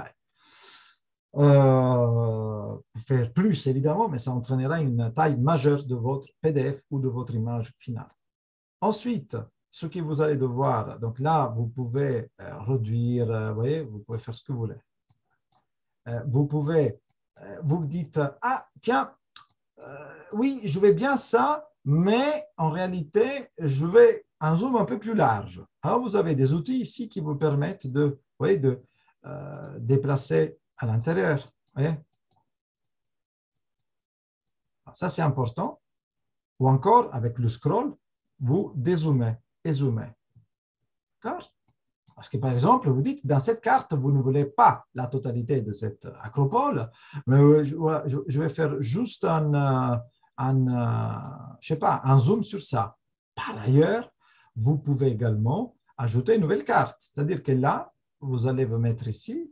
S1: Euh, faire plus, évidemment, mais ça entraînera une taille majeure de votre PDF ou de votre image finale. Ensuite, ce que vous allez devoir, donc là, vous pouvez euh, réduire, euh, vous voyez, vous pouvez faire ce que vous voulez. Euh, vous pouvez, vous dites, ah, tiens, oui, je vais bien ça, mais en réalité, je vais un zoom un peu plus large. Alors, vous avez des outils ici qui vous permettent de, voyez, de euh, déplacer à l'intérieur. Ça, c'est important. Ou encore, avec le scroll, vous dézoomez et zoomez. D'accord? Parce que, par exemple, vous dites, dans cette carte, vous ne voulez pas la totalité de cette acropole, mais je, vais faire juste un, euh, un, euh, je sais pas, un zoom sur ça. Par ailleurs, vous pouvez également ajouter une nouvelle carte. C'est-à-dire que là, vous allez vous mettre ici,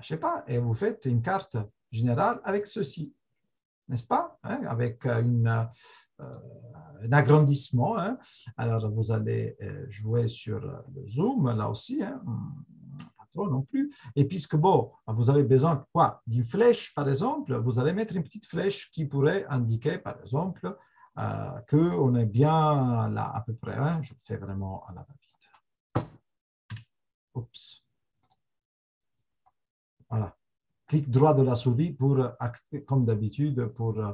S1: je sais pas, et vous faites une carte générale avec ceci, n'est-ce pas hein, Avec une, euh, un agrandissement. Hein. Alors, vous allez euh, jouer sur le zoom, là aussi, hein non plus. Et puisque, bon, vous avez besoin quoi? D'une flèche, par exemple, vous allez mettre une petite flèche qui pourrait indiquer, par exemple, euh, qu'on est bien là à peu près. Hein. Je fais vraiment à la va-vite. Oups. Voilà. Clic droit de la souris pour, comme d'habitude, pour euh,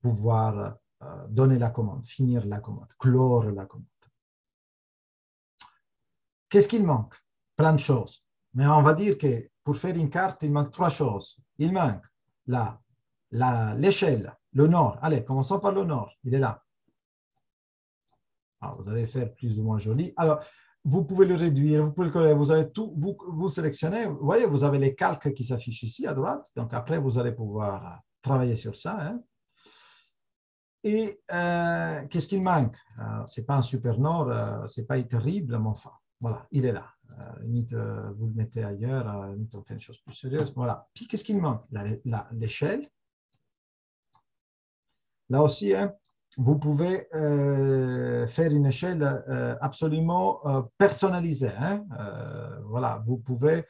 S1: pouvoir euh, donner la commande, finir la commande, clore la commande. Qu'est-ce qu'il manque? Plein de choses. Mais on va dire que pour faire une carte, il manque trois choses. Il manque l'échelle, le nord. Allez, commençons par le nord. Il est là. Alors, vous allez faire plus ou moins joli. Alors, vous pouvez le réduire, vous pouvez le coller, vous avez tout, vous, vous sélectionnez, vous voyez, vous avez les calques qui s'affichent ici à droite, donc après, vous allez pouvoir travailler sur ça. Hein. Et euh, qu'est-ce qu'il manque? Euh, Ce n'est pas un super nord, euh, ce n'est pas terrible, mais enfin, voilà, il est là. Euh, limite, euh, vous le mettez ailleurs, euh, limite, on fait une chose plus sérieuse. Voilà. Puis, qu'est-ce qu'il manque? L'échelle. Là aussi, hein, vous pouvez faire une échelle absolument personnalisée. Hein. voilà, vous pouvez,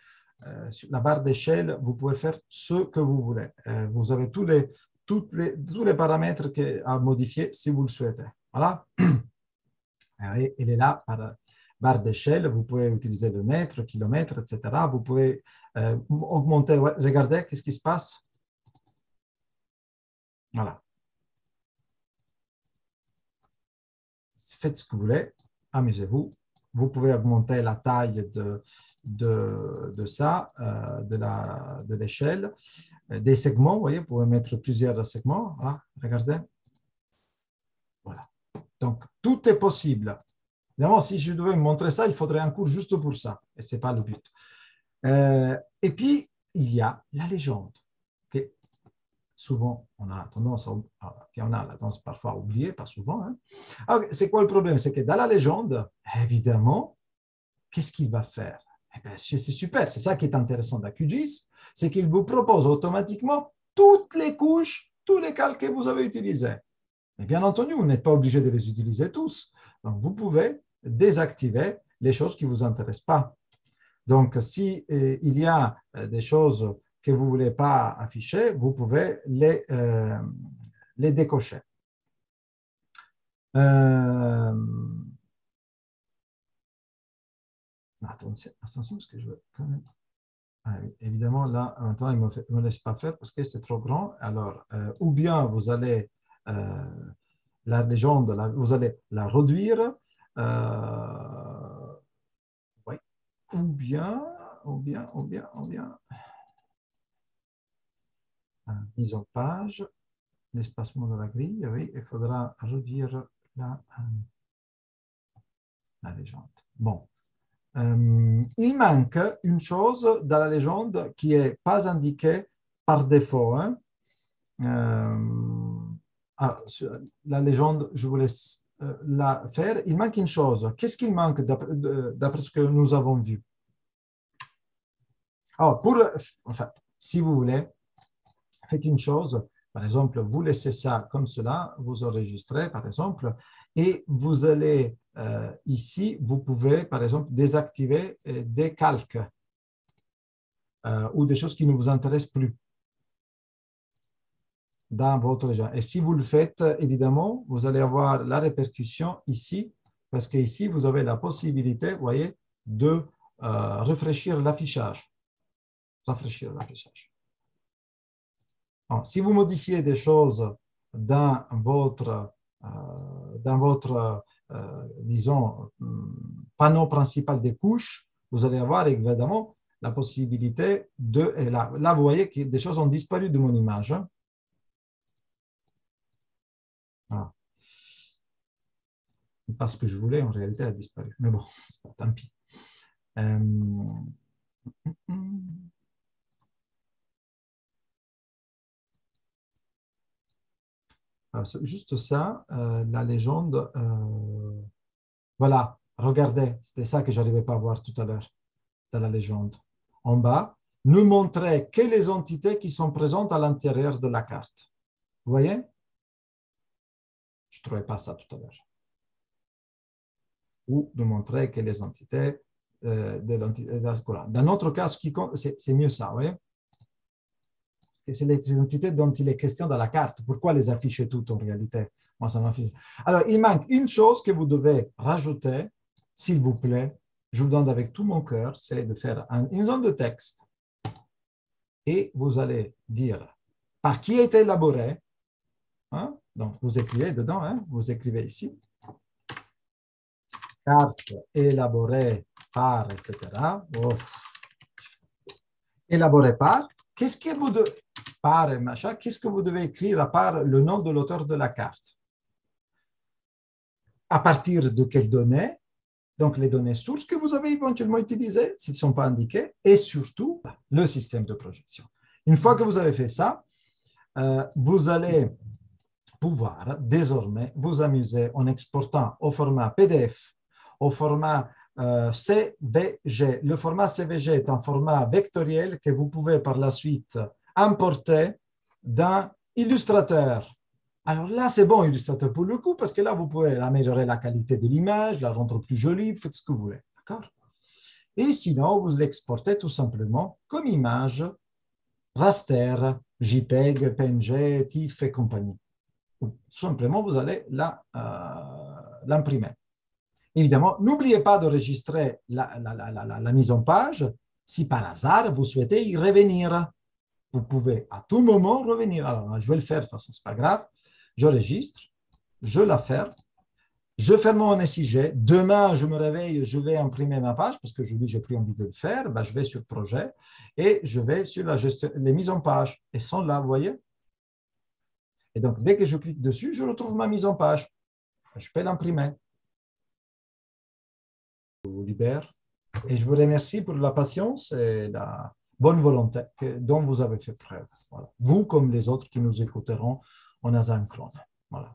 S1: sur la barre d'échelle, vous pouvez faire ce que vous voulez. vous avez tous les, toutes les, tous les paramètres à modifier si vous le souhaitez. Voilà. Il est là barre d'échelle, vous pouvez utiliser le mètre, kilomètre, etc. Vous pouvez euh, augmenter, regardez qu'est-ce qui se passe? Voilà. Faites ce que vous voulez, amusez-vous. Vous pouvez augmenter la taille de, de, ça, euh, de l'échelle, de des segments, vous voyez, vous pouvez mettre plusieurs segments. regardez. Voilà. Donc, tout est possible. Évidemment, si je devais montrer ça, il faudrait un cours juste pour ça. Et ce n'est pas le but. Euh, et puis, il y a la légende. que Souvent, on a tendance, à, on a la tendance parfois à oublier, pas souvent. Hein. c'est quoi le problème? C'est que dans la légende, évidemment, qu'est-ce qu'il va faire? Eh ben, C'est super, c'est ça qui est intéressant d'AQGIS, c'est qu'il vous propose automatiquement toutes les couches, tous les calques que vous avez utilisés. Mais bien entendu, vous n'êtes pas obligé de les utiliser tous. Donc, vous pouvez désactiver les choses qui ne vous intéressent pas. Donc, si euh, il y a euh, des choses que vous ne voulez pas afficher, vous pouvez les, euh, les décocher. attention, attention, parce que je veux quand même... Ah évidemment, là, maintenant, il ne me, laisse pas faire parce que c'est trop grand. Alors, ou bien vous allez la légende, vous allez la réduire. Euh, ou bien, ou bien, ou bien, ou bien. Mise en page, l'espacement de la grille, oui, il faudra réduire la, la légende. Bon. Euh, il manque une chose dans la légende qui n'est pas indiquée par défaut. Hein. Euh, ah, la légende, je vous laisse euh, faire. Il manque une chose. Qu'est-ce qu'il manque d'après ce que nous avons vu? Alors, pour, en si vous voulez, faites une chose. Par exemple, vous laissez ça comme cela, vous enregistrez, par exemple, et vous allez euh, ici, vous pouvez, par exemple, désactiver euh, des calques euh, ou des choses qui ne vous intéressent plus dans votre légende. Et si vous le faites, évidemment, vous allez avoir la répercussion ici, parce qu'ici, vous avez la possibilité, vous voyez, de rafraîchir l'affichage. Rafraîchir l'affichage. si vous modifiez des choses dans votre, dans votre euh, disons, panneau principal des couches, vous allez avoir évidemment la possibilité de... Là, vous voyez que des choses ont disparu de mon image. Hein. Pas ce que je voulais, en réalité, elle a disparu. Mais bon, pas, tant pis. Euh, juste ça, euh, la légende, euh, voilà, regardez, c'était ça que je n'arrivais pas à voir tout à l'heure dans la légende. En bas, nous montrer que les entités qui sont présentes à l'intérieur de la carte. Vous voyez? Je ne trouvais pas ça tout à l'heure. Ou de montrer que les entités euh, de l'entité. Dans notre cas, c'est mieux ça, voyez c'est les entités dont il est question dans la carte. Pourquoi les afficher toutes en réalité? Moi, ça m'affiche. Alors, il manque une chose que vous devez rajouter, s'il vous plaît. Je vous donne avec tout mon cœur, c'est de faire une zone de texte. Et vous allez dire par qui a été élaboré. Hein? Donc, vous écrivez dedans, hein? vous écrivez ici. Carte élaborée par, etc. Élaborée par. Qu'est-ce que vous devez par machin, qu'est-ce que vous devez écrire à part le nom de l'auteur de la carte? À partir de quelles données? Donc, les données sources que vous avez éventuellement utilisées, s'ils ne sont pas indiqués, et surtout le système de projection. Une fois que vous avez fait ça, euh, vous allez pouvoir désormais vous amuser en exportant au format PDF, au format euh, CVG. Le format CVG est un format vectoriel que vous pouvez par la suite importé d'un illustrateur. Alors là, c'est bon, illustrateur pour le coup, parce que là, vous pouvez améliorer la qualité de l'image, la rendre plus jolie, faites ce que vous voulez. D'accord? Et sinon, vous l'exportez tout simplement comme image raster, JPEG, PNG, TIFF et compagnie. Tout simplement, vous allez euh, l'imprimer. Évidemment, n'oubliez pas d'enregistrer la, la, mise en page si par hasard vous souhaitez y revenir vous pouvez à tout moment revenir. Alors, je vais le faire, de toute façon, ce n'est pas grave. Je registre, je la ferme, je ferme mon SIG. Demain, je me réveille, je vais imprimer ma page parce que je dis j'ai plus envie de le faire. Ben, je vais sur projet et je vais sur la gestion, les mises en page. Elles sont là, vous voyez Et donc, dès que je clique dessus, je retrouve ma mise en page. Je peux l'imprimer. Vous libère. Et je vous remercie pour la patience et la, bonne volonté dont vous avez fait preuve. Vous comme les autres qui nous écouteront en asynchrone. Voilà.